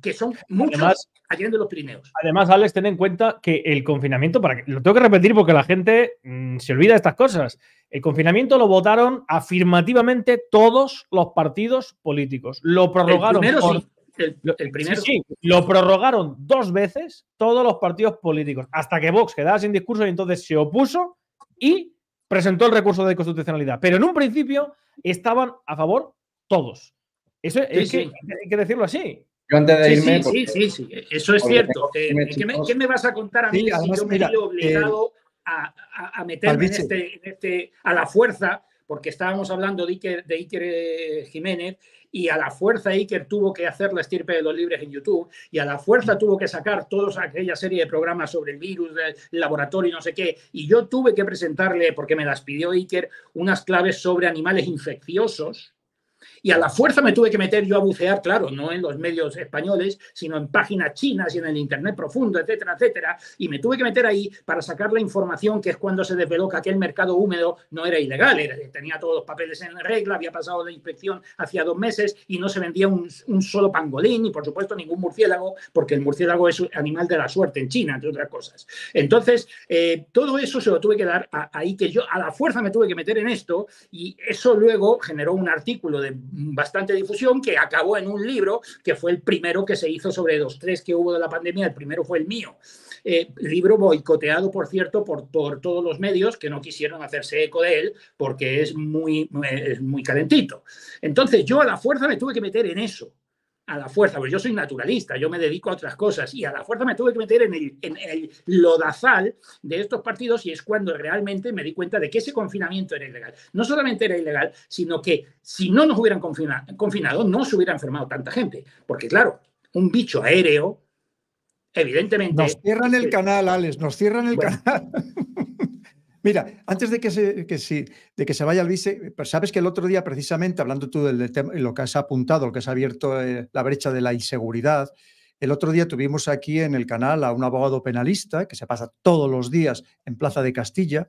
que son muchos además, allá de los Pirineos. Además, Alex, ten en cuenta que el confinamiento, para que, lo tengo que repetir porque la gente mm, se olvida de estas cosas, el confinamiento lo votaron afirmativamente todos los partidos políticos. Lo prorrogaron. El, primero. Sí, lo prorrogaron dos veces todos los partidos políticos, hasta que Vox quedaba sin discurso y entonces se opuso y presentó el recurso de constitucionalidad. Pero en un principio estaban a favor todos. Eso es que, hay que decirlo así. sí, sí, sí, eso es cierto. Eh, ¿qué, me, vas a contar a mí si yo me he obligado a, meterme este, en este, a la fuerza? Porque estábamos hablando de Iker, de Iker eh, Jiménez y a la fuerza Iker tuvo que hacer la estirpe de los libres en YouTube y a la fuerza tuvo que sacar toda aquella serie de programas sobre el virus, el laboratorio y no sé qué. Y yo tuve que presentarle, porque me las pidió Iker, unas claves sobre animales infecciosos y a la fuerza me tuve que meter yo a bucear, claro, no en los medios españoles, sino en páginas chinas y en el Internet profundo, etcétera, etcétera. Y me tuve que meter ahí para sacar la información que es cuando se desveló que aquel mercado húmedo no era ilegal, tenía todos los papeles en regla, había pasado la inspección hacía dos meses y no se vendía un, solo pangolín y por supuesto ningún murciélago, porque el murciélago es animal de la suerte en China, entre otras cosas. Entonces, eh, todo eso se lo tuve que dar ahí, que yo a la fuerza me tuve que meter en esto y eso luego generó un artículo de bastante difusión que acabó en un libro que fue el primero que se hizo sobre los tres que hubo de la pandemia. El primero fue el mío. Eh, libro boicoteado, por cierto, por, por, todos los medios que no quisieron hacerse eco de él porque es muy, es muy calentito. Entonces yo a la fuerza me tuve que meter en eso a la fuerza, porque yo soy naturalista, yo me dedico a otras cosas y a la fuerza me tuve que meter en el, en el, lodazal de estos partidos y es cuando realmente me di cuenta de que ese confinamiento era ilegal. No solamente era ilegal, sino que si no nos hubieran confinado, no se hubiera enfermado tanta gente. Porque claro, un bicho aéreo, evidentemente... Nos cierran el canal, Alex, nos cierran el canal. Mira, antes de que se, de que se vaya al vice, pues sabes que el otro día, precisamente, hablando tú de lo que has apuntado, lo que has abierto eh, la brecha de la inseguridad, el otro día tuvimos aquí en el canal a un abogado penalista que se pasa todos los días en Plaza de Castilla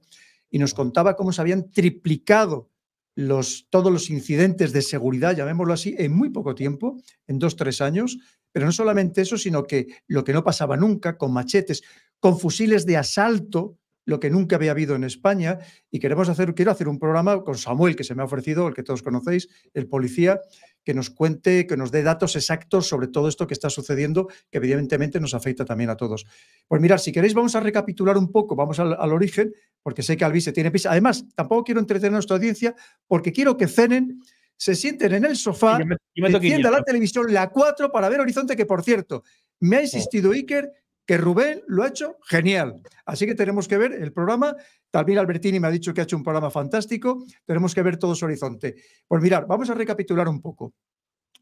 y nos contaba cómo se habían triplicado los, todos los incidentes de seguridad, llamémoslo así, en muy poco tiempo, en dos, tres años. Pero no solamente eso, sino que lo que no pasaba nunca, con machetes, con fusiles de asalto, lo que nunca había habido en España y queremos hacer, quiero hacer un programa con Samuel, que se me ha ofrecido, el que todos conocéis, el policía, que nos cuente, que nos dé datos exactos sobre todo esto que está sucediendo, que evidentemente nos afecta también a todos. Pues mirad, si queréis vamos a recapitular un poco, vamos al, origen, porque sé que Albi se tiene prisa. Además, tampoco quiero entretener a nuestra audiencia, porque quiero que cenen, se sienten en el sofá, y encienda la televisión, la 4, para ver Horizonte, que por cierto, me ha insistido Iker que Rubén lo ha hecho genial. Así que tenemos que ver el programa. También Albertini me ha dicho que ha hecho un programa fantástico. Tenemos que ver todo su horizonte. Pues mirar, vamos a recapitular un poco.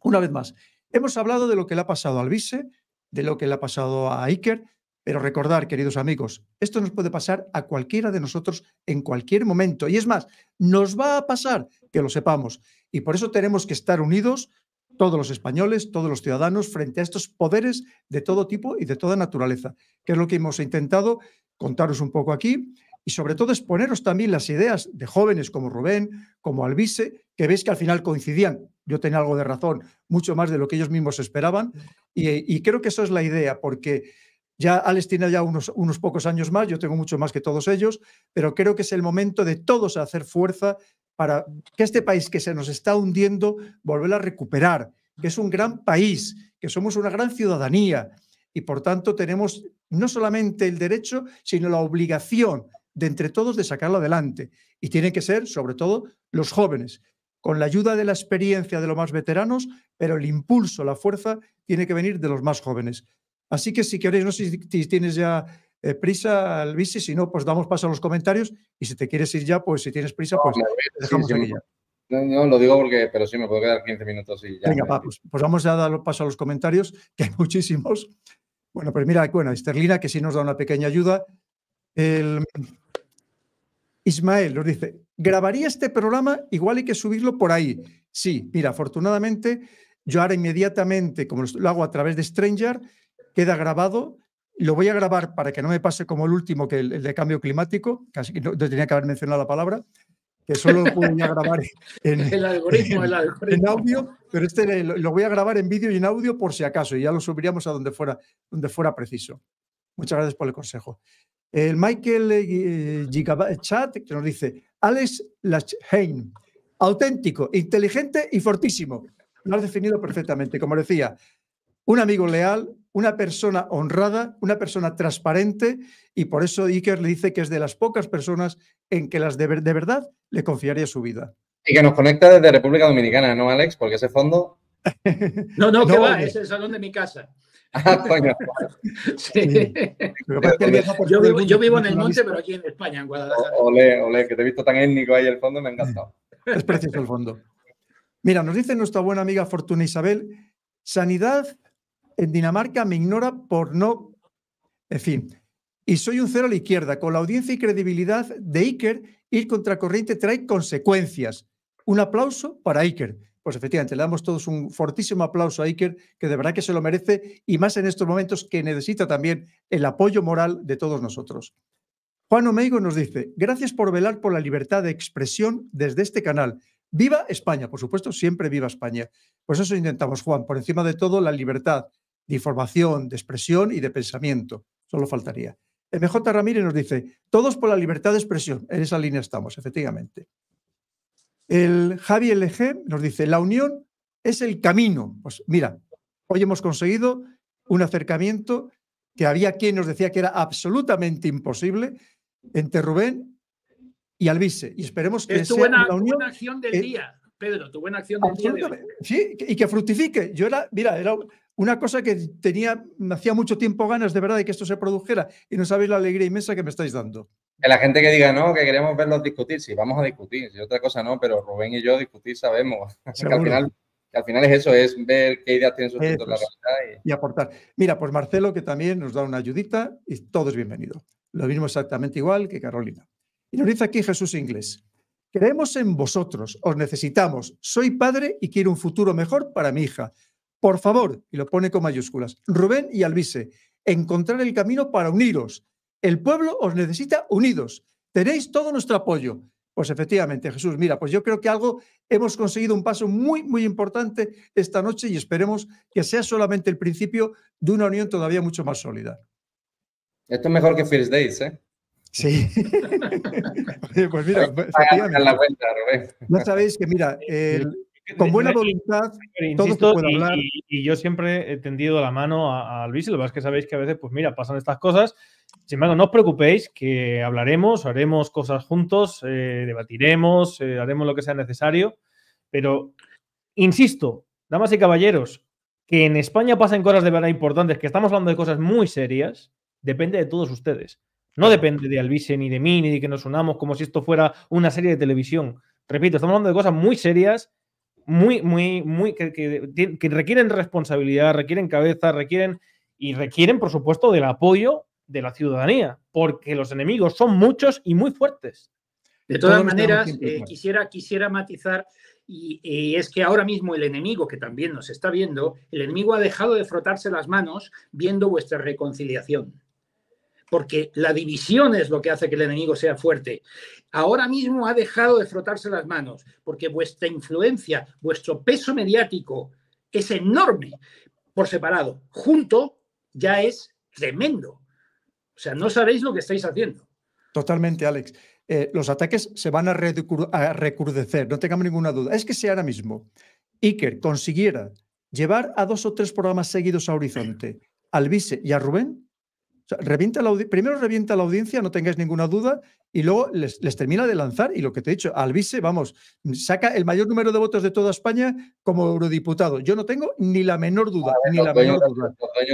Una vez más, hemos hablado de lo que le ha pasado al Vice, de lo que le ha pasado a Iker, pero recordar, queridos amigos, esto nos puede pasar a cualquiera de nosotros en cualquier momento. Y es más, nos va a pasar que lo sepamos. Y por eso tenemos que estar unidos todos los españoles, todos los ciudadanos, frente a estos poderes de todo tipo y de toda naturaleza, que es lo que hemos intentado contaros un poco aquí y sobre todo exponeros también las ideas de jóvenes como Rubén, como Alvise, que veis que al final coincidían. Yo tenía algo de razón, mucho más de lo que ellos mismos esperaban y, creo que eso es la idea, porque ya Alex tiene ya unos, unos pocos años más, yo tengo mucho más que todos ellos, pero creo que es el momento de todos hacer fuerza para que este país que se nos está hundiendo, volver a recuperar, que es un gran país, que somos una gran ciudadanía y por tanto tenemos no solamente el derecho, sino la obligación de entre todos de sacarlo adelante. Y tienen que ser, sobre todo, los jóvenes, con la ayuda de la experiencia de los más veteranos, pero el impulso, la fuerza, tiene que venir de los más jóvenes. Así que si queréis, no sé si tienes ya eh, prisa, Luis, y si no, pues damos paso a los comentarios y si te quieres ir ya, pues si tienes prisa, pues dejamos aquí ya. No, lo digo porque, pero sí, me puedo quedar 15 minutos y ya. Venga, pues, pues, vamos a dar paso a los comentarios, que hay muchísimos. Bueno, pues mira, bueno, Esterlina, que sí nos da una pequeña ayuda. El Ismael nos dice, ¿grabaría este programa? Igual hay que subirlo por ahí. Sí, mira, afortunadamente, yo ahora inmediatamente, como lo hago a través de Stranger, queda grabado. Lo voy a grabar para que no me pase como el último, que el, de cambio climático, casi no tenía que haber mencionado la palabra que solo lo puedo grabar en, el algoritmo, el algoritmo. en audio, pero este lo, voy a grabar en vídeo y en audio por si acaso, y ya lo subiríamos a donde fuera, donde fuera preciso. Muchas gracias por el consejo. El Michael eh, Chat que nos dice, Alex Lachheim, auténtico, inteligente y fortísimo. Lo has definido perfectamente. Como decía, un amigo leal, una persona honrada, una persona transparente y por eso Iker le dice que es de las pocas personas en que las de, verdad le confiaría su vida. Y que nos conecta desde República Dominicana, ¿no, Alex? Porque ese fondo... no, no, que va, es el salón de mi casa. Ah, coño. Sí. Yo, vivo, en el monte, pero aquí en España, en Guadalajara. Ole, ole, que te he visto tan étnico ahí el fondo, me ha encantado. Es precioso el fondo. Mira, nos dice nuestra buena amiga Fortuna Isabel, sanidad en Dinamarca me ignora por no... En fin, y soy un cero a la izquierda. Con la audiencia y credibilidad de Iker, ir contracorriente trae consecuencias. Un aplauso para Iker. Pues efectivamente, le damos todos un fortísimo aplauso a Iker, que de verdad que se lo merece, y más en estos momentos que necesita también el apoyo moral de todos nosotros. Juan Omeigo nos dice, gracias por velar por la libertad de expresión desde este canal. Viva España, por supuesto, siempre viva España. Pues eso intentamos, Juan, por encima de todo, la libertad de información, de expresión y de pensamiento. Solo faltaría. MJ Ramírez nos dice, todos por la libertad de expresión. En esa línea estamos, efectivamente. El Javi LG nos dice, la unión es el camino. Pues mira, hoy hemos conseguido un acercamiento que había quien nos decía que era absolutamente imposible entre Rubén y Alvise. Y esperemos que sea buena, unión. acción del día, Pedro, tu buena acción del día. Sí, y que fructifique. Yo era, mira, era una cosa que tenía, me hacía mucho tiempo ganas de verdad de que esto se produjera y no sabéis la alegría inmensa que me estáis dando. Que la gente que diga, no, que queremos verlos discutir, sí, vamos a discutir, si otra cosa no, pero Rubén y yo discutir sabemos. que, al final, al final es eso, es ver qué ideas tienen sus la realidad. Y... y... aportar. Mira, pues Marcelo, que también nos da una ayudita y todo es bienvenido. Lo mismo exactamente igual que Carolina. Y nos dice aquí Jesús Inglés. Creemos en vosotros, os necesitamos. Soy padre y quiero un futuro mejor para mi hija. Por favor, y lo pone con mayúsculas, Rubén y Alvise, encontrar el camino para uniros. El pueblo os necesita unidos. Tenéis todo nuestro apoyo. Pues efectivamente, Jesús, mira, pues yo creo que algo hemos conseguido un paso muy, muy importante esta noche y esperemos que sea solamente el principio de una unión todavía mucho más sólida. Esto es mejor que First Days, ¿eh? Sí. pues mira, efectivamente. Ya sabéis que, mira, el, con buena voluntad, todo puede hablar. Y, yo siempre he tendido la mano a, Luis, y lo que es que sabéis que a veces, pues mira, pasan estas cosas. Sin embargo, no os preocupéis, que hablaremos, haremos cosas juntos, eh, debatiremos, eh, haremos lo que sea necesario. Pero, insisto, damas y caballeros, que en España pasen cosas de verdad importantes, que estamos hablando de cosas muy serias, depende de todos ustedes. No depende de Alvise, ni de mí, ni de que nos unamos como si esto fuera una serie de televisión. Repito, estamos hablando de cosas muy serias muy, muy, muy, que, que, requieren responsabilidad, requieren cabeza, requieren y requieren, por supuesto, del apoyo de la ciudadanía, porque los enemigos son muchos y muy fuertes. De todas maneras, eh, quisiera, quisiera matizar, y, y, es que ahora mismo el enemigo, que también nos está viendo, el enemigo ha dejado de frotarse las manos viendo vuestra reconciliación porque la división es lo que hace que el enemigo sea fuerte. Ahora mismo ha dejado de frotarse las manos, porque vuestra influencia, vuestro peso mediático es enorme por separado. Junto ya es tremendo. O sea, no sabéis lo que estáis haciendo. Totalmente, Alex. Eh, los ataques se van a, a recrudecer, no tengamos ninguna duda. Es que si ahora mismo Iker consiguiera llevar a dos o tres programas seguidos a Horizonte, al Vice y a Rubén, revienta la primero revienta la audiencia, no tengáis ninguna duda, y luego les, termina de lanzar. Y lo que te he dicho, Alvise, vamos, saca el mayor número de votos de toda España como eurodiputado. Yo no tengo ni la menor duda. ni los, dueños,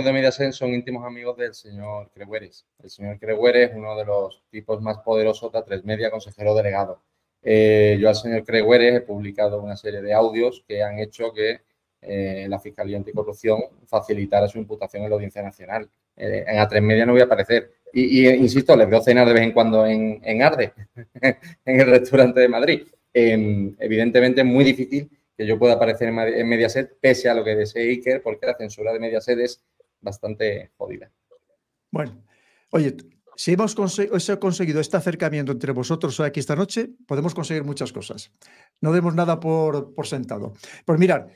de Mediaset son íntimos amigos del señor Cregueres. El señor Cregueres es uno de los tipos más poderosos de A3 Media, consejero delegado. Eh, yo al señor Cregueres he publicado una serie de audios que han hecho que eh, la Fiscalía Anticorrupción facilitara su imputación en la Audiencia Nacional. Eh, en A3 Media no voy a aparecer. Y, insisto, les veo cenar de vez en cuando en, Arde, en el restaurante de Madrid. Em, evidentemente es muy difícil que yo pueda aparecer en, Mediaset, pese a lo que desee Iker, porque la censura de Mediaset es bastante jodida. Bueno, oye, si hemos conseguido este acercamiento entre vosotros aquí esta noche, podemos conseguir muchas cosas. No demos nada por, por sentado. Pues mirar,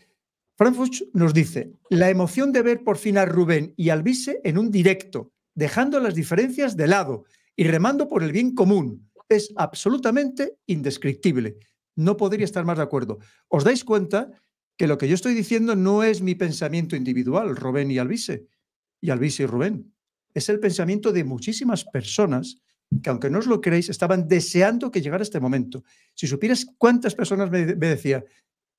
Frankfurt nos dice, la emoción de ver por fin a Rubén y Alvise en un directo, dejando las diferencias de lado y remando por el bien común, es absolutamente indescriptible. No podría estar más de acuerdo. ¿Os dais cuenta que lo que yo estoy diciendo no es mi pensamiento individual, Rubén y Alvise, y Alvise y Rubén? Es el pensamiento de muchísimas personas que, aunque no os lo creéis, estaban deseando que llegara este momento. Si supieras cuántas personas me, me decían,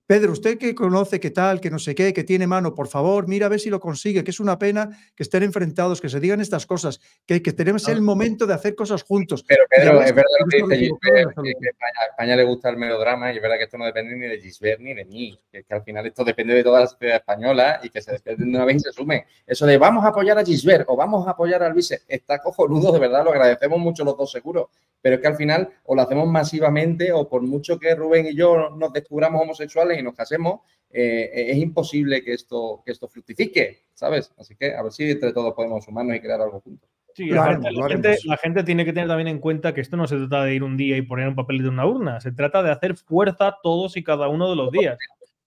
Pedro, usted que conoce qué tal, que no sé qué, que tiene mano, por favor, mira a ver si lo consigue, que es una pena que estén enfrentados, que se digan estas cosas, que, que tenemos el momento de hacer cosas juntos. Pero Pedro, es verdad que, dice que, a España le gusta el melodrama y es verdad que esto no depende ni de Gisbert ni de mí, que, al final esto depende de toda la sociedad española y que se despiden de una vez y se sumen. Eso de vamos a apoyar a Gisbert o vamos a apoyar al vice, está cojonudo, de verdad, lo agradecemos mucho los dos seguros, pero es que al final o lo hacemos masivamente o por mucho que Rubén y yo nos descubramos homosexuales y nos casemos, eh, es imposible que esto, que esto fructifique, ¿sabes? Así que a ver si entre todos podemos sumarnos y crear algo juntos. Sí, la, gente, tiene que tener también en cuenta que esto no se trata de ir un día y poner un papel de una urna, se trata de hacer fuerza todos y cada uno de los días.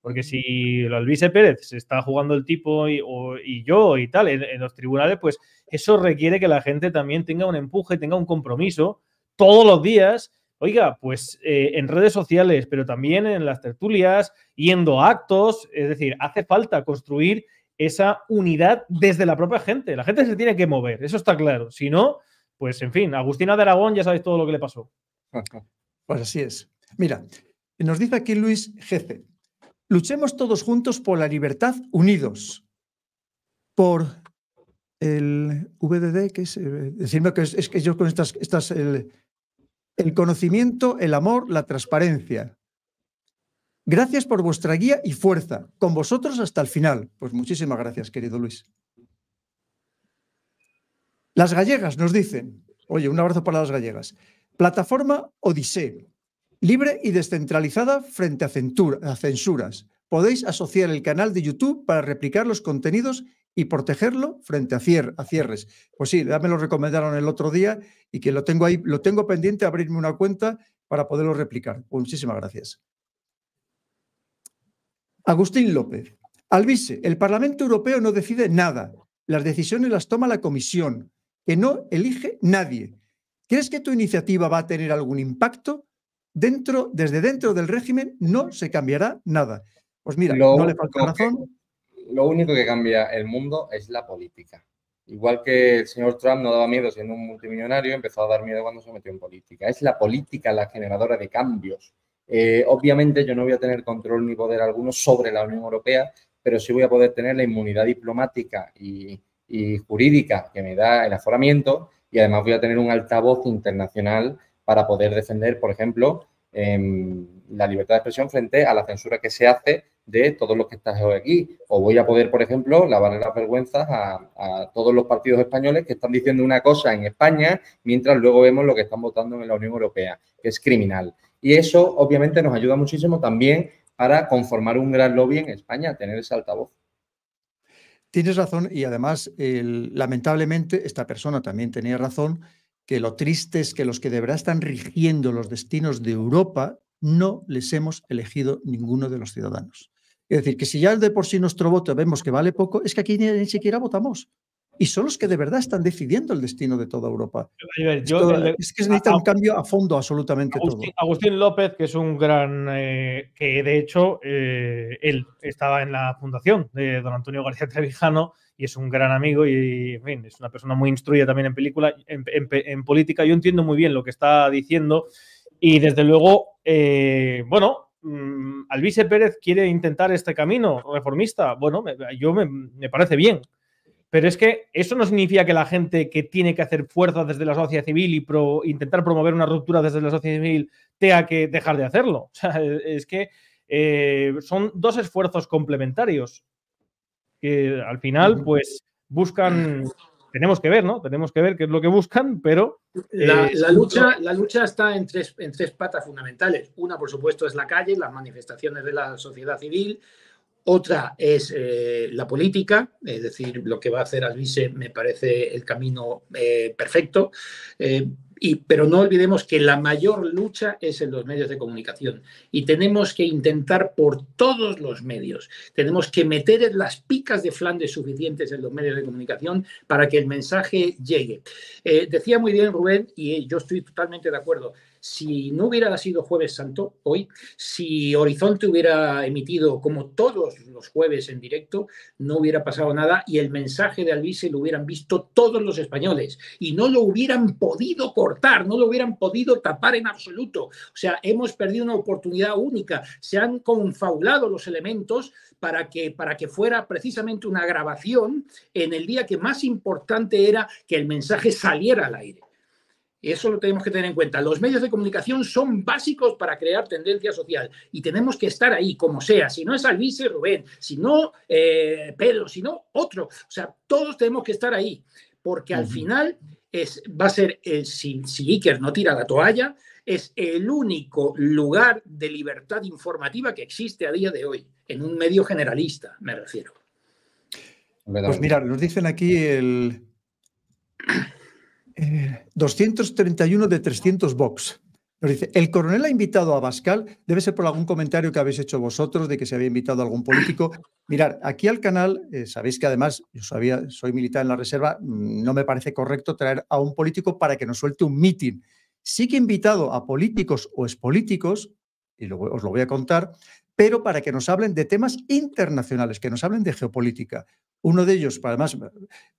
Porque si el Alvise Pérez se está jugando el tipo y, yo y tal en, los tribunales, pues eso requiere que la gente también tenga un empuje, tenga un compromiso todos los días Oiga, pues eh, en redes sociales, pero también en las tertulias, yendo a actos, es decir, hace falta construir esa unidad desde la propia gente. La gente se tiene que mover, eso está claro. Si no, pues en fin, Agustina de Aragón ya sabéis todo lo que le pasó. Pues así es. Mira, nos dice aquí Luis Gece, luchemos todos juntos por la libertad unidos, por el VDD, que es, eh, decirme que es, que yo con estas, estas conocimiento, el amor, la transparencia. Gracias por vuestra guía y fuerza. Con vosotros hasta el final. Pues muchísimas gracias, querido Luis. Las gallegas nos dicen, oye, un abrazo para las gallegas. Plataforma Odisee, libre y descentralizada frente a, censuras. Podéis asociar el canal de YouTube para replicar los contenidos y protegerlo frente a, cierres. Pues sí, ya me lo recomendaron el otro día y que lo tengo ahí, lo tengo pendiente, abrirme una cuenta para poderlo replicar. Pues muchísimas gracias. Agustín López. Alvise, el Parlamento Europeo no decide nada. Las decisiones las toma la Comisión, que no elige nadie. ¿Crees que tu iniciativa va a tener algún impacto? Dentro, desde dentro del régimen no se cambiará nada. Pues mira, no le falta razón lo único que cambia el mundo es la política. Igual que el señor Trump no daba miedo siendo un multimillonario, empezó a dar miedo cuando se metió en política. Es la política la generadora de cambios. Eh, obviamente yo no voy a tener control ni poder alguno sobre la Unión Europea, pero sí voy a poder tener la inmunidad diplomática y, jurídica que me da el aforamiento y además voy a tener un altavoz internacional para poder defender, por ejemplo, em, la libertad de expresión frente a la censura que se hace de todos los que están aquí. O voy a poder, por ejemplo, lavar las vergüenzas a, todos los partidos españoles que están diciendo una cosa en España, mientras luego vemos lo que están votando en la Unión Europea, que es criminal. Y eso, obviamente, nos ayuda muchísimo también para conformar un gran lobby en España, tener ese altavoz. Tienes razón y además, lamentablemente, esta persona también tenía razón, que lo triste es que los que de verdad están rigiendo los destinos de Europa no les hemos elegido ninguno de los ciudadanos. Es decir, que si ya de por sí nuestro voto vemos que vale poco, es que aquí ni, siquiera votamos. Y son los que de verdad están decidiendo el destino de toda Europa. es que se necesita un cambio a fondo absolutamente Agustín, todo. Agustín López, que es un gran, eh, que de hecho eh, él estaba en la fundación de don Antonio García Trevijano y es un gran amigo y en fin, es una persona muy instruida también en película, en, política. Yo entiendo muy bien lo que está diciendo y desde luego, eh, bueno, mm, Alvise Pérez quiere intentar este camino reformista. Bueno, yo me, parece bien. Pero es que eso no significa que la gente que tiene que hacer fuerza desde la sociedad civil y intentar promover una ruptura desde la sociedad civil tenga que dejar de hacerlo. O sea, es que eh, son dos esfuerzos complementarios que al final, pues, buscan. Tenemos que ver, ¿no? Tenemos que ver qué es lo que buscan, pero. La, eh, lucha, la lucha está en tres, en tres patas fundamentales. Una, por supuesto, es la calle, las manifestaciones de la sociedad civil. Otra es eh, la política, es decir, lo que va a hacer Alvise me parece el camino perfecto pero no olvidemos que la mayor lucha es en los medios de comunicación y tenemos que intentar por todos los medios, tenemos que meter las picas de Flandes suficientes en los medios de comunicación para que el mensaje llegue. Eh, decía muy bien Rubén, y yo estoy totalmente de acuerdo, si no hubiera sido jueves santo hoy, si Horizonte hubiera emitido como todos los jueves en directo, no hubiera pasado nada y el mensaje de Alvise lo hubieran visto todos los españoles y no lo hubieran podido cortar, no lo hubieran podido tapar en absoluto. O sea, hemos perdido una oportunidad única. Se han confabulado los elementos para que, para que fuera precisamente una grabación en el día que más importante era que el mensaje saliera al aire. Eso lo tenemos que tener en cuenta. Los medios de comunicación son básicos para crear tendencia social y tenemos que estar ahí, como sea. Si no es Alvise, Rubén, si no eh, Pedro, si no otro. O sea, todos tenemos que estar ahí, porque al final es, va a ser, el, si, si Iker no tira la toalla, es el único lugar de libertad informativa que existe a día de hoy, en un medio generalista, me refiero. Pues mira, nos dicen aquí el 231 de 300 Vox. Nos dice, el coronel ha invitado a Bascal, debe ser por algún comentario que habéis hecho vosotros de que se había invitado a algún político. Mirar, aquí al canal, eh, sabéis que además yo soy militar en la reserva, mm, no me parece correcto traer a un político para que nos suelte un mitin. Sí que he invitado a políticos o expolíticos, y os lo voy a contar, pero para que nos hablen de temas internacionales, que nos hablen de geopolítica. Uno de ellos, además,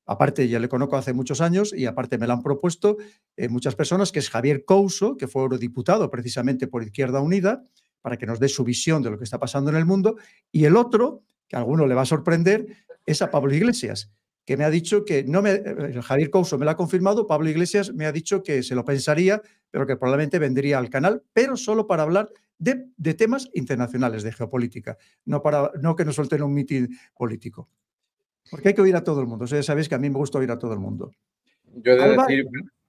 aparte ya le conozco hace muchos años y aparte me lo han propuesto eh, muchas personas, que es Javier Couso, que fue eurodiputado precisamente por Izquierda Unida, para que nos dé su visión de lo que está pasando en el mundo. Y el otro, que a alguno le va a sorprender, es a Pablo Iglesias, que me ha dicho que no me. Eh, Javier Couso me lo ha confirmado, Pablo Iglesias me ha dicho que se lo pensaría, pero que probablemente vendría al canal, pero solo para hablar de, de temas internacionales, de geopolítica, no, para, no que nos suelten un mitin político. Porque hay que oír a todo el mundo. O sea, ya sabéis que a mí me gusta oír a todo el mundo. Yo he de decir,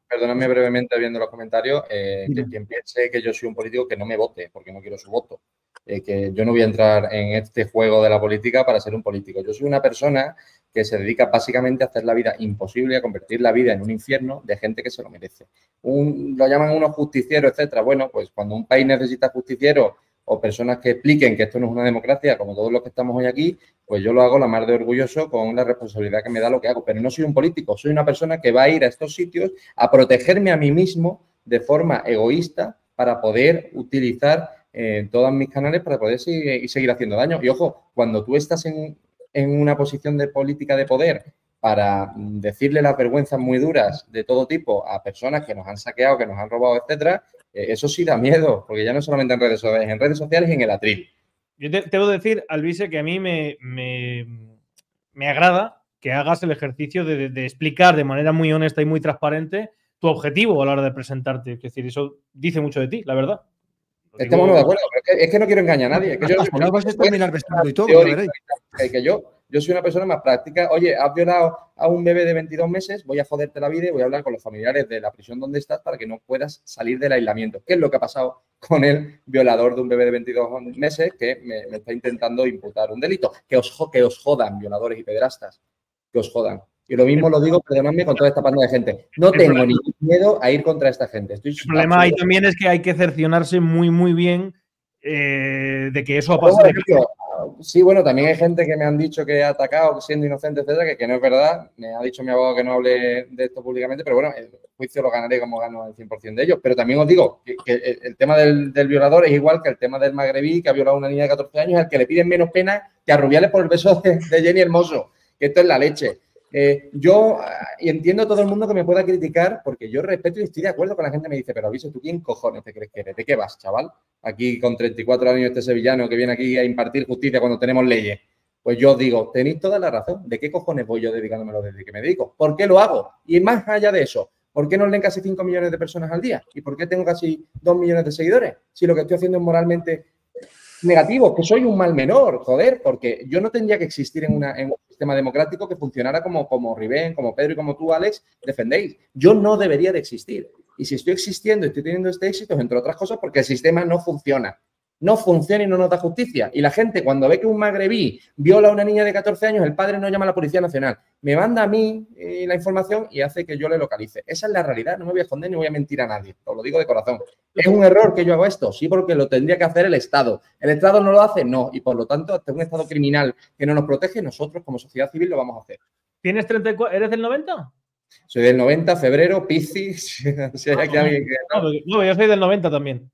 perdóname brevemente viendo los comentarios, eh, que quien piense que yo soy un político que no me vote, porque no quiero su voto. Eh, que yo no voy a entrar en este juego de la política para ser un político. Yo soy una persona que se dedica básicamente a hacer la vida imposible, a convertir la vida en un infierno de gente que se lo merece. lo llaman unos justicieros, etcétera. Bueno, pues cuando un país necesita justicieros o personas que expliquen que esto no es una democracia, como todos los que estamos hoy aquí, pues yo lo hago la más de orgulloso con la responsabilidad que me da lo que hago. Pero no soy un político, soy una persona que va a ir a estos sitios a protegerme a mí mismo de forma egoísta para poder utilizar eh, todos mis canales para poder seguir, seguir haciendo daño. Y ojo, cuando tú estás en, en una posición de política de poder para decirle las vergüenzas muy duras de todo tipo a personas que nos han saqueado, que nos han robado, etcétera, eh, eso sí da miedo, porque ya no solamente en redes sociales, en redes sociales y en el atril. Yo te, debo decir, Alvise, que a mí me, me, agrada que hagas el ejercicio de, explicar de manera muy honesta y muy transparente tu objetivo a la hora de presentarte. Es decir, eso dice mucho de ti, la verdad. Estamos de acuerdo, es que, no quiero engañar a nadie. que yo, vas a terminar vestido y todo, que yo yo soy una persona más práctica. Oye, has violado a un bebé de 22 meses, voy a joderte la vida y voy a hablar con los familiares de la prisión donde estás para que no puedas salir del aislamiento. ¿Qué es lo que ha pasado con el violador de un bebé de 22 meses que me, está intentando imputar un delito? Que os, que os jodan, violadores y pederastas. Que os jodan. Y lo mismo lo digo, perdonadme, con toda esta panda de gente. No tengo ni miedo a ir contra esta gente. el problema ahí también es que hay que cercionarse muy, muy bien eh, de que eso ha pasado. Sí, bueno, también hay gente que me han dicho que he atacado siendo inocente, etcétera, que, no es verdad. Me ha dicho mi abogado que no hable de esto públicamente, pero bueno, el juicio lo ganaré como gano el 100% de ellos. Pero también os digo que, el, tema del, violador es igual que el tema del magrebí que ha violado a una niña de 14 años, al que le piden menos pena que a Rubiales por el beso de, Jenny Hermoso. que esto es la leche. Eh, yo entiendo a todo el mundo que me pueda criticar porque yo respeto y estoy de acuerdo con la gente que me dice, pero aviso, ¿tú quién cojones te crees que eres? ¿De qué vas, chaval? Aquí con 34 años este sevillano que viene aquí a impartir justicia cuando tenemos leyes. Pues yo digo, tenéis toda la razón. ¿De qué cojones voy yo dedicándome lo desde que me dedico? ¿Por qué lo hago? Y más allá de eso, ¿por qué no leen casi 5 millones de personas al día? ¿Y por qué tengo casi 2 millones de seguidores? Si lo que estoy haciendo es moralmente negativo, que soy un mal menor, joder, porque yo no tendría que existir en, una, un sistema democrático que funcionara como, como como Pedro y como tú, Alex, defendéis. Yo no debería de existir. Y si estoy existiendo y estoy teniendo este éxito, entre otras cosas, porque el sistema no funciona no funciona y no nos da justicia. Y la gente, cuando ve que un magrebí viola a una niña de 14 años, el padre no llama a la Policía Nacional. Me manda a mí eh, la información y hace que yo le localice. Esa es la realidad. No me voy a esconder ni voy a mentir a nadie. Os lo digo de corazón. ¿Es un error que yo hago esto? Sí, porque lo tendría que hacer el Estado. ¿El Estado no lo hace? No. Y por lo tanto, hasta un Estado criminal que no nos protege, nosotros como sociedad civil lo vamos a hacer. ¿Tienes 34? ¿Eres del 90? Soy del 90, febrero, Piscis. si hay aquí alguien que... no, yo soy del 90 también.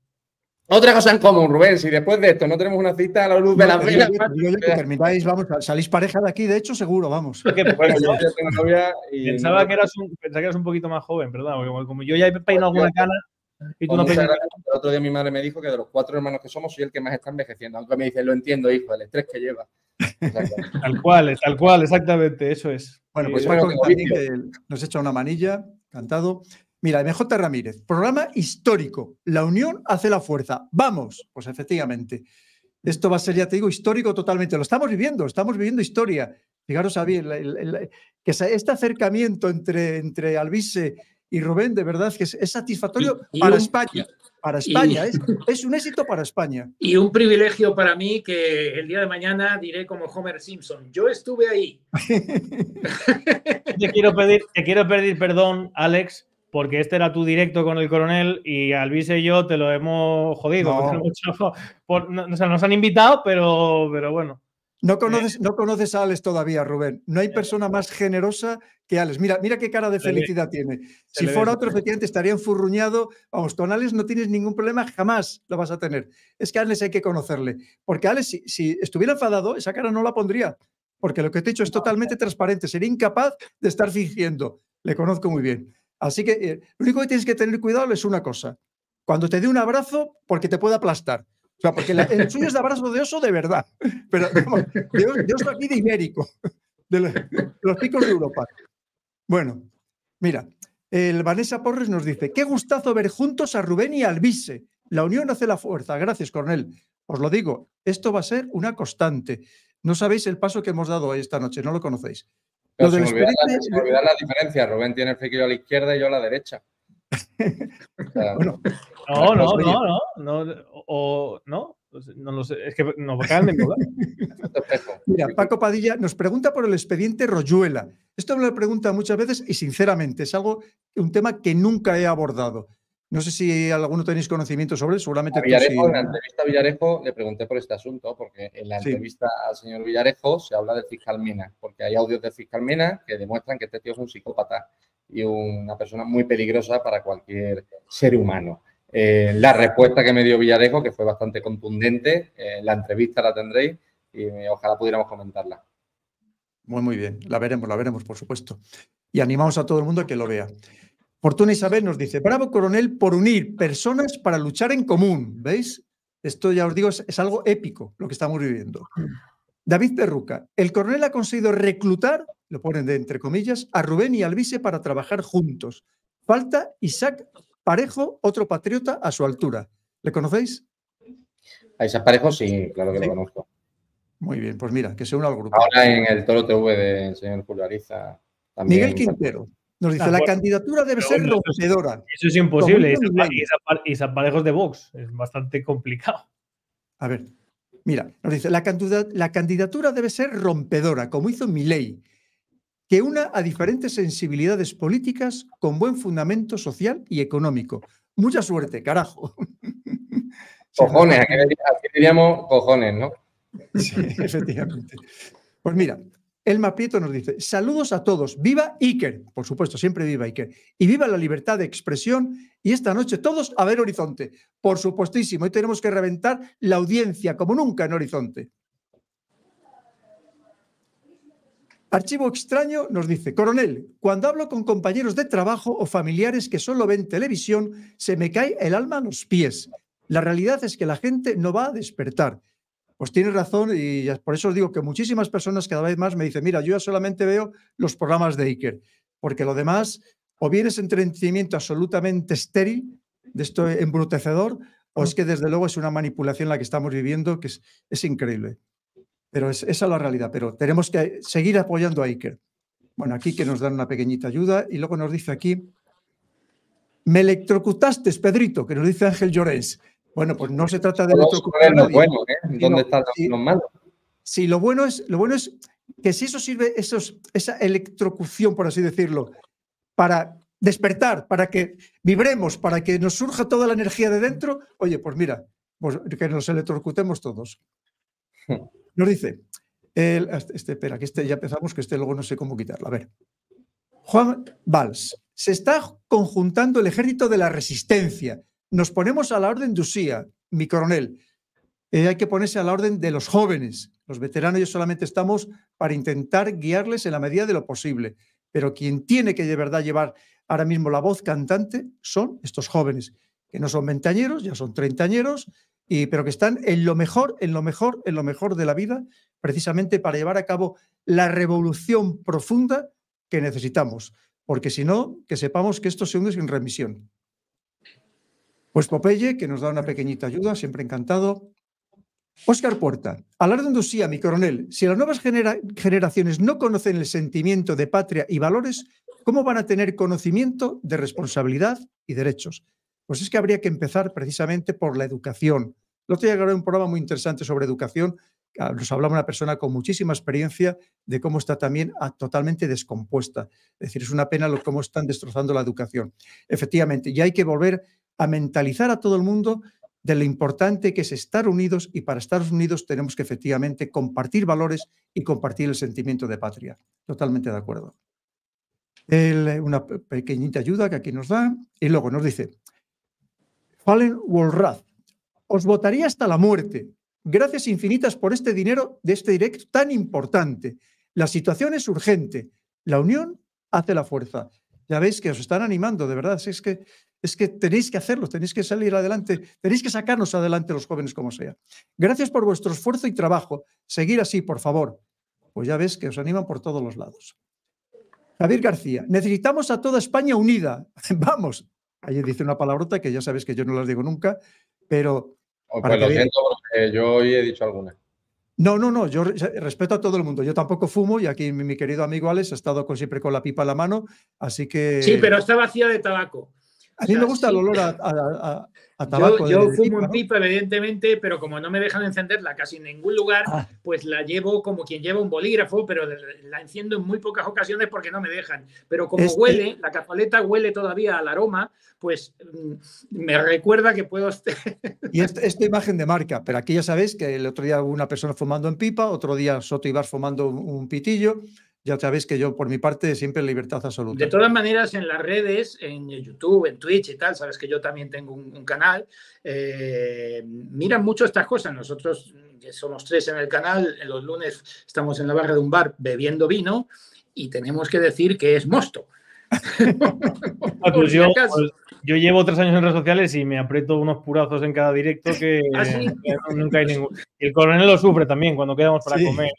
Otra cosa en común, Rubén, si después de esto no tenemos una cita a la luz de la vida. termináis, vamos, salís pareja de aquí, de hecho, seguro, vamos. bueno, yo tengo novia y... Pensaba que, eras un, pensaba que eras un poquito más joven, ¿verdad? Porque como yo ya he peinado alguna cana y tú no El otro día mi madre me dijo que de los cuatro hermanos que somos soy el que más está envejeciendo. Aunque me dice, lo entiendo, hijo, el estrés que lleva. tal cual, tal cual, exactamente, eso es. Bueno, pues Paco también que nos echa una manilla, cantado. Mira, MJ Ramírez, programa histórico. La unión hace la fuerza. Vamos, pues efectivamente. Esto va a ser, ya te digo, histórico totalmente. Lo estamos viviendo, estamos viviendo historia. Fijaros, a que este acercamiento entre, entre Alvise y Rubén, de verdad, que es, satisfactorio para España. Para España, es, un éxito para España. Y un privilegio para mí que el día de mañana diré como Homer Simpson, yo estuve ahí. te, quiero pedir, te quiero pedir perdón, Alex, porque este era tu directo con el coronel y Alvise y yo te lo hemos jodido. No. nos han invitado, pero, pero bueno. No conoces, no conoces a Alex todavía, Rubén. No hay persona más generosa que Alex. Mira, mira qué cara de felicidad tiene. Si fuera otro, efectivamente, estaría enfurruñado. Vamos, con Alex no tienes ningún problema, jamás lo vas a tener. Es que a Alex hay que conocerle. Porque Alex, si, si estuviera enfadado, esa cara no la pondría. Porque lo que te he dicho es totalmente transparente. Sería incapaz de estar fingiendo. Le conozco muy bien. Así que eh, lo único que tienes que tener cuidado es una cosa. Cuando te dé un abrazo, porque te puede aplastar. O sea, porque el suyo es de abrazo de oso de verdad. Pero de, oso aquí de ibérico, de los, picos de Europa. Bueno, mira, el Vanessa Porres nos dice, qué gustazo ver juntos a Rubén y Alvise. La unión hace la fuerza. Gracias, Cornel. Os lo digo, esto va a ser una constante. No sabéis el paso que hemos dado hoy esta noche, no lo conocéis. Pero sin, olvidar la, diferencia, Rubén tiene el flequillo a la izquierda y yo a la derecha. no, no, no, no, no, o, no, no lo sé, es que no, me Mira, Paco Padilla nos pregunta por el expediente Royuela. Esto me lo pregunta muchas veces y sinceramente es algo, un tema que nunca he abordado. No sé si alguno tenéis conocimiento sobre él, seguramente. Villarejo, En la entrevista a Villarejo le pregunté por este asunto, porque en la entrevista al señor Villarejo se habla del fiscal Mena, porque hay audios del fiscal Mena que demuestran que este tío es un psicópata y una persona muy peligrosa para cualquier ser humano. Eh, la respuesta que me dio Villarejo, que fue bastante contundente, eh, la entrevista la tendréis y ojalá pudiéramos comentarla. Muy, muy bien, la veremos, la veremos, por supuesto. Y animamos a todo el mundo a que lo vea. Fortuna Isabel nos dice, bravo coronel por unir personas para luchar en común. ¿Veis? Esto ya os digo, es, algo épico lo que estamos viviendo. David Perruca, el coronel ha conseguido reclutar, lo ponen de entre comillas, a Rubén y Alvise para trabajar juntos. Falta Isaac Parejo, otro patriota a su altura. ¿Le conocéis? A Isaac Parejo sí, claro que lo conozco. Muy bien, pues mira, que se une al grupo. Ahora en el Toro TV del señor Julio Ariza. También Miguel Quintero. Nos dice, la candidatura debe ser rompedora. Eso es imposible. Y San Parejos de Vox. Es bastante complicado. A ver, mira, nos dice, la, la candidatura debe ser rompedora, como hizo Milei, que una a diferentes sensibilidades políticas con buen fundamento social y económico. Mucha suerte, carajo. Cojones, aquí diríamos cojones, ¿no? Sí, efectivamente. Pues mira, Elma Prieto nos dice, saludos a todos, viva Iker, por supuesto, siempre viva Iker, y viva la libertad de expresión y esta noche todos a ver Horizonte, por supuestísimo, hoy tenemos que reventar la audiencia como nunca en Horizonte. Archivo extraño nos dice, coronel, cuando hablo con compañeros de trabajo o familiares que solo ven televisión, se me cae el alma a los pies. La realidad es que la gente no va a despertar. Pues tiene razón y por eso os digo que muchísimas personas cada vez más me dicen, mira, yo solamente veo los programas de Iker, porque lo demás o bien es entretenimiento absolutamente estéril, de esto embrutecedor, o es que desde luego es una manipulación la que estamos viviendo que es, es increíble. Pero es, esa es la realidad. Pero tenemos que seguir apoyando a Iker. Bueno, aquí que nos dan una pequeñita ayuda y luego nos dice aquí, me electrocutaste, Pedrito, que nos dice Ángel Llorens. Bueno, pues no se trata de electrocutar. Lo bueno, ¿eh? ¿Dónde está lo malo? Sí, lo bueno es, lo bueno es que si eso sirve, esos, esa electrocución, por así decirlo, para despertar, para que vibremos, para que nos surja toda la energía de dentro, oye, pues mira, pues que nos electrocutemos todos. Nos dice, el, este, espera, que este ya empezamos, que este luego no sé cómo quitarlo. A ver. Juan Valls, se está conjuntando el ejército de la resistencia. Nos ponemos a la orden de Usía, mi coronel. Eh, hay que ponerse a la orden de los jóvenes. Los veteranos, yo solamente estamos para intentar guiarles en la medida de lo posible. Pero quien tiene que de verdad llevar ahora mismo la voz cantante son estos jóvenes, que no son veinteañeros, ya son treintañeros, y, pero que están en lo mejor, en lo mejor, en lo mejor de la vida, precisamente para llevar a cabo la revolución profunda que necesitamos. Porque si no, que sepamos que esto se hunde sin remisión. Pues Popeye, que nos da una pequeñita ayuda, siempre encantado. Óscar Puerta, hablar de Andalucía, mi coronel, si las nuevas generaciones no conocen el sentimiento de patria y valores, ¿cómo van a tener conocimiento de responsabilidad y derechos? Pues es que habría que empezar precisamente por la educación. El otro día grabé un programa muy interesante sobre educación. Ah, nos hablaba una persona con muchísima experiencia de cómo está también ah, totalmente descompuesta. Es decir, es una pena lo, cómo están destrozando la educación. Efectivamente, y hay que volver a mentalizar a todo el mundo de lo importante que es estar unidos y para estar unidos tenemos que efectivamente compartir valores y compartir el sentimiento de patria. Totalmente de acuerdo. una pequeñita ayuda que aquí nos da y luego nos dice, Fallen Wolrath, os votaría hasta la muerte. Gracias infinitas por este dinero de este directo tan importante. La situación es urgente. La unión hace la fuerza. Ya veis que os están animando, de verdad. Es que, es que tenéis que hacerlo, tenéis que salir adelante, tenéis que sacarnos adelante los jóvenes como sea. Gracias por vuestro esfuerzo y trabajo. Seguir así, por favor. Pues ya ves que os animan por todos los lados. Javier García, necesitamos a toda España unida. Vamos, Ahí dice una palabrota que ya sabes que yo no las digo nunca, pero... pues lo siento porque yo hoy he dicho alguna. No, no, no, yo respeto a todo el mundo. Yo tampoco fumo y aquí mi, querido amigo Alex ha estado con, siempre con la pipa en la mano, así que... Sí, pero está vacía de tabaco. A mí me gusta el olor a, yo, fumo en pipa, evidentemente, pero como no me dejan encenderla casi en ningún lugar, ah. pues la llevo como quien lleva un bolígrafo, pero la enciendo en muy pocas ocasiones porque no me dejan. Pero como este huele, la cazoleta huele todavía al aroma, pues mm, me recuerda que puedo... y esta, imagen de marca, pero aquí ya sabéis que el otro día hubo una persona fumando en pipa, otro día Soto Ibar fumando un pitillo, ya sabéis que yo, por mi parte, siempre libertad absoluta. De todas maneras, en las redes, en YouTube, en Twitch y tal, sabes que yo también tengo un, canal, eh, miran mucho estas cosas. Nosotros, que somos tres en el canal, los lunes estamos en la barra de un bar bebiendo vino y tenemos que decir que es mosto. Ah, pues yo, pues, yo, llevo tres años en redes sociales y me aprieto unos purazos en cada directo que, ¿Ah, nunca hay ningún. El coronel lo sufre también cuando quedamos para comer.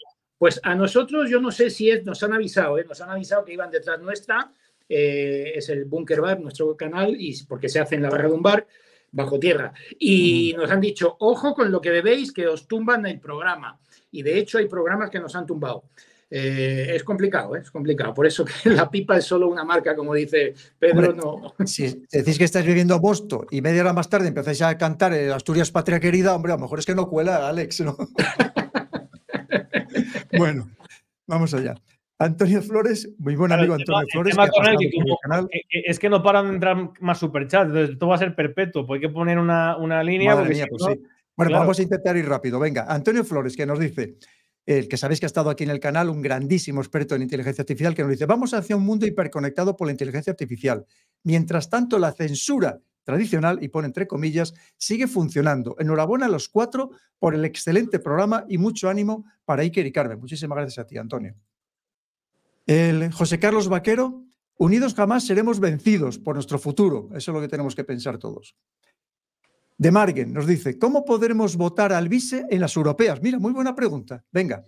Pues a nosotros, yo no sé si es, nos han avisado, ¿eh? nos han avisado que iban detrás nuestra, eh, es el Bunker Bar, nuestro canal, y porque se hace en la barra de un bar bajo tierra. Y nos han dicho, ojo con lo que bebéis, que os tumban el programa. Y de hecho hay programas que nos han tumbado. Eh, es complicado, es complicado. Por eso que la pipa es solo una marca, como dice Pedro. no. Si decís que estáis viviendo Boston y media hora más tarde empezáis a cantar Asturias Patria Querida, hombre, a lo mejor es que no cuela, Alex, ¿no? bueno, vamos allá. Antonio Flores, muy buen amigo Antonio Flores. es que no paran de entrar más superchats, entonces esto va a ser perpetuo, pues hay que poner una, línea. Pues bueno, vamos a intentar ir rápido. Venga, Antonio Flores, que nos dice, el que sabéis que ha estado aquí en el canal, un grandísimo experto en inteligencia artificial, que nos dice, vamos hacia un mundo hiperconectado por la inteligencia artificial. Mientras tanto, la censura tradicional, y pone entre comillas, sigue funcionando. Enhorabuena a los cuatro por el excelente programa y mucho ánimo para Iker y Carmen. Muchísimas gracias a ti, Antonio. El José Carlos Vaquero, unidos jamás seremos vencidos por nuestro futuro. Eso es lo que tenemos que pensar todos. De Margen nos dice, ¿cómo podremos votar al vice en las europeas? Mira, muy buena pregunta. Venga.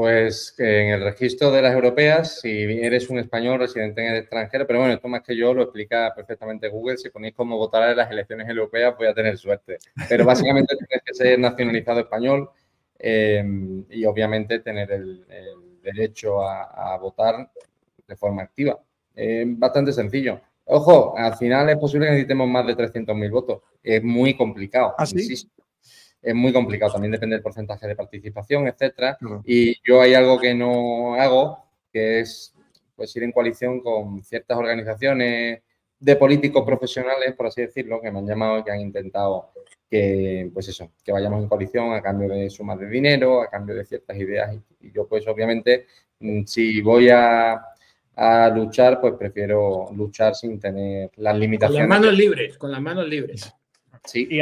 Pues en el registro de las europeas, si eres un español residente en el extranjero, pero bueno, esto más que yo lo explica perfectamente Google, si ponéis cómo votar en las elecciones europeas voy a tener suerte. Pero básicamente tienes que ser nacionalizado español eh, y obviamente tener el, derecho a, votar de forma activa. Bastante sencillo. Ojo, al final es posible que necesitemos más de 300.000 votos. Es muy complicado. ¿Ah, sí? Es muy complicado. También depende del porcentaje de participación, etcétera. Y yo hay algo que no hago, que es pues ir en coalición con ciertas organizaciones de políticos profesionales, por así decirlo, que me han llamado y que han intentado que, pues eso, que vayamos en coalición a cambio de sumas de dinero, a cambio de ciertas ideas. Y, yo, pues obviamente, mm, si voy a, luchar, pues prefiero luchar sin tener las limitaciones. Con las manos libres, con las manos libres. Sí. Y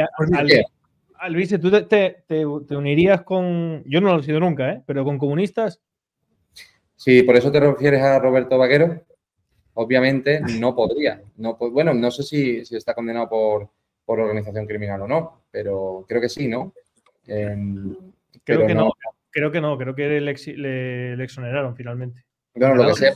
Luis, ¿tú te, unirías con, yo no lo he sido nunca, ¿eh? pero con comunistas? Sí, por eso te refieres a Roberto Vaquero. Obviamente no podría. No, bueno, no sé si, está condenado por, organización criminal o no, pero creo que sí, ¿no? creo que no. creo que no, creo que le, exoneraron finalmente. Bueno, lo que sé,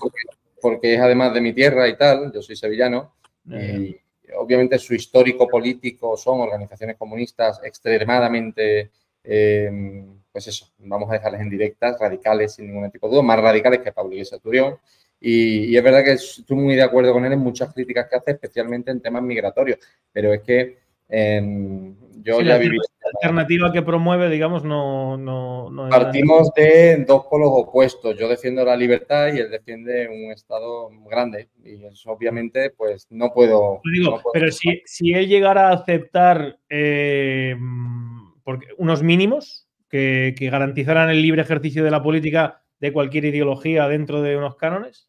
porque, es además de mi tierra y tal, yo soy sevillano, y, obviamente su histórico político son organizaciones comunistas extremadamente, eh, pues eso, vamos a dejarles en directas, radicales sin ningún tipo de duda, más radicales que Pablo Iglesias Turión. Y, y, es verdad que estoy muy de acuerdo con él en muchas críticas que hace, especialmente en temas migratorios, pero es que yo ya viví. Alternativa que promueve, digamos, no. no, Partimos de dos polos opuestos. Yo defiendo la libertad y él defiende un Estado grande. Y eso, obviamente, pues no puedo. pero si, si, él llegara a aceptar eh, porque unos mínimos que, que garantizaran el libre ejercicio de la política de cualquier ideología dentro de unos cánones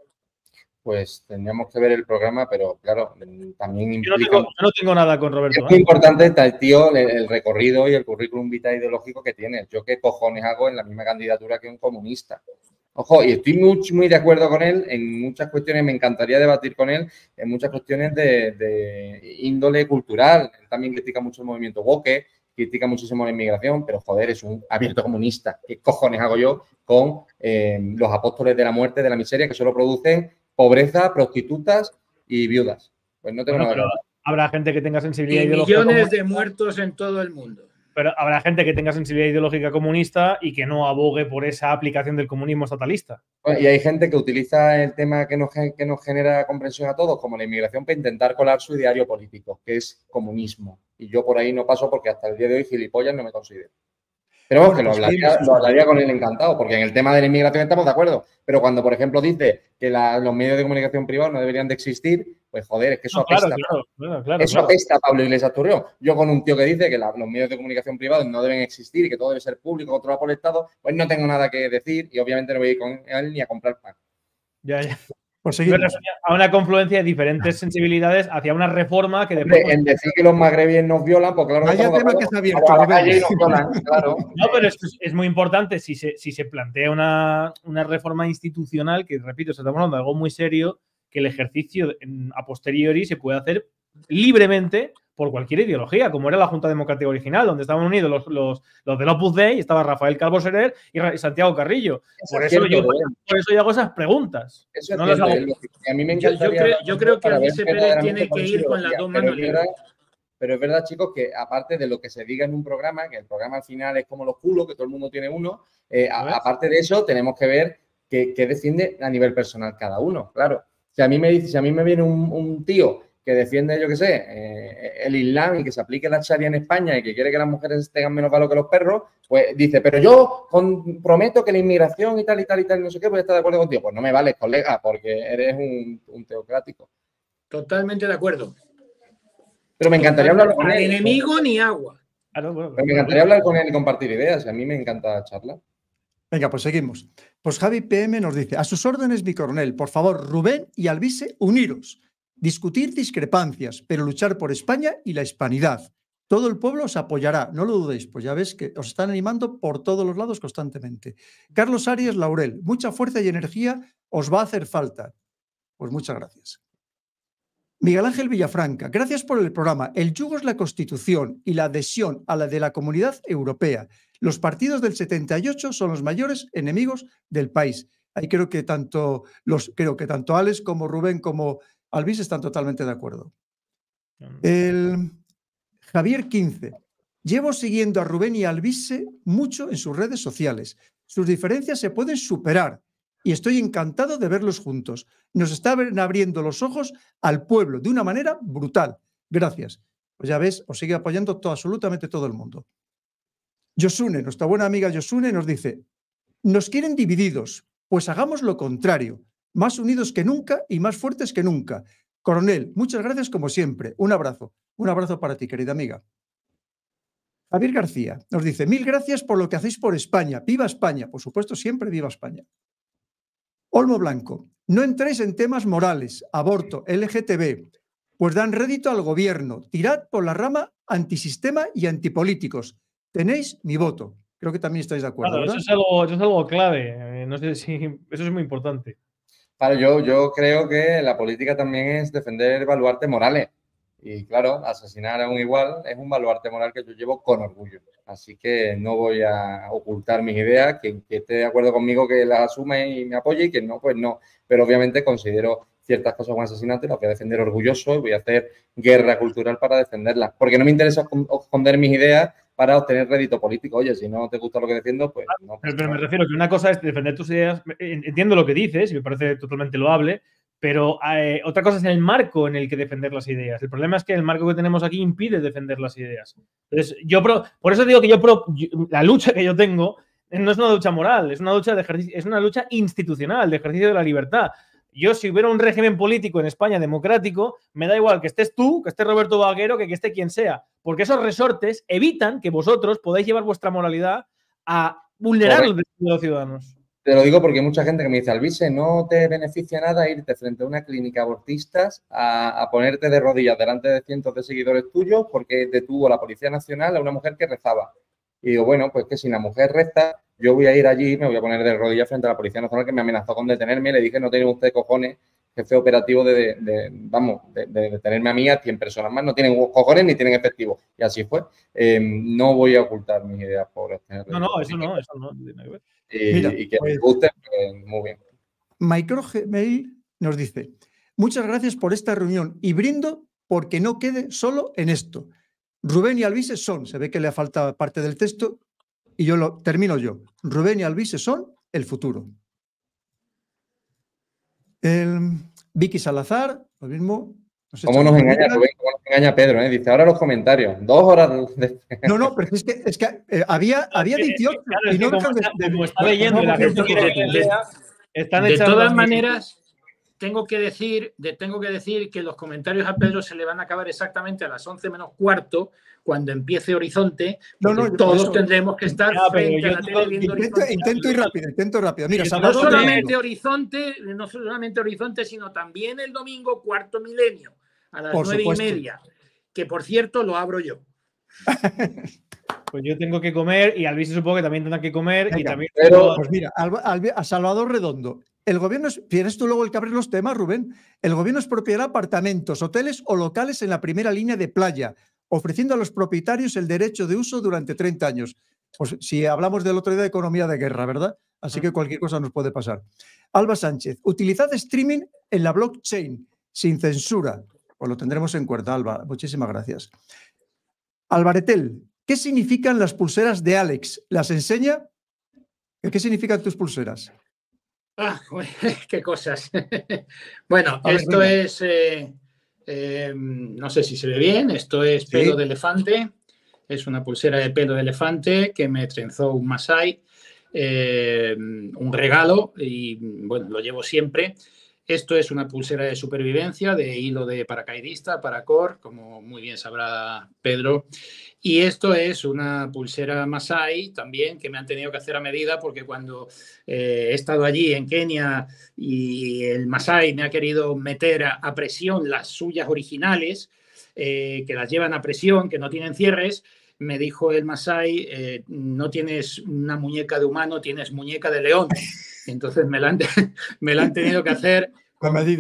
pues tendríamos que ver el programa, pero claro, también implica... Yo no tengo, nada con Roberto. Es muy ¿eh? importante, el tío, el, recorrido y el currículum vital ideológico que tiene. Yo qué cojones hago en la misma candidatura que un comunista. Ojo, y estoy muy, muy de acuerdo con él en muchas cuestiones, me encantaría debatir con él en muchas cuestiones de, índole cultural. Él también critica mucho el movimiento woke, critica muchísimo la inmigración, pero joder, es un abierto comunista. ¿Qué cojones hago yo con eh, los apóstoles de la muerte, de la miseria, que solo producen pobreza, prostitutas y viudas. Pues no tengo nada Habrá gente que tenga sensibilidad y ideológica. Millones de muertos en todo el mundo. Pero habrá gente que tenga sensibilidad ideológica comunista y que no abogue por esa aplicación del comunismo estatalista. y hay gente que utiliza el tema que nos, que nos genera comprensión a todos, como la inmigración, para intentar colar su ideario político, que es comunismo. Y yo por ahí no paso porque hasta el día de hoy gilipollas no me considero. Pero vamos, que lo hablaría, con él encantado, porque en el tema de la inmigración estamos de acuerdo. Pero cuando, por ejemplo, dice que los medios de comunicación privados no deberían de existir, pues joder, es que eso apesta. eso apesta a Pablo Iglesias Turrión. Yo con un tío que dice que los medios de comunicación privados no deben existir y que todo debe ser público, controlado por el Estado, pues no tengo nada que decir y obviamente no voy a ir con él ni a comprar pan. Ya, ya a una confluencia de diferentes sensibilidades hacia una reforma que después... En decir que los magrebíes nos violan, pues claro... Vaya tema que se abierto. claro. No, pero es, muy importante si se, si se plantea una, una, reforma institucional, que repito, estamos hablando de algo muy serio, que el ejercicio a posteriori se puede hacer libremente por cualquier ideología, como era la Junta Democrática original, donde estaban unidos los, los, los del Opus Dei, estaba Rafael Calvo Serer y Santiago Carrillo. Por eso, yo, por eso, yo hago esas preguntas. no las hago... a mí me yo, creo, yo creo que Alice Pérez tiene que ir con las dos manos libres. Pero es verdad, chicos, que aparte de lo que se diga en un programa, que el programa al final es como los culos, que todo el mundo tiene uno, eh, aparte de eso, tenemos que ver qué, defiende a nivel personal cada uno. Claro, si a mí me dice, si a mí me viene un, un tío que defiende, yo qué sé, eh, el Islam y que se aplique la Sharia en España y que quiere que las mujeres tengan menos valor que los perros, pues dice, pero yo prometo que la inmigración y tal y tal y tal, no sé qué, voy a estar de acuerdo contigo. Pues no me vales, colega, porque eres un, teocrático. Totalmente de acuerdo. Pero me encantaría hablar con él. enemigo ni agua. me encantaría hablar con él y compartir ideas. A mí me encanta charlar. Venga, pues seguimos. Pues Javi PM nos dice, a sus órdenes, mi coronel, por favor, Rubén y Alvise, uniros discutir discrepancias, pero luchar por España y la hispanidad. Todo el pueblo os apoyará, no lo dudéis, pues ya ves que os están animando por todos los lados constantemente. Carlos Arias Laurel, mucha fuerza y energía os va a hacer falta. Pues muchas gracias. Miguel Ángel Villafranca, gracias por el programa. El yugo es la Constitución y la adhesión a la de la Comunidad Europea. Los partidos del 78 son los mayores enemigos del país. Ahí creo que tanto los creo que tanto Alex como Rubén como Alvis están totalmente de acuerdo. El Javier 15. Llevo siguiendo a Rubén y Alvise mucho en sus redes sociales. Sus diferencias se pueden superar y estoy encantado de verlos juntos. Nos están abriendo los ojos al pueblo de una manera brutal. Gracias. Pues ya ves, os sigue apoyando todo, absolutamente todo el mundo. Yosune, nuestra buena amiga Yosune, nos dice, nos quieren divididos, pues hagamos lo contrario, más unidos que nunca y más fuertes que nunca. Coronel, muchas gracias como siempre. Un abrazo. Un abrazo para ti, querida amiga. Javier García nos dice, mil gracias por lo que hacéis por España. Viva España. Por supuesto, siempre viva España. Olmo Blanco, no entréis en temas morales, aborto, LGTB, pues dan rédito al gobierno. Tirad por la rama antisistema y antipolíticos. Tenéis mi voto. Creo que también estáis de acuerdo. eso, es algo, clave. Eh, no sé si eso es muy importante. Claro, yo, yo creo que la política también es defender baluartes morales. Y claro, asesinar a un igual es un baluarte moral que yo llevo con orgullo. Así que no voy a ocultar mis ideas, que, esté de acuerdo conmigo que las asume y me apoye y que no, pues no. Pero obviamente considero ciertas cosas como asesinato y las voy a defender orgulloso y voy a hacer guerra cultural para defenderlas. Porque no me interesa esconder mis ideas para obtener rédito político. Oye, si no te gusta lo que defiendo, pues no. Pero, me refiero que una cosa es defender tus ideas. Entiendo lo que dices y me parece totalmente loable, pero eh, otra cosa es el marco en el que defender las ideas. El problema es que el marco que tenemos aquí impide defender las ideas. Entonces, yo por eso digo que yo, la lucha que yo tengo no es una lucha moral, es una lucha, de es una lucha institucional, de ejercicio de la libertad. Yo, si hubiera un régimen político en España democrático, me da igual que estés tú, que esté Roberto Vaguero, que que esté quien sea, porque esos resortes evitan que vosotros podáis llevar vuestra moralidad a vulnerar los derechos de los ciudadanos. Te lo digo porque hay mucha gente que me dice, Alvise, no te beneficia nada irte frente a una clínica abortistas a, ponerte de rodillas delante de cientos de seguidores tuyos porque detuvo la Policía Nacional a una mujer que rezaba. Y digo, bueno, pues que si la mujer reza, yo voy a ir allí y me voy a poner de rodillas frente a la Policía Nacional que me amenazó con detenerme. Le dije, no tiene usted cojones, jefe operativo de, vamos, de, detenerme a mí a 100 personas más. No tienen cojones ni tienen efectivo. Y así fue. Eh, no voy a ocultar mis ideas por este No, no, eso no, eso no y, que pues, guste, pues, muy bien. Microgmail nos dice, muchas gracias por esta reunión y brindo porque no quede solo en esto. Rubén y Alvise son, se ve que le falta parte del texto y yo lo termino yo. Rubén y Alvise son el futuro. El, Vicky Salazar, lo mismo, ¿Cómo nos engaña Rubén? ¿Cómo nos engaña Pedro? Eh? Dice, ahora los comentarios. Dos horas de... No, no, pero es que, es que eh, había, había 18 y no como, de, está leyendo la gente están De todas maneras, tengo que, decir, tengo que decir que los comentarios a Pedro se le van a acabar exactamente a las 11 menos cuarto, cuando empiece Horizonte. No, no, todos tendremos que estar frente a la tele viendo intento, Horizonte. Intento ir rápido, intento rápido. Mira, no solamente Horizonte, no solamente Horizonte, sino también el domingo, cuarto milenio a las nueve y media, que por cierto lo abro yo. Pues yo tengo que comer y Alvis supongo que también tendrá que comer. y también pero, pues mira, a Salvador Redondo, el gobierno es, tienes tú luego el que abrir los temas, Rubén, el gobierno expropiará apartamentos, hoteles o locales en la primera línea de playa, ofreciendo a los propietarios el derecho de uso durante 30 años. Pues si hablamos del otro día de economía de guerra, ¿verdad? Así que cualquier cosa nos puede pasar. Alba Sánchez, utilizad streaming en la blockchain sin censura. Pues lo tendremos en cuenta, Alba. Muchísimas gracias. Alvaretel, ¿qué significan las pulseras de Alex? ¿Las enseña? ¿Qué significan tus pulseras? Ah, qué cosas. bueno, esto es, eh, em, no sé si se ve bien, esto es pelo de elefante, es una pulsera de pelo de elefante que me trenzó un Masai, em, un regalo y bueno, lo llevo siempre. Esto es una pulsera de supervivencia de hilo de paracaidista, paracord, como muy bien sabrá Pedro. Y esto es una pulsera Masai también que me han tenido que hacer a medida porque cuando eh, he estado allí en Kenia y el Masai me ha querido meter a, presión las suyas originales, que las llevan a presión, que no tienen cierres, me dijo el Masai, no tienes una muñeca de humano, tienes muñeca de león. Entonces me la han, me la han tenido que hacer,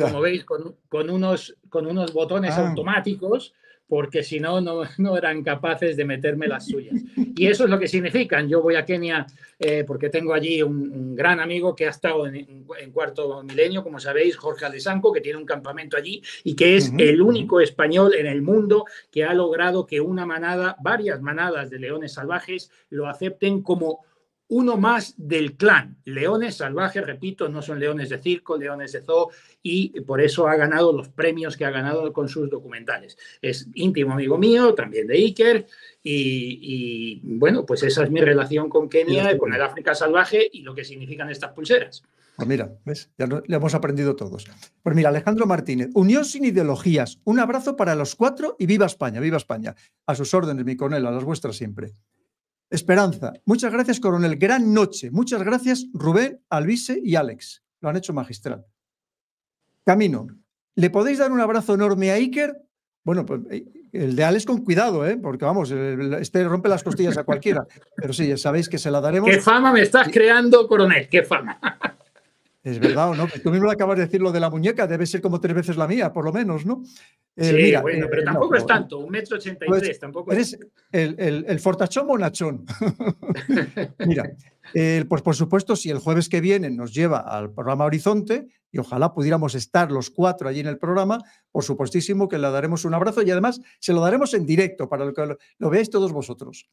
como veis, con, unos, con unos botones ah. automáticos porque si no, no eran capaces de meterme las suyas. Y eso es lo que significan. Yo voy a Kenia eh, porque tengo allí un, gran amigo que ha estado en, cuarto milenio, como sabéis, Jorge Aldesanco, que tiene un campamento allí y que es el único español en el mundo que ha logrado que una manada, varias manadas de leones salvajes, lo acepten como uno más del clan. Leones salvajes, repito, no son leones de circo, leones de zoo, y por eso ha ganado los premios que ha ganado con sus documentales. Es íntimo amigo mío, también de Iker, y, bueno, pues esa es mi relación con Kenia, con el África salvaje y lo que significan estas pulseras. Pues mira, ¿ves? Ya lo, hemos aprendido todos. Pues mira, Alejandro Martínez, Unión sin ideologías. Un abrazo para los cuatro y viva España, viva España. A sus órdenes, mi coronel, a las vuestras siempre. Esperanza. Muchas gracias, coronel. Gran noche. Muchas gracias, Rubén, Alvise y Alex. Lo han hecho magistral. Camino. ¿Le podéis dar un abrazo enorme a Iker? Bueno, pues eh, el de Alex con cuidado, ¿eh? porque vamos, este rompe las costillas a cualquiera. Pero sí, ya sabéis que se la daremos. ¿Qué fama me estás creando, coronel? ¿Qué fama? Es verdad o no, tú mismo acabas de decir lo de la muñeca, debe ser como tres veces la mía, por lo menos, ¿no? Eh, sí, bueno, pero eh, tampoco es tanto, un metro ochenta y tres, pues, tampoco Eres el, el, el, fortachón bonachón. mira, pues por supuesto, si el jueves que viene nos lleva al programa Horizonte, y ojalá pudiéramos estar los cuatro allí en el programa, por supuestísimo que le daremos un abrazo y además se lo daremos en directo para que lo veáis todos vosotros.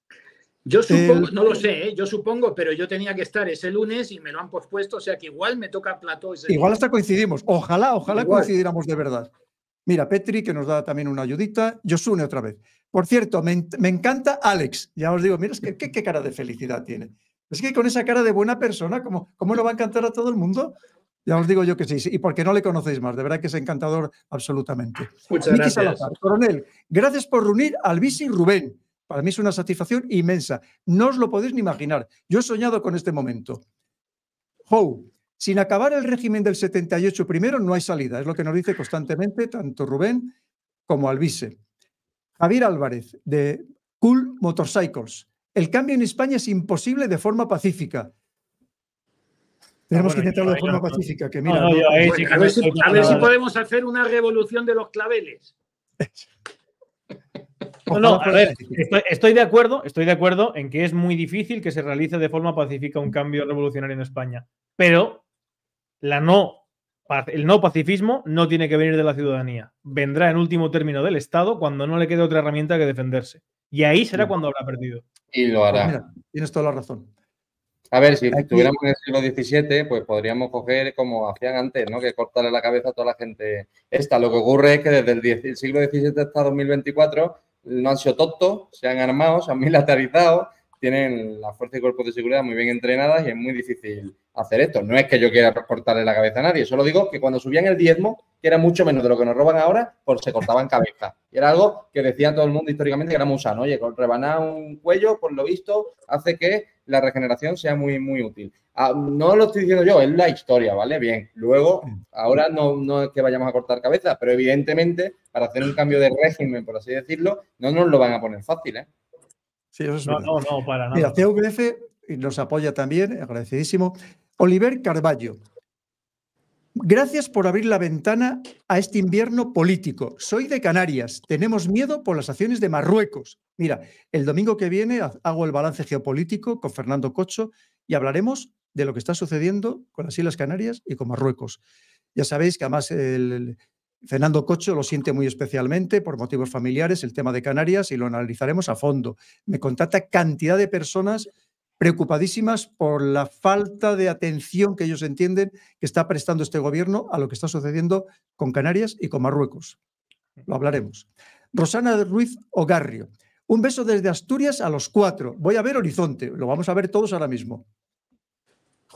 Yo supongo, no lo sé, ¿eh? yo supongo, pero yo tenía que estar ese lunes y me lo han pospuesto, o sea que igual me toca plató ese Igual hasta coincidimos. Ojalá, ojalá coincidiéramos de verdad. Mira, Petri, que nos da también una ayudita. Josune otra vez. Por cierto, me, encanta Alex. Ya os digo, mira, es que, qué, cara de felicidad tiene. Es que con esa cara de buena persona, ¿cómo, ¿cómo no va a encantar a todo el mundo? Ya os digo yo que sí, y porque no le conocéis más, de verdad que es encantador absolutamente. Muchas gracias. coronel, gracias por reunir al y Rubén. Para mí es una satisfacción inmensa. No os lo podéis ni imaginar. Yo he soñado con este momento. How, sin acabar el régimen del 78 primero no hay salida. Es lo que nos dice constantemente tanto Rubén como Alvise. Javier Álvarez, de Cool Motorcycles. El cambio en España es imposible de forma pacífica. Tenemos que intentarlo de forma pacífica. Que mira, a ver si podemos hacer una revolución de los claveles. No, a ver, estoy, de acuerdo, estoy de acuerdo en que es muy difícil que se realice de forma pacífica un cambio revolucionario en España, pero la no, el no pacifismo no tiene que venir de la ciudadanía. Vendrá en último término del Estado cuando no le quede otra herramienta que defenderse. Y ahí será cuando habrá perdido. Y lo hará. Pues tienes toda la razón. A ver, si estuviéramos en el siglo XVII, pues podríamos coger como hacían antes, ¿no? Que cortarle la cabeza a toda la gente esta. Lo que ocurre es que desde el, siglo XVII hasta 2024 no han sido tontos, se han armado, se han militarizado, tienen la fuerza y cuerpos de seguridad muy bien entrenadas y es muy difícil hacer esto. No es que yo quiera cortarle la cabeza a nadie, solo digo que cuando subían el diezmo, que era mucho menos de lo que nos roban ahora, pues se cortaban cabeza. Y era algo que decía todo el mundo históricamente que era muy sano. Oye, con rebanar un cuello, por lo visto, hace que la regeneración sea muy, muy útil. Ah, no lo estoy diciendo yo, es la historia, ¿vale? Bien. Luego, ahora no, no es que vayamos a cortar cabeza, pero evidentemente, para hacer un cambio de régimen, por así decirlo, no nos lo van a poner fácil, ¿eh? Sí, eso es no, no, no, para nada. Mira, CVF nos apoya también, agradecidísimo. Oliver Carballo. Gracias por abrir la ventana a este invierno político. Soy de Canarias. Tenemos miedo por las acciones de Marruecos. Mira, el domingo que viene hago el balance geopolítico con Fernando Cocho y hablaremos de lo que está sucediendo con las Islas Canarias y con Marruecos. Ya sabéis que además el, Fernando Cocho lo siente muy especialmente por motivos familiares el tema de Canarias y lo analizaremos a fondo. Me contacta cantidad de personas preocupadísimas por la falta de atención que ellos entienden que está prestando este gobierno a lo que está sucediendo con Canarias y con Marruecos. Lo hablaremos. Rosana Ruiz Ogarrio. Un beso desde Asturias a los cuatro. Voy a ver Horizonte. Lo vamos a ver todos ahora mismo.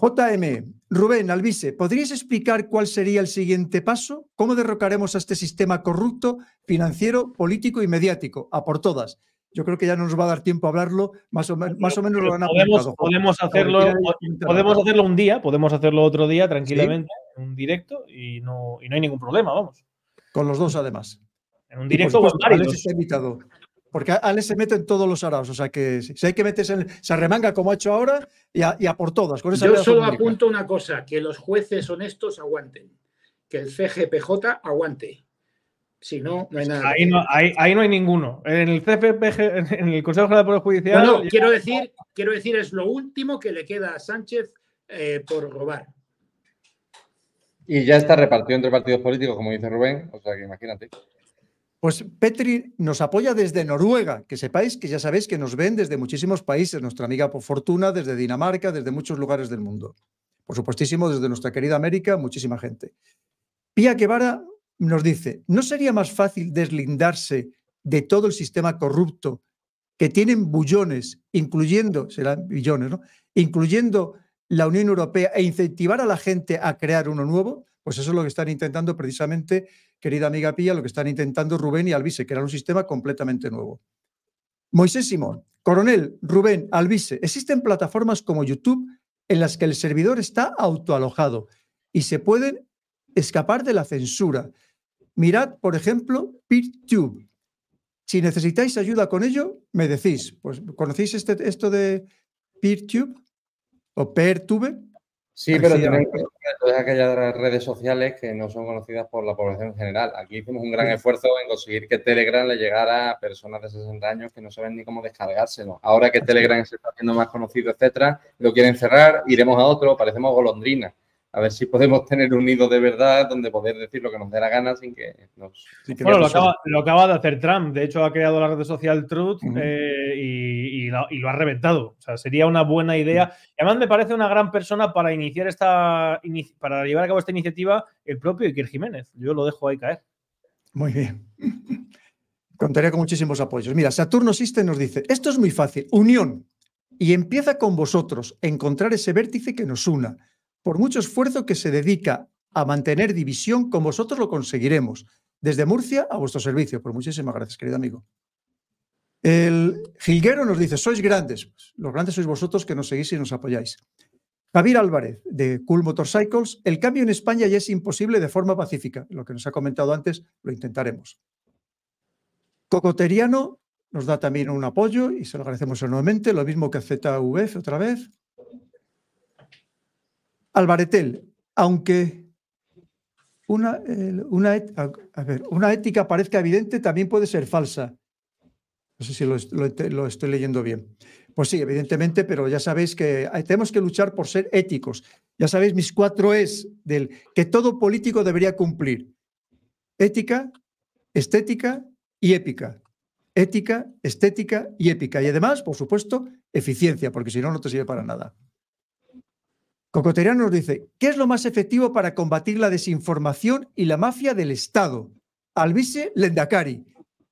JM, Rubén, Alvise, ¿podríais explicar cuál sería el siguiente paso? ¿Cómo derrocaremos a este sistema corrupto, financiero, político y mediático? A por todas. Yo creo que ya no nos va a dar tiempo a hablarlo, más o, más o menos lo han podemos, podemos hacerlo, podemos hacerlo un día, podemos hacerlo otro día tranquilamente, en un directo, y no, y no hay ningún problema, vamos. Con los dos además. En un directo Alex invitado. Porque Alex se mete en todos los araos. O sea que si hay que meterse en. Se arremanga como ha hecho ahora y a, por todas. Con Yo solo apunto una cosa: que los jueces honestos aguanten. Que el CGPJ aguante. Si no, no hay nada. Ahí no, ahí, no hay ninguno. En el CFPG, en el Consejo General de Poder Judicial. No, quiero decir, quiero decir, es lo último que le queda a Sánchez eh, por robar. Y ya está repartido entre partidos políticos, como dice Rubén, o sea que imagínate. Pues Petri nos apoya desde Noruega, que sepáis que ya sabéis que nos ven desde muchísimos países, nuestra amiga por fortuna desde Dinamarca, desde muchos lugares del mundo. Por supuestísimo, desde nuestra querida América, muchísima gente. Pía Guevara nos dice, ¿no sería más fácil deslindarse de todo el sistema corrupto que tienen bullones, incluyendo, serán billones, ¿no? Incluyendo la Unión Europea e incentivar a la gente a crear uno nuevo, pues eso es lo que están intentando precisamente, querida amiga Pía, lo que están intentando Rubén y Alvise, crear un sistema completamente nuevo. Moisés Simón, coronel, Rubén, Alvise, existen plataformas como YouTube en las que el servidor está autoalojado y se pueden escapar de la censura. Mirad, por ejemplo, PeerTube. Si necesitáis ayuda con ello, me decís. Pues, ¿Conocéis este, esto de PeerTube? o PeerTube. Sí, pero tenemos todas aquellas redes sociales que no son conocidas por la población en general. Aquí hicimos un gran esfuerzo en conseguir que Telegram le llegara a personas de 60 años que no saben ni cómo descargárselo. Ahora que Telegram se está haciendo más conocido, etcétera, lo quieren cerrar, iremos a otro, parecemos golondrinas a ver si podemos tener un nido de verdad donde poder decir lo que nos dé la gana sin que nos... bueno, lo acaba, de hacer Trump. De hecho, ha creado la red social Truth eh, y, lo, ha reventado. O sea, sería una buena idea. Y además me parece una gran persona para iniciar esta... para llevar a cabo esta iniciativa el propio Iker Jiménez. Yo lo dejo ahí caer. Muy bien. Contaría con muchísimos apoyos. Mira, Saturno System nos dice, esto es muy fácil, unión. Y empieza con vosotros, encontrar ese vértice que nos una por mucho esfuerzo que se dedica a mantener división, con vosotros lo conseguiremos. Desde Murcia a vuestro servicio. Por muchísimas gracias, querido amigo. El Gilguero nos dice, sois grandes. Pues, los grandes sois vosotros que nos seguís y nos apoyáis. Javier Álvarez, de Cool Motorcycles, el cambio en España ya es imposible de forma pacífica. Lo que nos ha comentado antes, lo intentaremos. Cocoteriano nos da también un apoyo y se lo agradecemos enormemente, lo mismo que ZVF otra vez. Alvaretel, aunque una, una, una, ética parezca evidente, también puede ser falsa. No sé si lo, lo, estoy leyendo bien. Pues sí, evidentemente, pero ya sabéis que tenemos que luchar por ser éticos. Ya sabéis mis cuatro es del que todo político debería cumplir. Ética, estética y épica. Ética, estética y épica. Y además, por supuesto, eficiencia, porque si no, no te sirve para nada. Cocoteriano nos dice, ¿qué es lo más efectivo para combatir la desinformación y la mafia del Estado? Alvise Lendakari.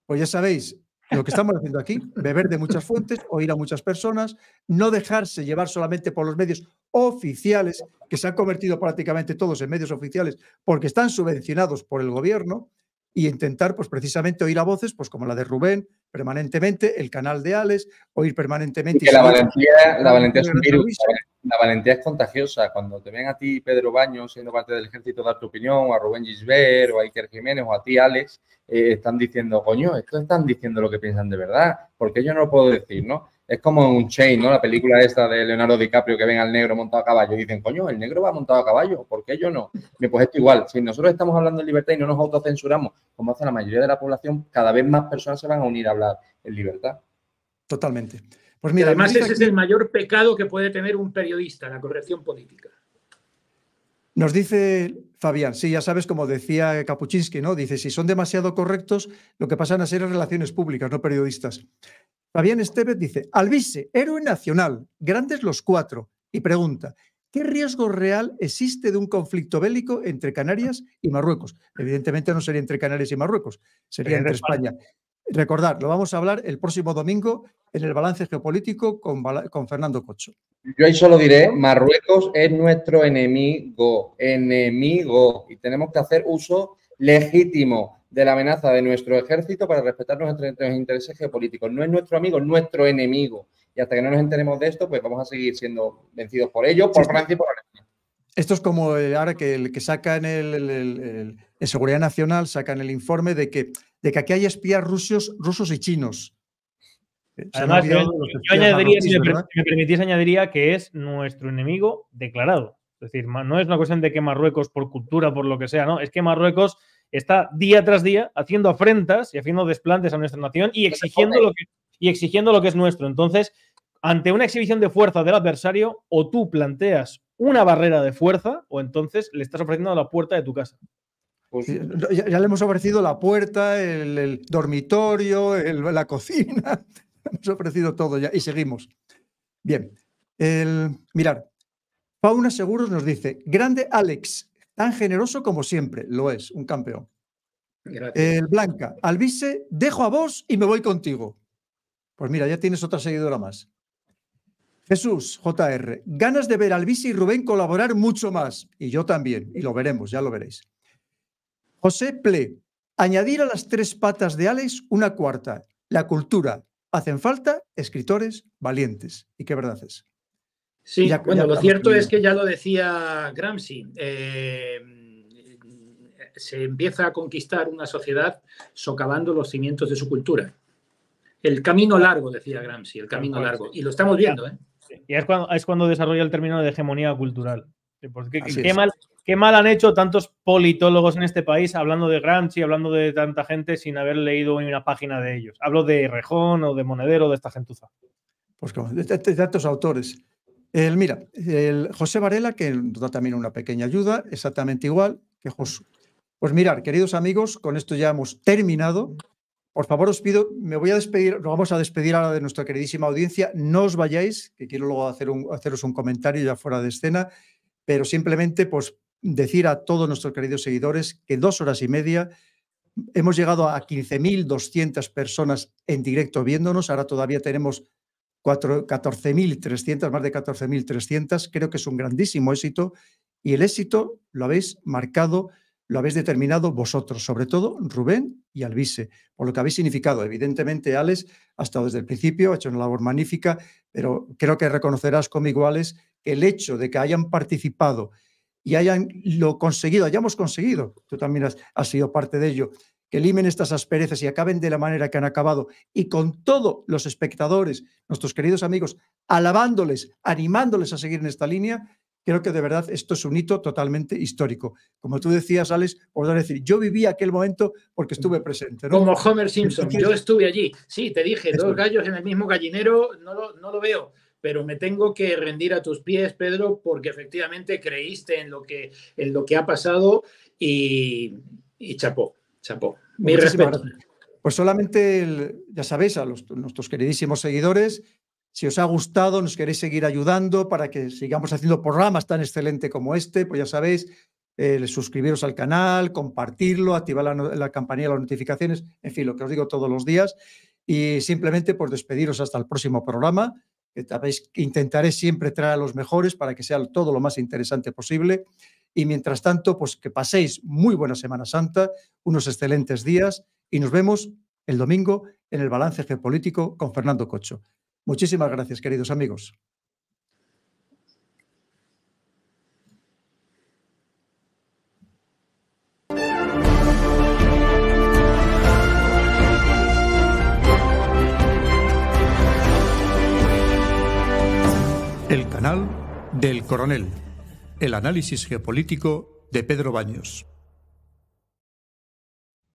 Pues ya sabéis lo que estamos haciendo aquí, beber de muchas fuentes, oír a muchas personas, no dejarse llevar solamente por los medios oficiales, que se han convertido prácticamente todos en medios oficiales porque están subvencionados por el gobierno, y intentar, pues precisamente, oír a voces, pues como la de Rubén, permanentemente, el canal de Alex, oír permanentemente. la, valentía, la valentía es un virus, la valentía es contagiosa. Cuando te ven a ti, Pedro Baños, siendo parte del ejército, dar tu opinión, o a Rubén Gisbert, o a Iker Jiménez, o a ti, Alex, eh, están diciendo, coño, estos están diciendo lo que piensan de verdad, porque yo no lo puedo decir, ¿no? Es como un Chain, ¿no? La película esta de Leonardo DiCaprio que ven al negro montado a caballo y dicen, coño, el negro va montado a caballo, ¿por qué yo no? Pues esto igual, si nosotros estamos hablando de libertad y no nos autocensuramos, como hace la mayoría de la población, cada vez más personas se van a unir a hablar en libertad. Totalmente. Pues mira, además ese es el mayor pecado que puede tener un periodista, la corrección política. Nos dice Fabián, sí, ya sabes, como decía Kapuczynski, ¿no? Dice, si son demasiado correctos, lo que pasan a ser relaciones públicas, no periodistas. Fabián Estevez dice, Alvise, héroe nacional, grandes los cuatro, y pregunta, ¿qué riesgo real existe de un conflicto bélico entre Canarias y Marruecos? Evidentemente no sería entre Canarias y Marruecos, sería entre España. Recordad, lo vamos a hablar el próximo domingo en el balance geopolítico con, con Fernando Cocho. Yo ahí solo diré, Marruecos es nuestro enemigo, enemigo, y tenemos que hacer uso legítimo de la amenaza de nuestro ejército para respetar nuestros intereses geopolíticos. No es nuestro amigo, es nuestro enemigo. Y hasta que no nos enteremos de esto, pues vamos a seguir siendo vencidos por ellos, por Francia y por Alemania. Esto es como ahora que el que sacan el, el, Seguridad Nacional, sacan el informe de que de que aquí hay espías rusos, rusos y chinos. Eh, Además, yo, añadiría, si, me, permitís, añadiría que es nuestro enemigo declarado. Es decir, no es una cuestión de que Marruecos, por cultura, por lo que sea, no, es que Marruecos está día tras día haciendo afrentas y haciendo desplantes a nuestra nación y exigiendo lo que, y exigiendo lo que es nuestro. Entonces, ante una exhibición de fuerza del adversario, o tú planteas una barrera de fuerza, o entonces le estás ofreciendo la puerta de tu casa. Pues ya, le hemos ofrecido la puerta, el, dormitorio, la cocina, hemos ofrecido todo ya y seguimos. Bien, el, mirar, Fauna Seguros nos dice, grande Alex, tan generoso como siempre, lo es, un campeón. El Blanca, Alvise, dejo a vos y me voy contigo. Pues mira, ya tienes otra seguidora más. Jesús, JR, ganas de ver a Alvise y Rubén colaborar mucho más. Y yo también, y lo veremos, ya lo veréis. José Ple, añadir a las tres patas de Alex una cuarta, la cultura. Hacen falta escritores valientes. ¿Y qué verdad es? Sí, bueno, lo cierto es que ya lo decía Gramsci. Eh, se empieza a conquistar una sociedad socavando los cimientos de su cultura. El camino largo, decía Gramsci, el camino largo. Y lo estamos viendo, ¿eh? Y es cuando, es cuando desarrolla el término de hegemonía cultural. Porque, qué, mal, qué mal han hecho tantos politólogos en este país hablando de Gramsci, hablando de tanta gente sin haber leído ni una página de ellos. Hablo de Rejón o de Monedero, de esta gentuza. Pues como, de, tantos autores. El, mira, el José Varela, que nos da también una pequeña ayuda, exactamente igual que Josu. Pues mirar, queridos amigos, con esto ya hemos terminado. Por favor, os pido, me voy a despedir, nos vamos a despedir ahora de nuestra queridísima audiencia. No os vayáis, que quiero luego haceros un comentario ya fuera de escena, pero simplemente pues decir a todos nuestros queridos seguidores que dos horas y media hemos llegado a 15.200 personas en directo viéndonos, ahora todavía tenemos 14.300, más de 14.300, creo que es un grandísimo éxito y el éxito lo habéis marcado lo habéis determinado vosotros, sobre todo Rubén y Alvise, por lo que habéis significado. Evidentemente, Alex ha estado desde el principio, ha hecho una labor magnífica, pero creo que reconocerás conmigo, Alex, el hecho de que hayan participado y hayan lo conseguido, hayamos conseguido, tú también has, sido parte de ello, que limen estas asperezas y acaben de la manera que han acabado, y con todos los espectadores, nuestros queridos amigos, alabándoles, animándoles a seguir en esta línea, creo que de verdad esto es un hito totalmente histórico. Como tú decías, Alex, podrás decir, yo viví aquel momento porque estuve presente. Como Homer Simpson, yo estuve allí. Sí, te dije, dos gallos en el mismo gallinero, no lo, no lo veo pero me tengo que rendir a tus pies, Pedro, porque efectivamente creíste en lo que, en lo que ha pasado y, y chapó, Mi respeto. Pues solamente, ya sabéis, a nuestros queridísimos seguidores, si os ha gustado, nos queréis seguir ayudando para que sigamos haciendo programas tan excelentes como este, pues ya sabéis, eh, suscribiros al canal, compartirlo, activar la, campanilla de las notificaciones, en fin, lo que os digo todos los días. Y simplemente por despediros hasta el próximo programa. Que intentaré siempre traer a los mejores para que sea todo lo más interesante posible. Y mientras tanto, pues que paséis muy buena Semana Santa, unos excelentes días y nos vemos el domingo en el balance geopolítico con Fernando Cocho. Muchísimas gracias, queridos amigos. El canal del coronel. El análisis geopolítico de Pedro Baños.